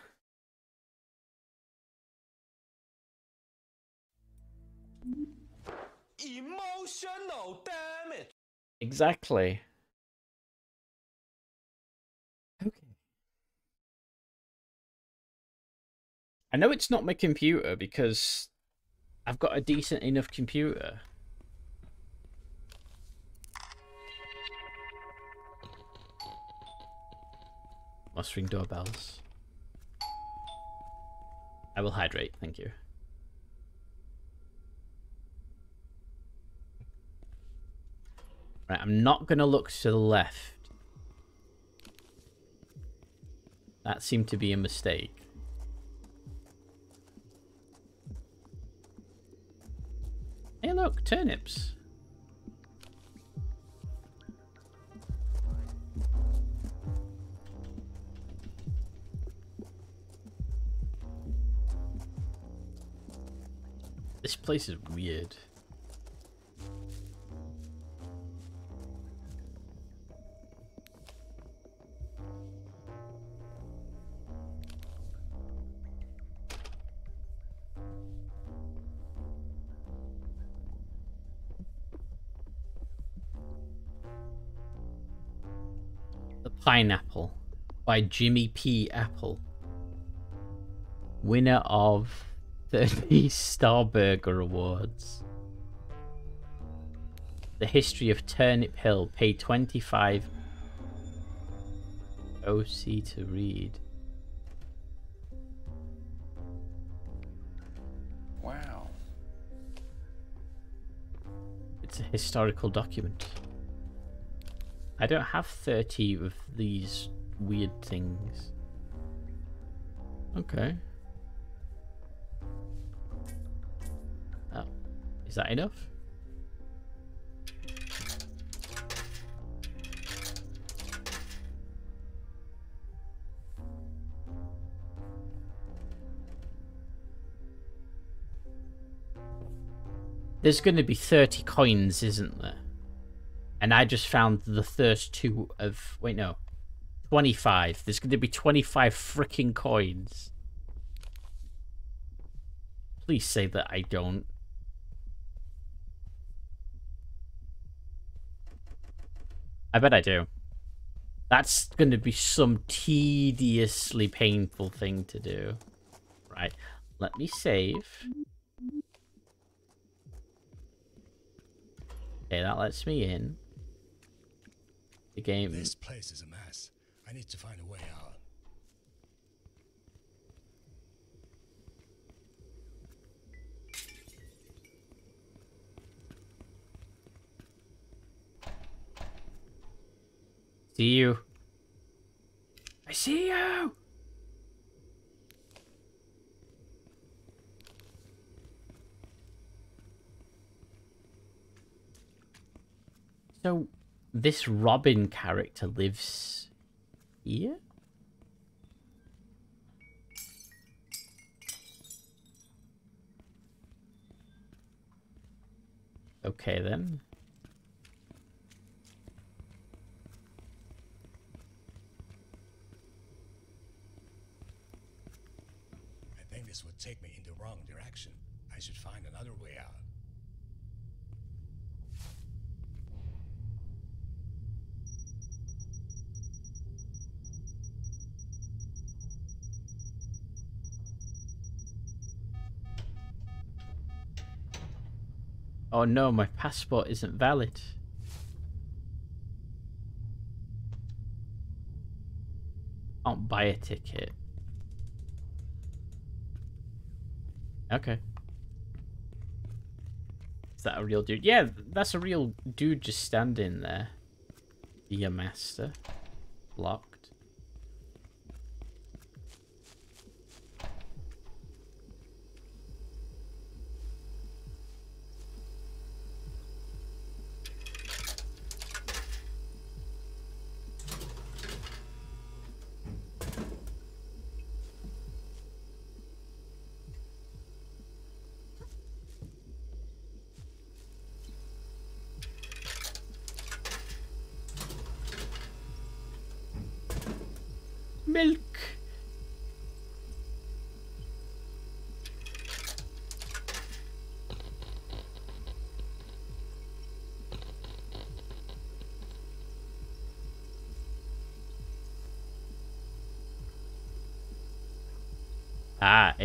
C: Exactly. Okay. I know it's not my computer because I've got a decent enough computer. Must ring doorbells. I will hydrate, thank you. Right, I'm not going to look to the left. That seemed to be a mistake. Hey look, turnips. This place is weird. Pineapple by Jimmy P. Apple. Winner of 30 Star Burger Awards. The History of Turnip Hill. Pay 25 OC to read.
D: Wow.
C: It's a historical document. I don't have 30 of these weird things. Okay. Oh, is that enough? There's going to be 30 coins, isn't there? And I just found the first two of... Wait, no. 25. There's going to be 25 freaking coins. Please say that I don't. I bet I do. That's going to be some tediously painful thing to do. Right. Let me save. Okay, that lets me in. The game.
D: This place is a mess. I need to find a way out.
C: See you. I see you. So, this Robin character lives here? Okay then. Oh no, my passport isn't valid. Can't buy a ticket. Okay. Is that a real dude? Yeah, that's a real dude just standing there. A master. Locked.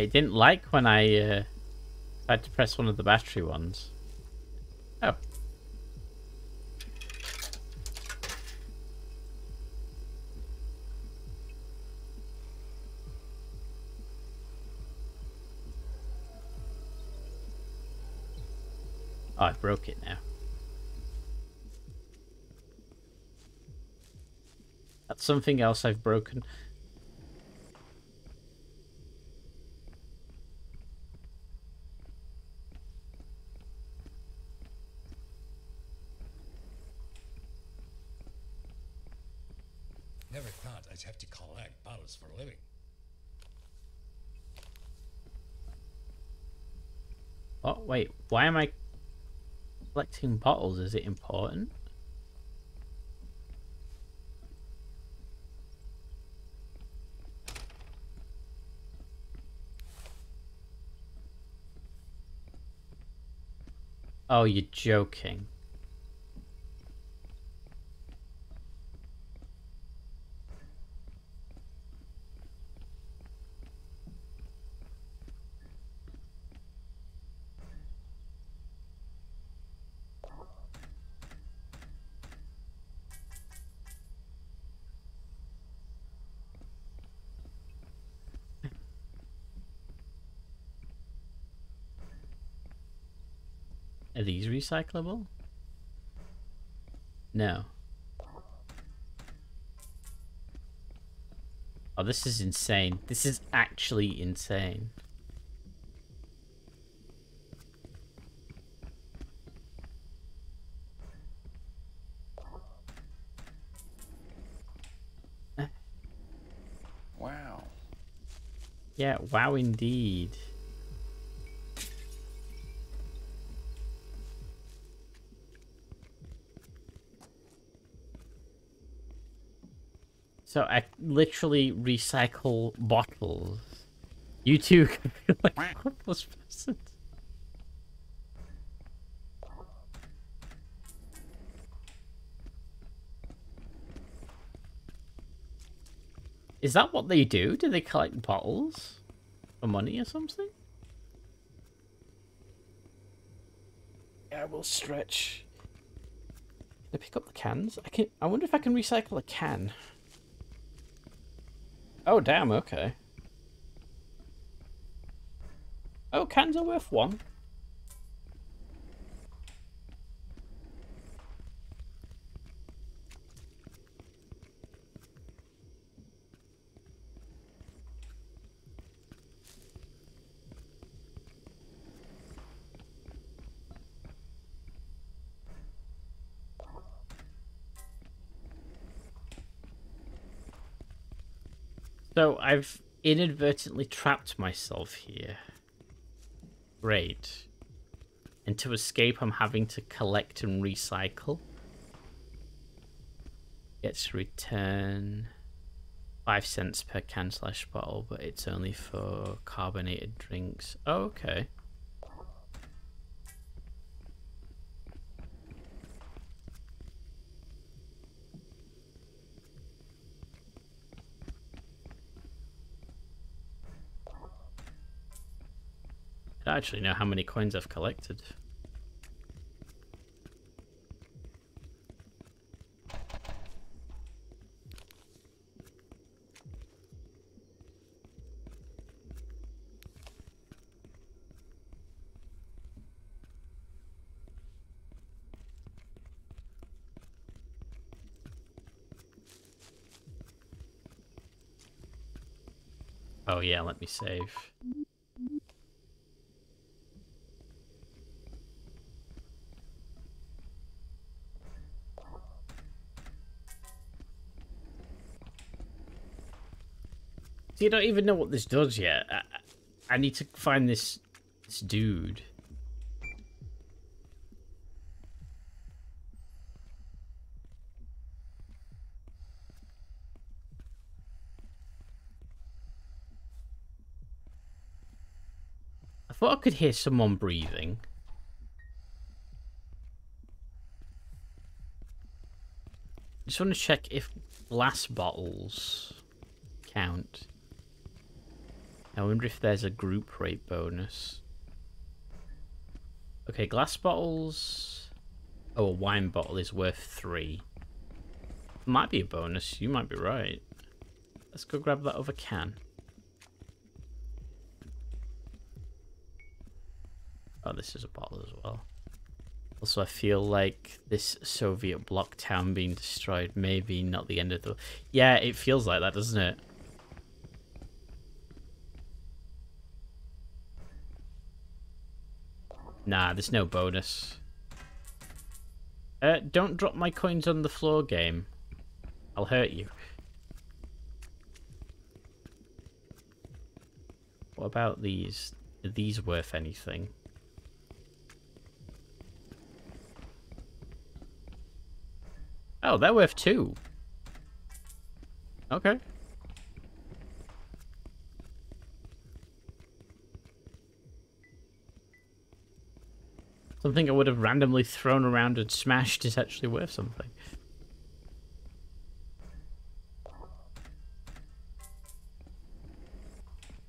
C: It didn't like when I uh, had to press one of the battery ones. Oh. Oh, I broke it now. That's something else I've broken.
D: Bottles for a living.
C: Oh, wait. Why am I collecting bottles? Is it important? Oh, you're joking. Are these recyclable? No. Oh, this is insane. This is actually insane.
G: Wow.
C: Yeah, wow indeed. So I literally recycle bottles. You two can feel like worthless person. Is that what they do? Do they collect bottles for money or something? Yeah, we'll stretch. Can I pick up the cans? I can. I wonder if I can recycle a can. Oh damn. Okay. Oh, cans are worth one. So I've inadvertently trapped myself here. Great. And to escape, I'm having to collect and recycle. To return five cents per can slash bottle, but it's only for carbonated drinks. Oh, okay. Don't actually know how many coins I've collected. Oh yeah, let me save. So you don't even know what this does yet. I, I need to find this this dude. I thought I could hear someone breathing. Just want to check if glass bottles count. I wonder if there's a group rate bonus. Okay, glass bottles. Oh, a wine bottle is worth three. Might be a bonus. You might be right. Let's go grab that other can. Oh, this is a bottle as well. Also, I feel like this Soviet block town being destroyed may be not the end of the... Yeah, it feels like that, doesn't it? Nah, there's no bonus. Uh, don't drop my coins on the floor, game. I'll hurt you. What about these? Are these worth anything? Oh, they're worth two. Okay. Something I would have randomly thrown around and smashed is actually worth something.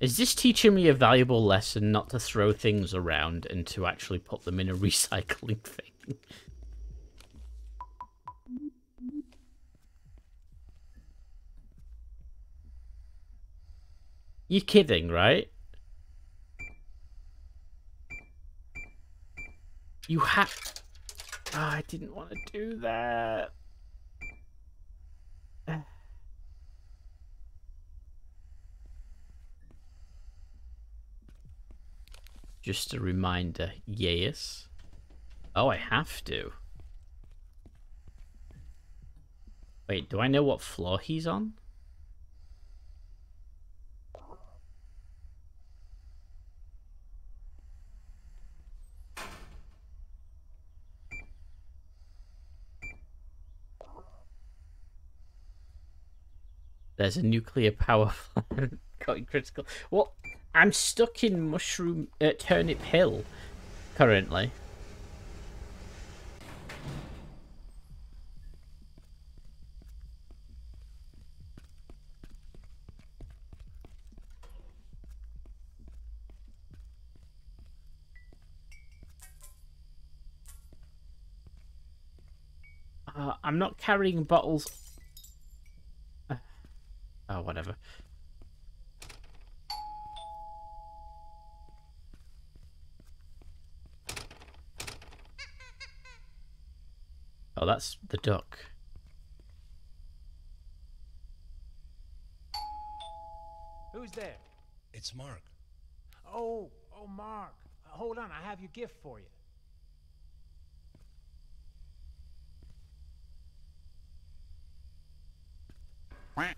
C: Is this teaching me a valuable lesson not to throw things around and to actually put them in a recycling thing? You're kidding, right? You have... Oh, ah, I didn't want to do that. Just a reminder, yes. Oh, I have to. Wait, do I know what floor he's on? There's a nuclear power plant going critical. What? I'm stuck in Mushroom uh, Turnip Hill currently. Uh, I'm not carrying bottles. Oh, whatever. Oh, that's the duck.
E: Who's there?
D: It's Mark.
E: Oh, oh, Mark. Hold on, I have your gift for you. I,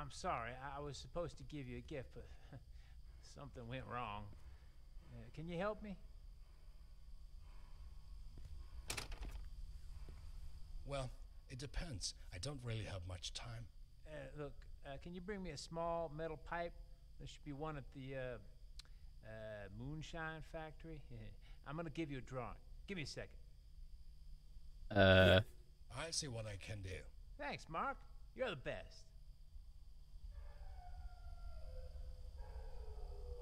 E: I'm sorry. I I was supposed to give you a gift, but something went wrong. Uh, can you help me?
D: Well, it depends. I don't really have much time.
E: Uh, look, uh, can you bring me a small metal pipe? There should be one at the uh, uh, moonshine factory. I'm gonna give you a drawing. Give me a second.
C: Uh,
D: I'll see what I can do.
E: Thanks, Mark. You're the best.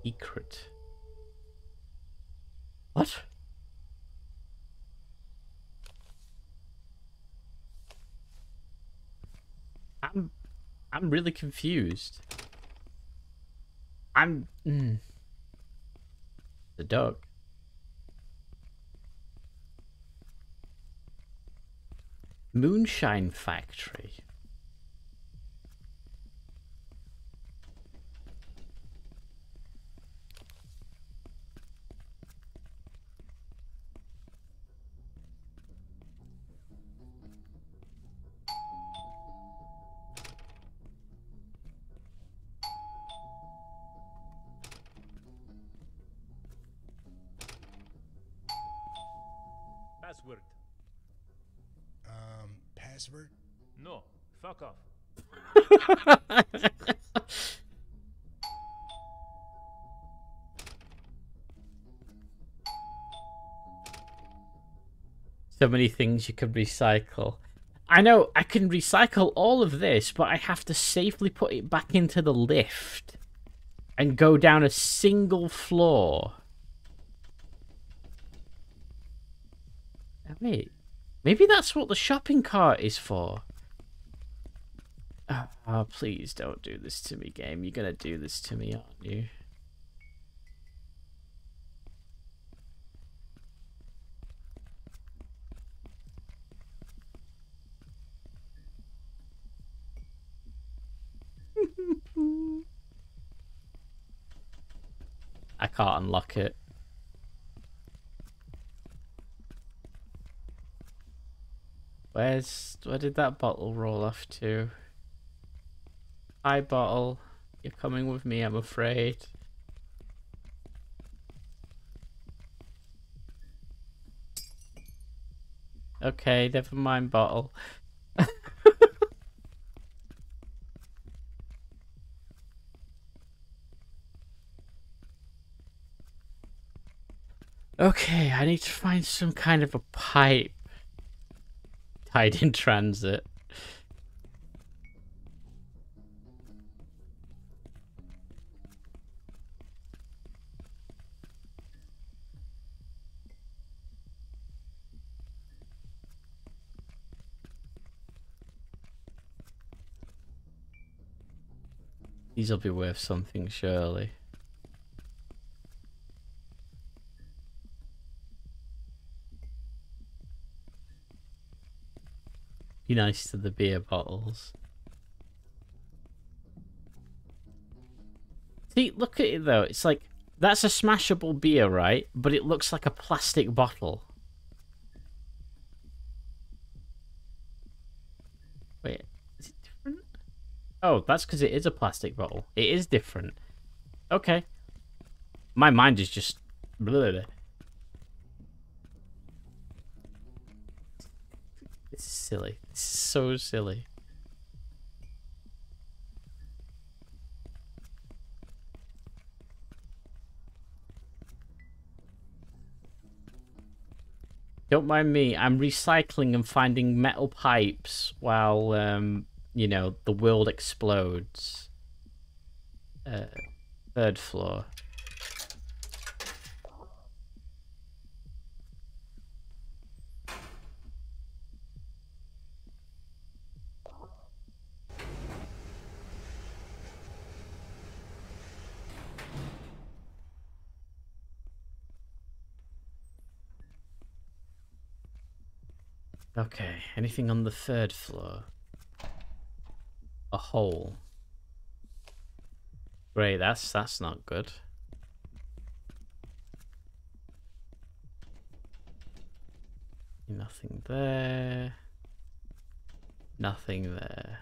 C: Secret. What? I'm, I'm really confused. I'm. Mm. The dog. Moonshine Factory. So many things you can recycle. I know I can recycle all of this, but I have to safely put it back into the lift and go down a single floor. Wait, maybe that's what the shopping cart is for. Oh, please don't do this to me, game. You're gonna do this to me, aren't you? Can't unlock it. Where's where did that bottle roll off to? Hi bottle, you're coming with me, I'm afraid. Okay, never mind bottle. Okay, I need to find some kind of a pipe tied in transit. These will be worth something, surely. Be nice to the beer bottles. See, look at it though. It's like, that's a smashable beer, right? But it looks like a plastic bottle. Wait, is it different? Oh, that's because it is a plastic bottle. It is different. Okay. My mind is just... Blah, blah, blah. This is silly. This is so silly. Don't mind me. I'm recycling and finding metal pipes while, um, you know, the world explodes. Uh, third floor. Okay, anything on the third floor? A hole. Great, that's that's not good. Nothing there. Nothing there.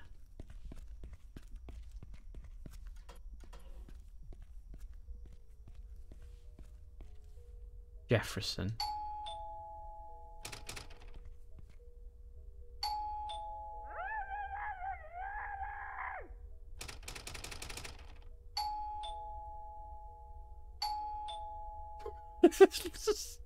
C: Jefferson.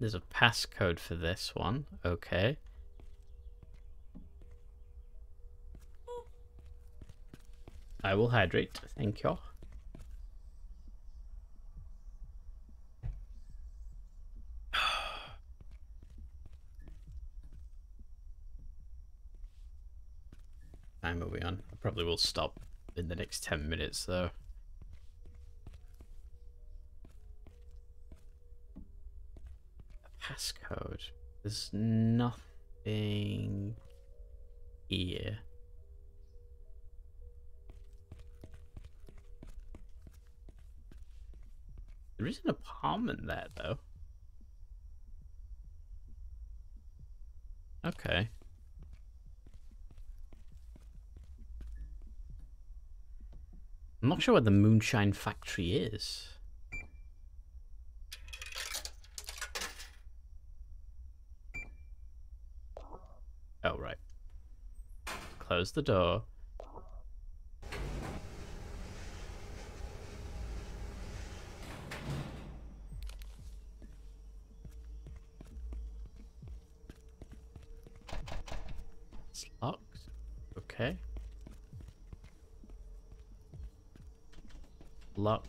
C: There's a passcode for this one. Okay. I will hydrate. Thank you. time are we on? I probably will stop in the next 10 minutes though. Passcode. There's nothing here. There is an apartment there though. Okay. I'm not sure where the moonshine factory is. Oh, right. Close the door. It's locked. Okay. Locked.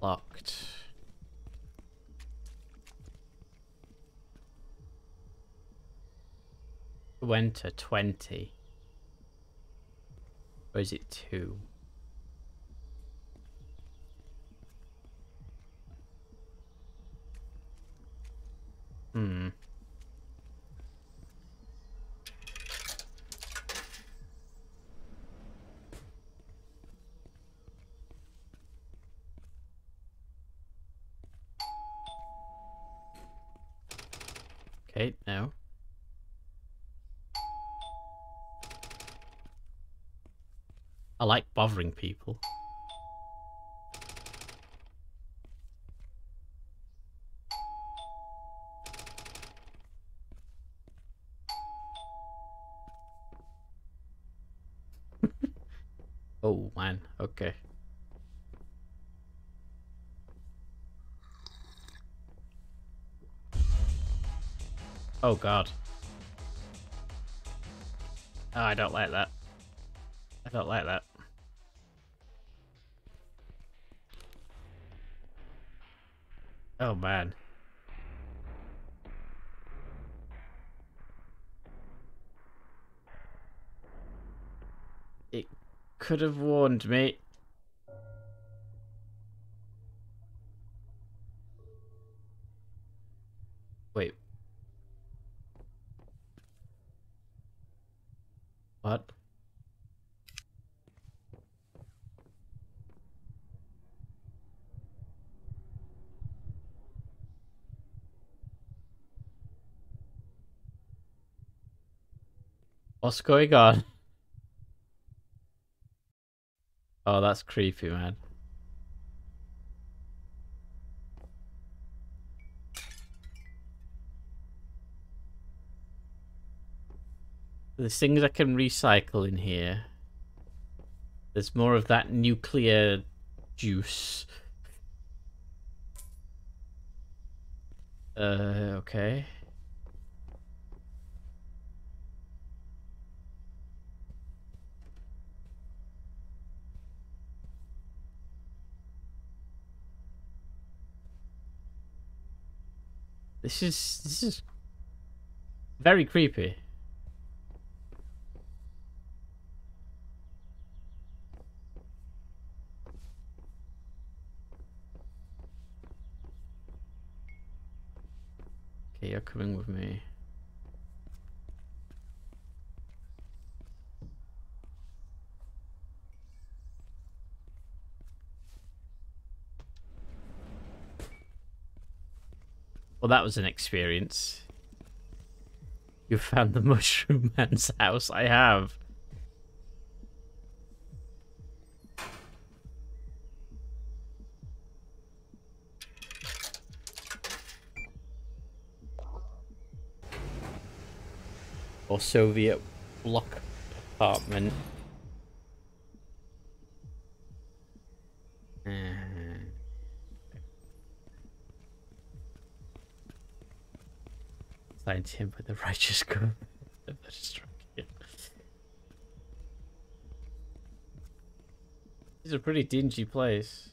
C: Locked. Went to 20. Or is it 2? Okay, no. I like people. oh man, okay. Oh god. Oh, I don't like that. I don't like that. Oh man. It could have warned me. Wait. What? What's going on? Oh, that's creepy, man. There's things I can recycle in here. There's more of that nuclear juice. Uh, okay. This is this is very creepy. Okay, you're coming with me. Well, that was an experience. You found the Mushroom Man's house. I have. Or Soviet block apartment. Find him with the righteous gun. that is a pretty dingy place.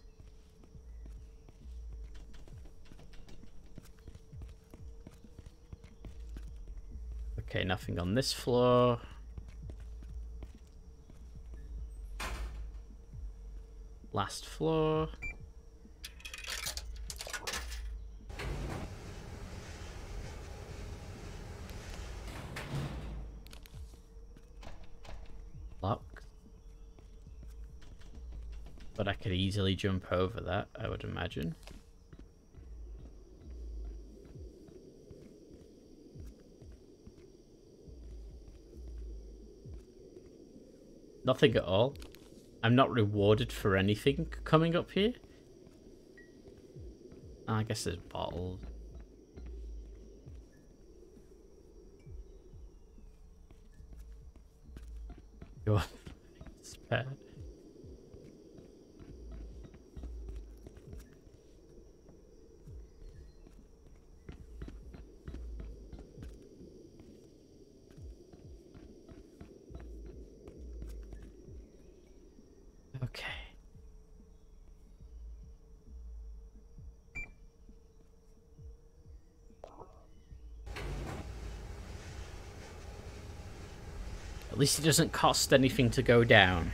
C: Okay, nothing on this floor. Last floor. Locked. But I could easily jump over that, I would imagine. Nothing at all. I'm not rewarded for anything coming up here. I guess there's bottles. On. Spare. Okay. At least it doesn't cost anything to go down.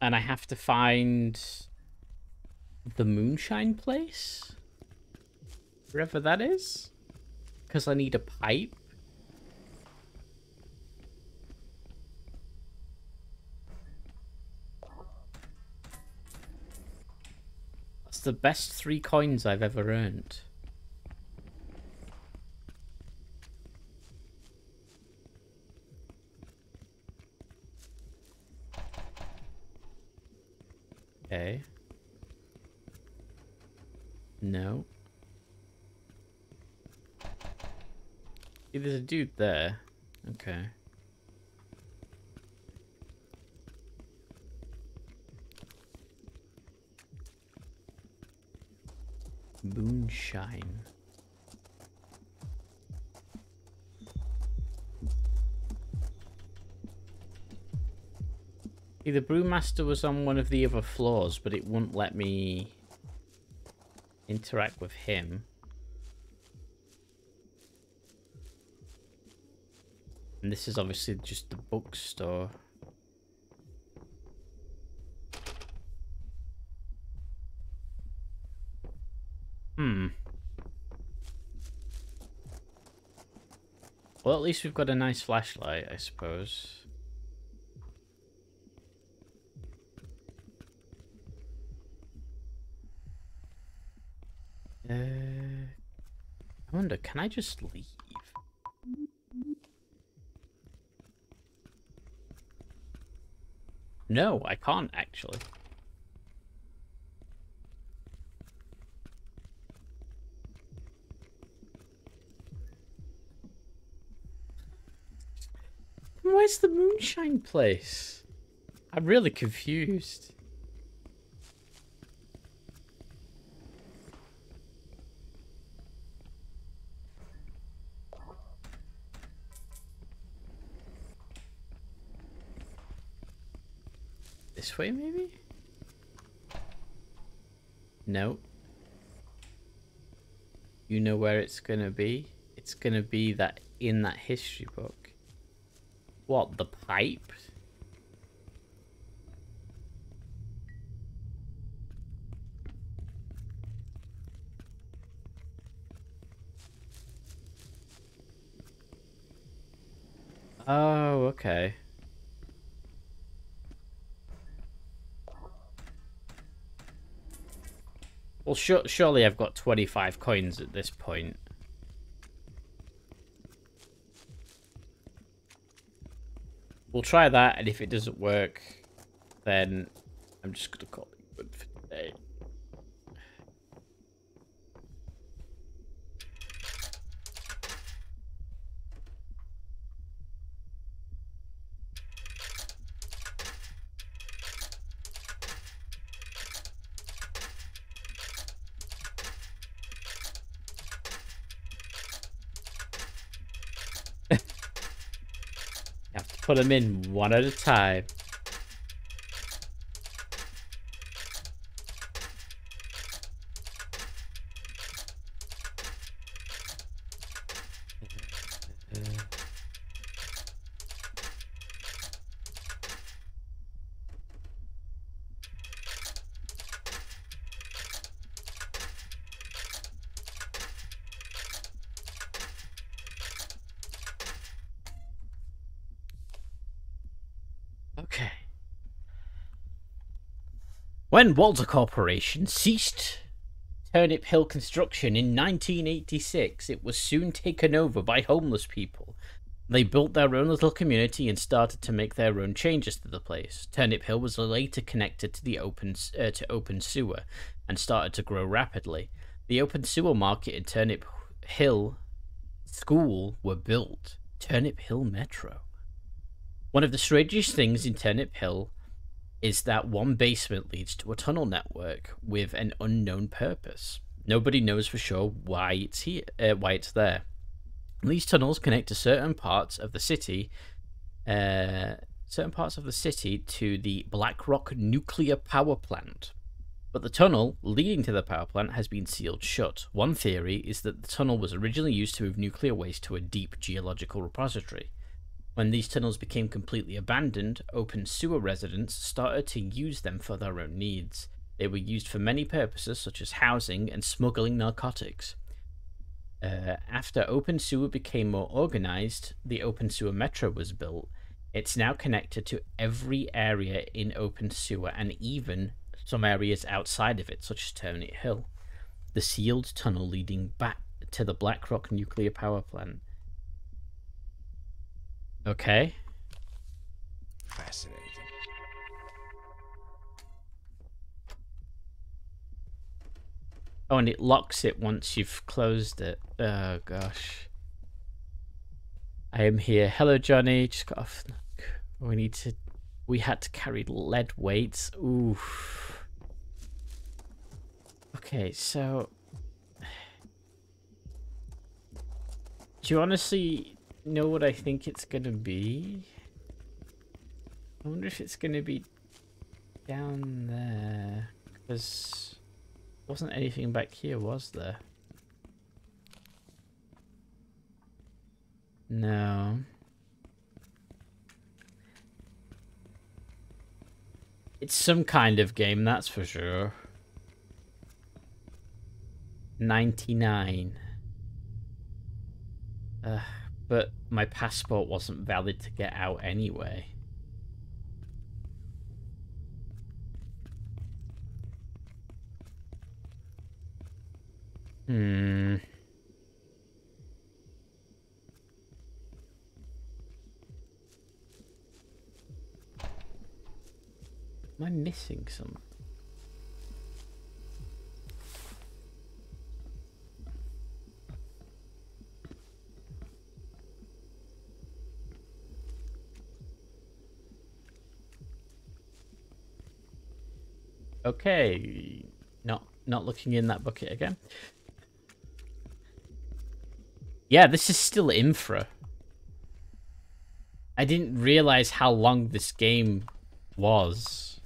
C: And I have to find the moonshine place? Wherever that is? Because I need a pipe? That's the best three coins I've ever earned. Okay. No. See, there's a dude there. Okay. Moonshine. See, the brewmaster was on one of the other floors, but it wouldn't let me interact with him. And this is obviously just the bookstore. Hmm. Well, at least we've got a nice flashlight, I suppose. Uh, I wonder, can I just leave? No, I can't actually. Where's the moonshine place? I'm really confused. Way, maybe? No. You know where it's gonna be? It's gonna be that in that history book. What, the pipe? Oh, okay. Well, sure, surely I've got 25 coins at this point. We'll try that, and if it doesn't work, then I'm just going to call it good for today. Put them in one at a time. Okay. When Walter Corporation ceased Turnip Hill construction in 1986, it was soon taken over by homeless people. They built their own little community and started to make their own changes to the place. Turnip Hill was later connected to the open uh, to open sewer and started to grow rapidly. The open sewer market in Turnip Hill School were built. Turnip Hill Metro. One of the strangest things in Turnip Hill is that one basement leads to a tunnel network with an unknown purpose. Nobody knows for sure why it's here, uh, why it's there. These tunnels connect to certain parts of the city, uh, certain parts of the city to the Blackrock nuclear power plant. But the tunnel leading to the power plant has been sealed shut. One theory is that the tunnel was originally used to move nuclear waste to a deep geological repository. When these tunnels became completely abandoned, open sewer residents started to use them for their own needs. They were used for many purposes, such as housing and smuggling narcotics. Uh, after Open Sewer became more organized, the Open Sewer Metro was built. It's now connected to every area in Open Sewer and even some areas outside of it, such as Turnip Hill. The sealed tunnel leading back to the Blackrock nuclear power plant. Okay.
D: Fascinating.
C: Oh, and it locks it once you've closed it. Oh, gosh. I am here. Hello, Johnny. Just got off. We need to... We had to carry lead weights. Oof. Okay, so... Do you honestly know what I think it's gonna be? I wonder if it's gonna be down there. Because... Wasn't anything back here, was there? No. It's some kind of game, that's for sure. 99. Uh, but my passport wasn't valid to get out anyway. Hmm. Am I missing some? Okay, not not looking in that bucket again. Yeah, this is still infra. I didn't realize how long this game was.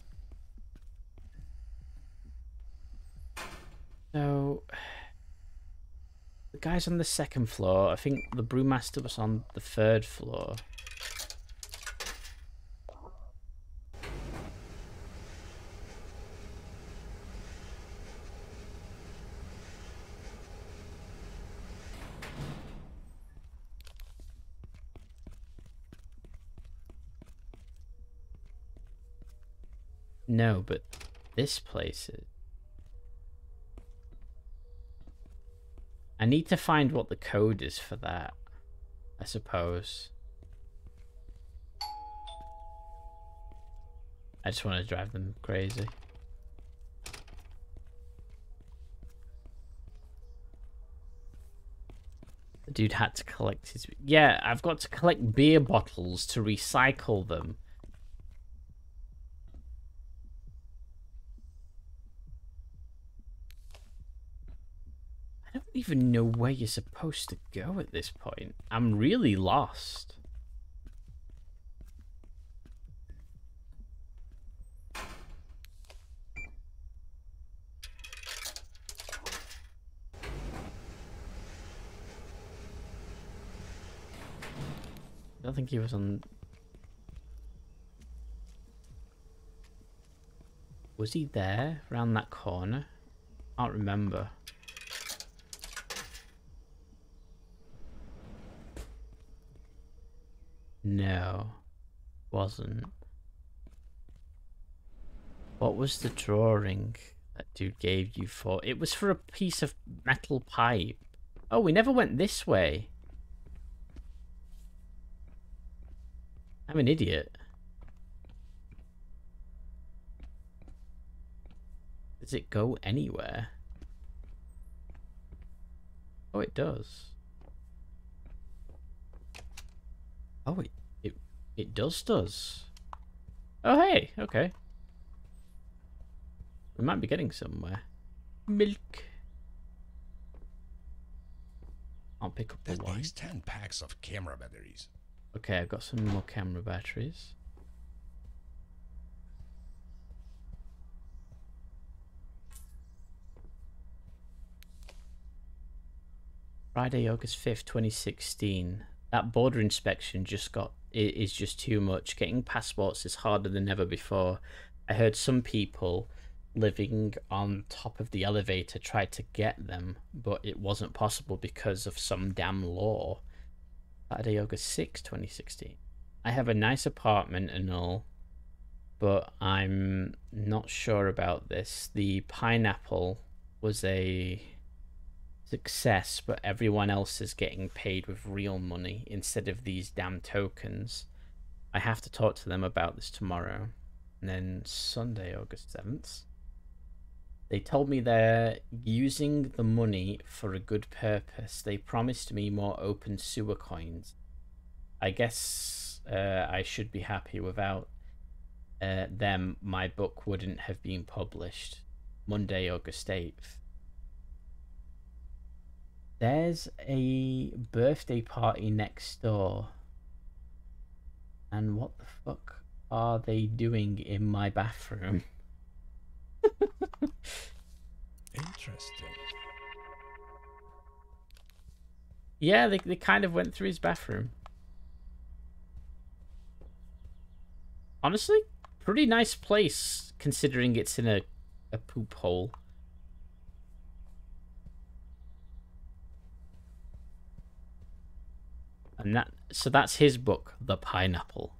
C: So, the guy's on the second floor. I think the brewmaster was on the third floor. No, but this place is... I need to find what the code is for that, I suppose. I just want to drive them crazy. The dude had to collect his... Yeah, I've got to collect beer bottles to recycle them. Don't even know where you're supposed to go at this point. I'm really lost. I don't think he was on... Was he there? Around that corner? I can't remember. No, wasn't. What was the drawing that dude gave you for? It was for a piece of metal pipe. Oh, we never went this way. I'm an idiot. Does it go anywhere? Oh, it does. Oh, it, it, does does. Oh, hey, okay. We might be getting somewhere. Milk. I'll pick up the
D: That
C: wine.
D: 10 packs of camera batteries.
C: Okay, I've got some more camera batteries. Friday, August 5th, 2016. That border inspection just got is just too much. Getting passports is harder than ever before. I heard some people living on top of the elevator tried to get them, but it wasn't possible because of some damn law. Saturday, August 6, 2016. I have a nice apartment and all, but I'm not sure about this. The pineapple was a success, but everyone else is getting paid with real money instead of these damn tokens. I have to talk to them about this tomorrow. And then Sunday, August 7th. They told me they're using the money for a good purpose. They promised me more open sewer coins. I guess uh, I should be happy without uh, them. My book wouldn't have been published. Monday, August 8th. There's a birthday party next door. And what the fuck are they doing in my bathroom?
D: Interesting.
C: Yeah, they, they kind of went through his bathroom. Honestly, pretty nice place considering it's in a, a poop hole. And that so that's his book, The Pineapple.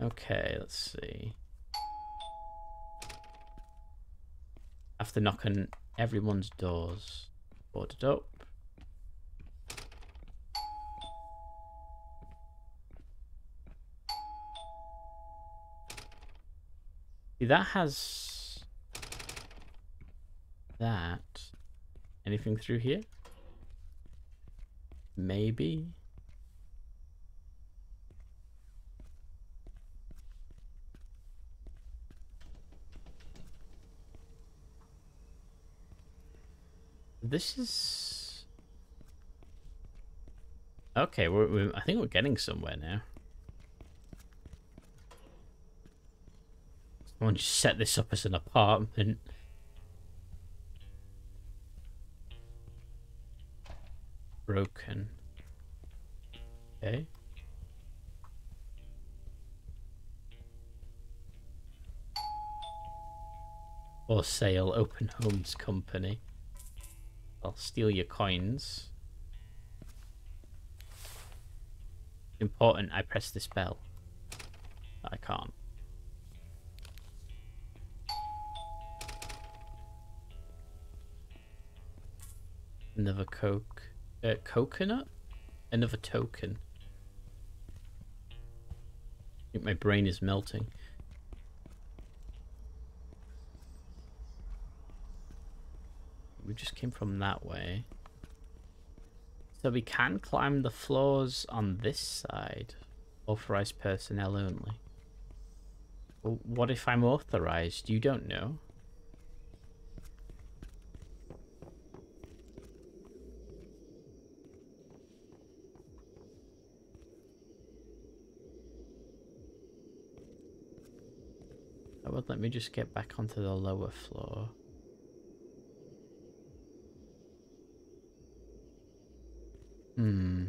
C: Okay, let's see. After knocking everyone's doors, boarded up. That has that. Anything through here? Maybe. This is okay. We're, we're I think we're getting somewhere now. Someone just set this up as an apartment. Broken. Okay. For sale, open homes company. I'll steal your coins. Important, I press this bell. I can't. Another coke. Uh, coconut? Another token. I think my brain is melting. We just came from that way. So we can climb the floors on this side. Authorized personnel only. Well, what if I'm authorized? You don't know. Let me just get back onto the lower floor. Hmm.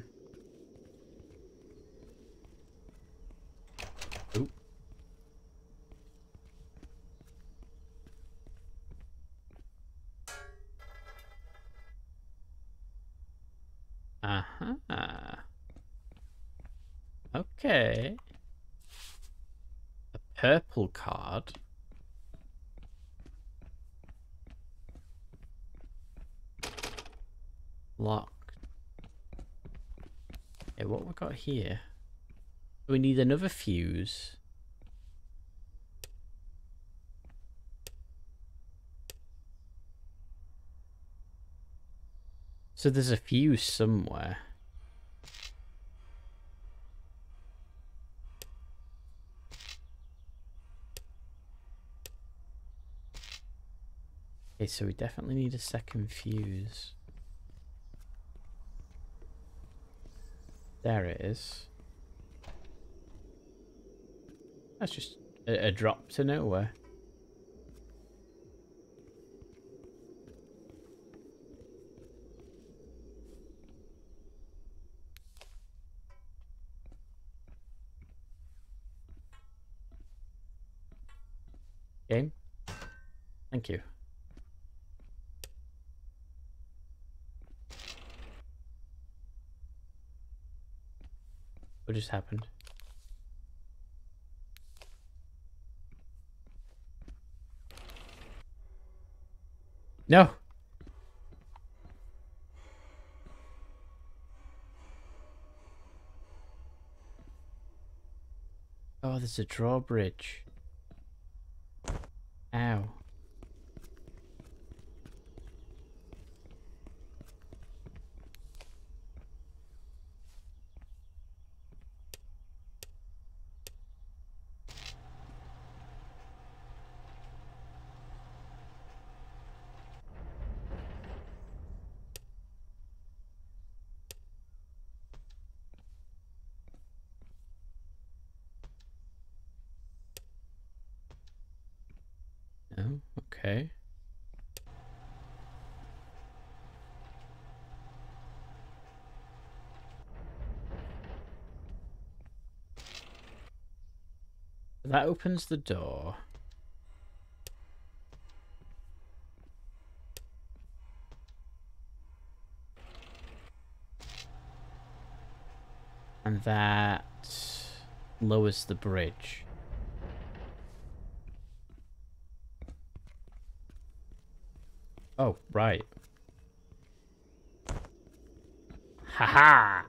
C: Okay. A purple card. Locked. Okay, what we got here? We need another fuse. So there's a fuse somewhere. Okay, so we definitely need a second fuse. There it is. That's just a, a drop to nowhere. Game? Thank you. What just happened? No! Oh, there's a drawbridge. Ow. Oh, okay. That opens the door. And that lowers the bridge. Oh, right. Haha!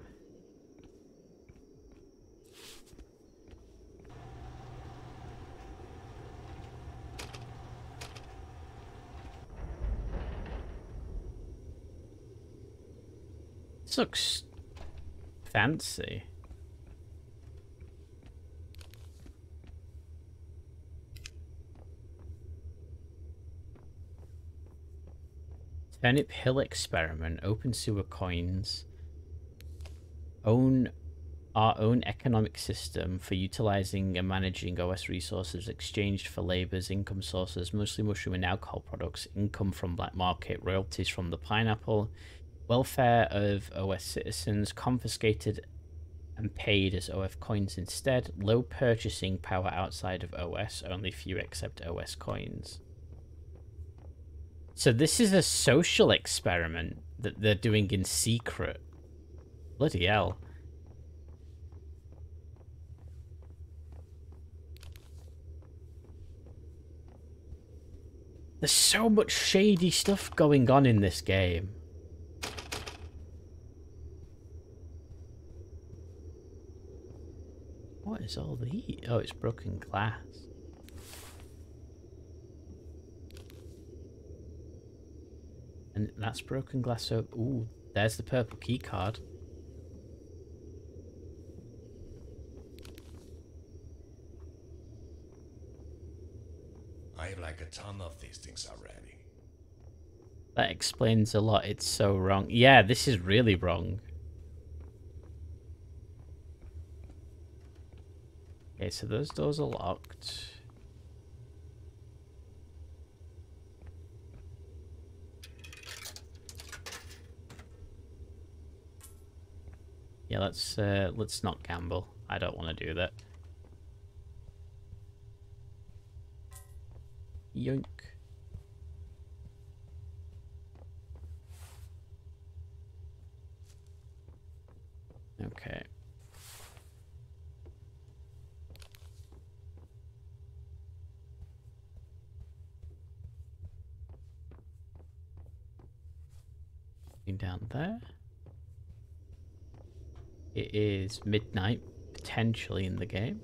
C: This looks fancy. Turnip Hill experiment, open sewer coins, own our own economic system for utilizing and managing OS resources exchanged for labor's income sources, mostly mushroom and alcohol products, income from black market, royalties from the pineapple, welfare of OS citizens confiscated and paid as OF coins instead, low purchasing power outside of OS, only few accept OS coins. So this is a social experiment that they're doing in secret. Bloody hell. There's so much shady stuff going on in this game. Is all the... heat. Oh, it's broken glass. And that's broken glass, so... Ooh, there's the purple key card.
D: I have like a ton of these things already.
C: That explains a lot. It's so wrong. Yeah, this is really wrong. Okay, so those doors are locked. Yeah, let's uh, let's not gamble. I don't want to do that. Yoink. Okay. Down there. It is midnight, potentially in the game.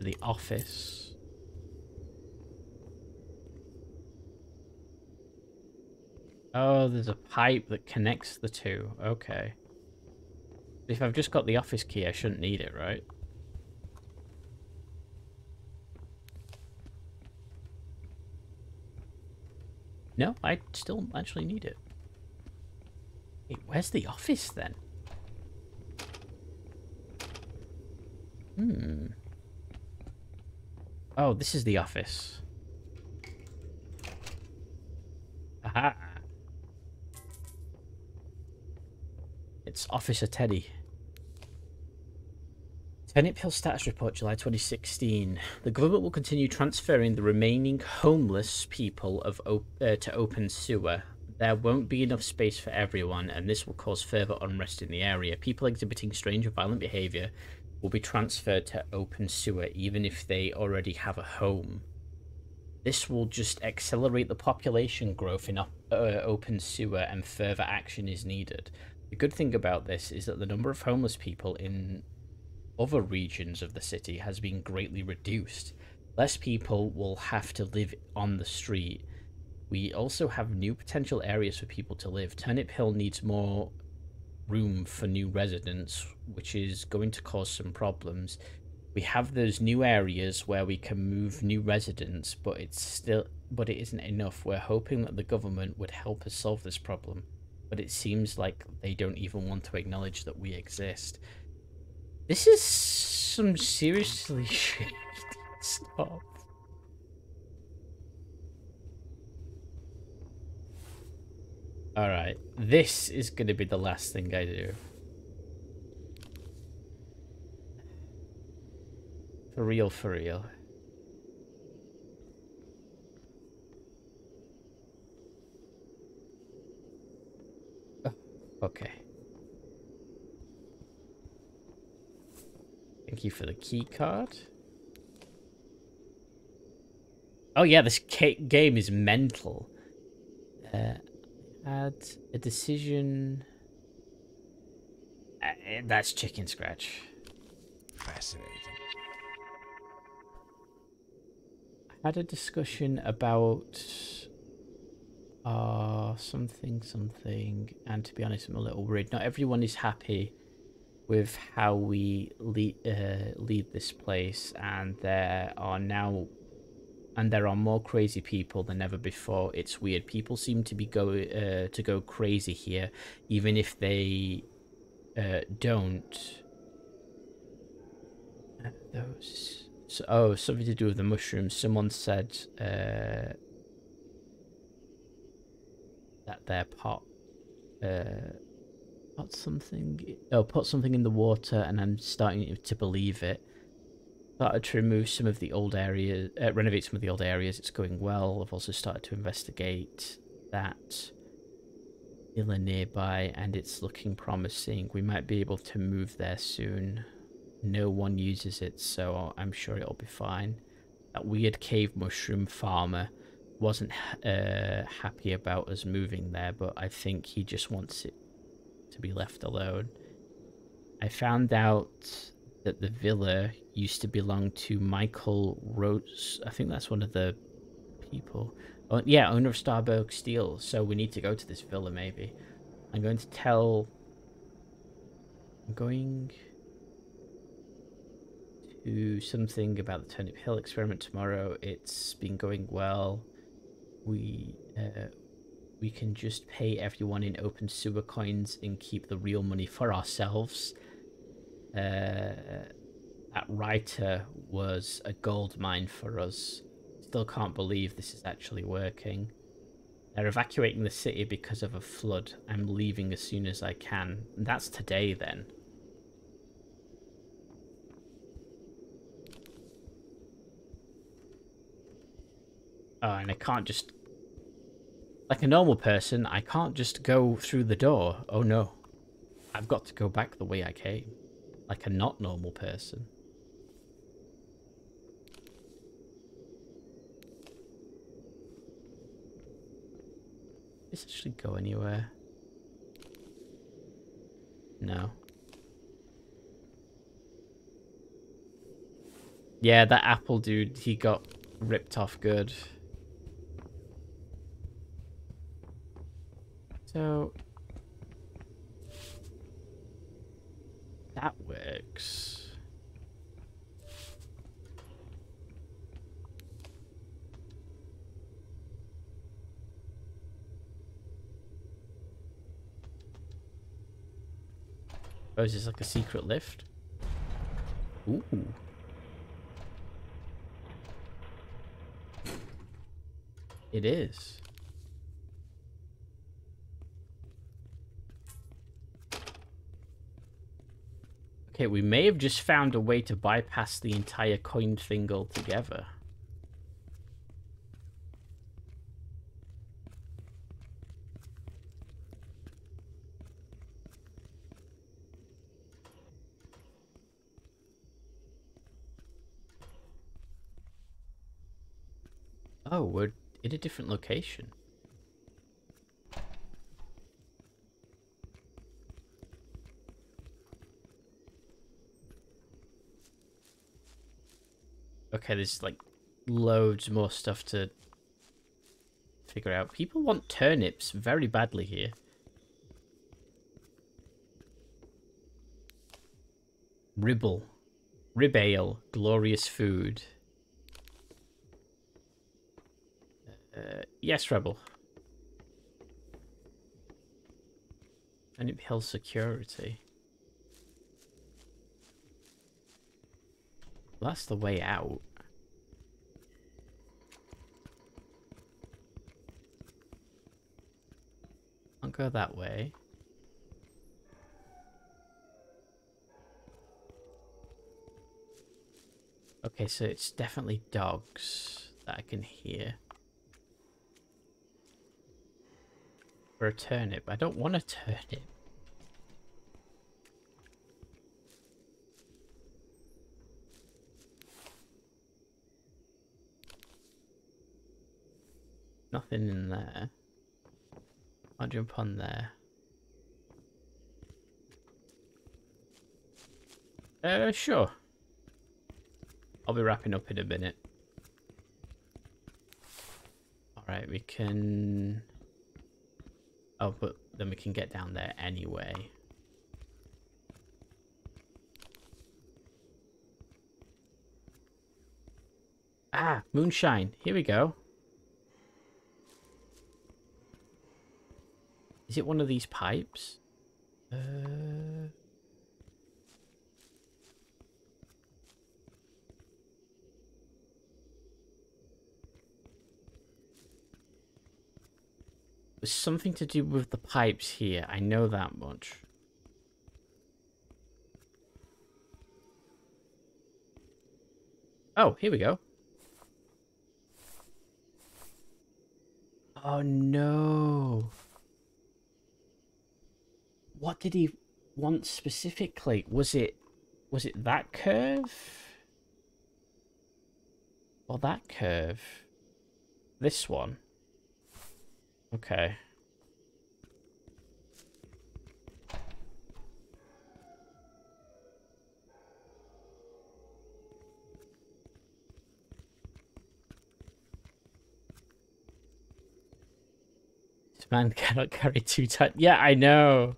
C: The office. Oh, there's a pipe that connects the two. Okay. If I've just got the office key, I shouldn't need it, right? No, I still actually need it. Wait, where's the office then? Hmm. Oh, this is the office. Aha. It's Officer Teddy. Turnip Hill Status Report, July 2016. The government will continue transferring the remaining homeless people of op- uh, to open sewer. There won't be enough space for everyone, and this will cause further unrest in the area. People exhibiting strange or violent behavior will be transferred to open sewer, even if they already have a home. This will just accelerate the population growth in uh, open sewer, and further action is needed. The good thing about this is that the number of homeless people in other regions of the city has been greatly reduced. Less people will have to live on the street. We also have new potential areas for people to live. Turnip Hill needs more room for new residents, which is going to cause some problems. We have those new areas where we can move new residents, but it's still but it isn't enough. We're hoping that the government would help us solve this problem, but it seems like they don't even want to acknowledge that we exist. This is some seriously shit stuff. Alright, this is going to be the last thing I do. For real, for real. Oh, okay. Thank you for the key card. Oh yeah, this game is mental. Uh, had a decision. Uh, that's chicken scratch.
D: Fascinating.
C: I had a discussion about uh something something and to be honest i'm a little worried not everyone is happy with how we lead uh, lead this place and there are now and there are more crazy people than ever before. It's weird. People seem to be go uh, to go crazy here even if they uh, don't. Those so, oh, something to do with the mushrooms. Someone said uh, that their pot uh, put something. Oh, put something in the water, and I'm starting to believe it. Started to remove some of the old areas, uh, renovate some of the old areas. It's going well. I've also started to investigate that villa nearby, and it's looking promising. We might be able to move there soon no one uses it, so I'm sure it'll be fine. That weird cave mushroom farmer wasn't uh, happy about us moving there, but I think he just wants it to be left alone. I found out that the villa used to belong to Michael Rose. I think that's one of the people. Oh, yeah, owner of Stalburg Steel. So we need to go to this villa, maybe. I'm going to tell. I'm going to something about the Turnip Hill experiment tomorrow. It's been going well. We uh, we can just pay everyone in open sewer coins and keep the real money for ourselves. Uh, that writer was a gold mine for us. Still can't believe this is actually working. They're evacuating the city because of a flood. I'm leaving as soon as I can. That's today then. Oh, and I can't just... Like a normal person, I can't just go through the door. Oh no. I've got to go back the way I came. Like a not normal person. This actually go anywhere? No. Yeah, that apple dude, he got ripped off good. So that works. Oh, is this like a secret lift? Ooh. It is. Okay, we may have just found a way to bypass the entire coin thing altogether. Oh, we're in a different location. Okay, there's like loads more stuff to figure out. People want turnips very badly here. Ribble. Rib ale. Glorious food. Uh, yes, Rebel. And Turnip Hill Security. That's the way out. I'll go that way. Okay, so it's definitely dogs that I can hear. For a turnip. I don't want a turnip. Nothing in there. I'll jump on there. Uh, sure. I'll be wrapping up in a minute. Alright, we can... Oh, but then we can get down there anyway. Ah, moonshine. Here we go. Is it one of these pipes? Uh... There's something to do with the pipes here. I know that much. Oh, here we go. Oh no. What did he want specifically? Was it was it that curve? Or that curve? This one? Okay. This man cannot carry two tons. Yeah, I know.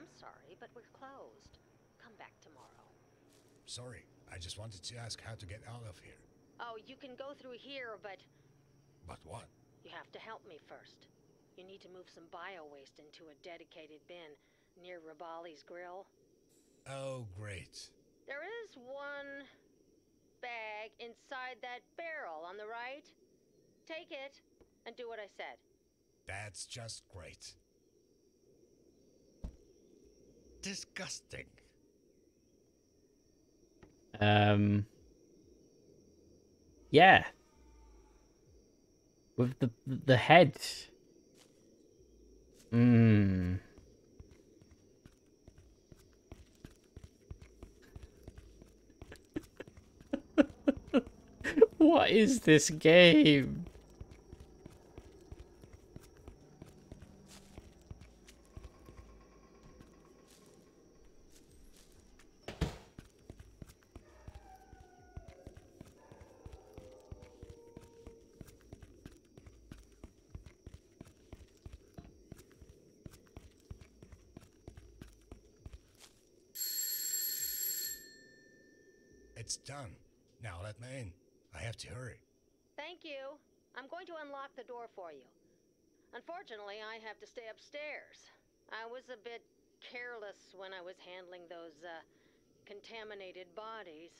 G: I'm sorry, but we're closed. Come back tomorrow.
D: Sorry, I just wanted to ask how to get out of here.
G: Oh, you can go through here, but
D: But what?
G: you have to help me first. You need to move some bio waste into a dedicated bin near Rabali's grill.
D: Oh, great.
G: There is one bag inside that barrel on the right. Take it and do what I said.
D: That's just great. Disgusting.
C: Um. Yeah. With the the head. Mmm. what is this game?
D: It's done. Now let me in. I have to hurry.
G: Thank you. I'm going to unlock the door for you. Unfortunately, I have to stay upstairs. I was a bit careless when I was handling those, uh, contaminated bodies.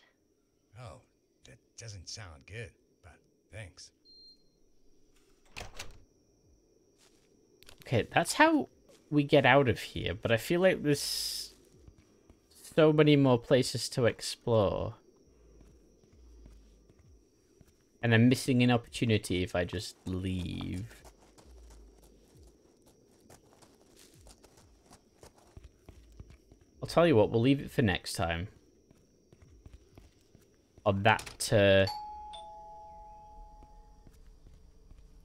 D: Oh, that doesn't sound good, but thanks.
C: Okay, that's how we get out of here, but I feel like there's so many more places to explore. And I'm missing an opportunity if I just leave. I'll tell you what, we'll leave it for next time. On that uh,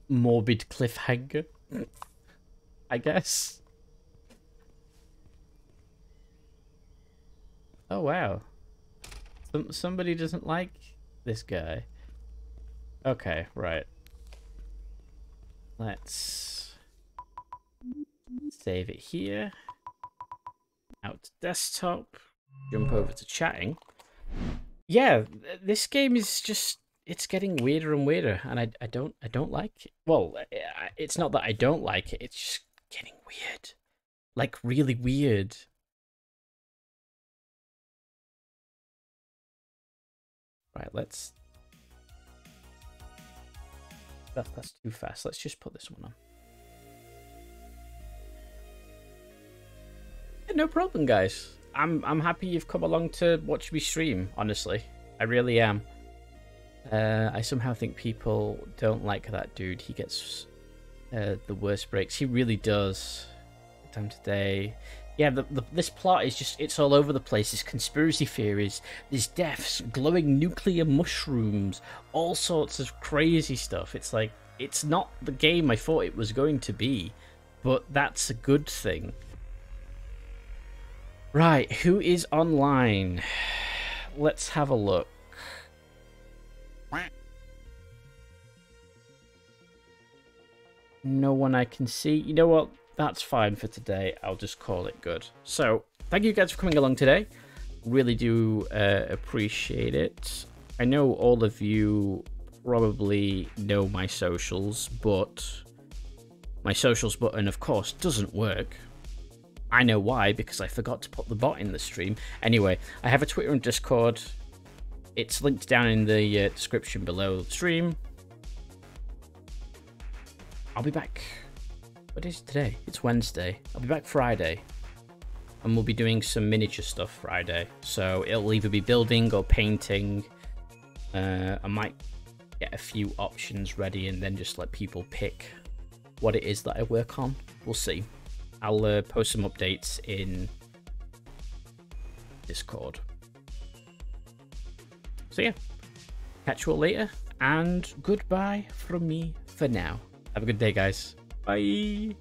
C: morbid cliffhanger, I guess. Oh wow. Some somebody doesn't like this guy. Okay, right. Let's save it here. Out to desktop. Jump over to chatting. Yeah, this game is just it's getting weirder and weirder and I I don't I don't like it. Well, uh, it's not that I don't like it. It's just getting weird. Like really weird. Right, let's that, that's too fast. Let's just put this one on. Yeah, no problem, guys. I'm I'm happy you've come along to watch me stream. Honestly, I really am. Uh, I somehow think people don't like that dude. He gets uh, the worst breaks. He really does. Time today. Yeah, the, the, this plot is just, it's all over the place. There's conspiracy theories, there's deaths, glowing nuclear mushrooms, all sorts of crazy stuff. It's like, it's not the game I thought it was going to be, but that's a good thing. Right, who is online? Let's have a look. No one I can see. You know what? That's fine for today. I'll just call it good. So, thank you guys for coming along today. Really do uh, appreciate it. I know all of you probably know my socials, but my socials button, of course, doesn't work. I know why, because I forgot to put the bot in the stream. Anyway, I have a Twitter and Discord. It's linked down in the uh, description below the stream. I'll be back. What is today? It's Wednesday. I'll be back Friday. And we'll be doing some miniature stuff Friday. So it'll either be building or painting. Uh, I might get a few options ready and then just let people pick what it is that I work on. We'll see. I'll uh, post some updates in Discord. So yeah, catch you all later, and goodbye from me for now. Have a good day, guys. aí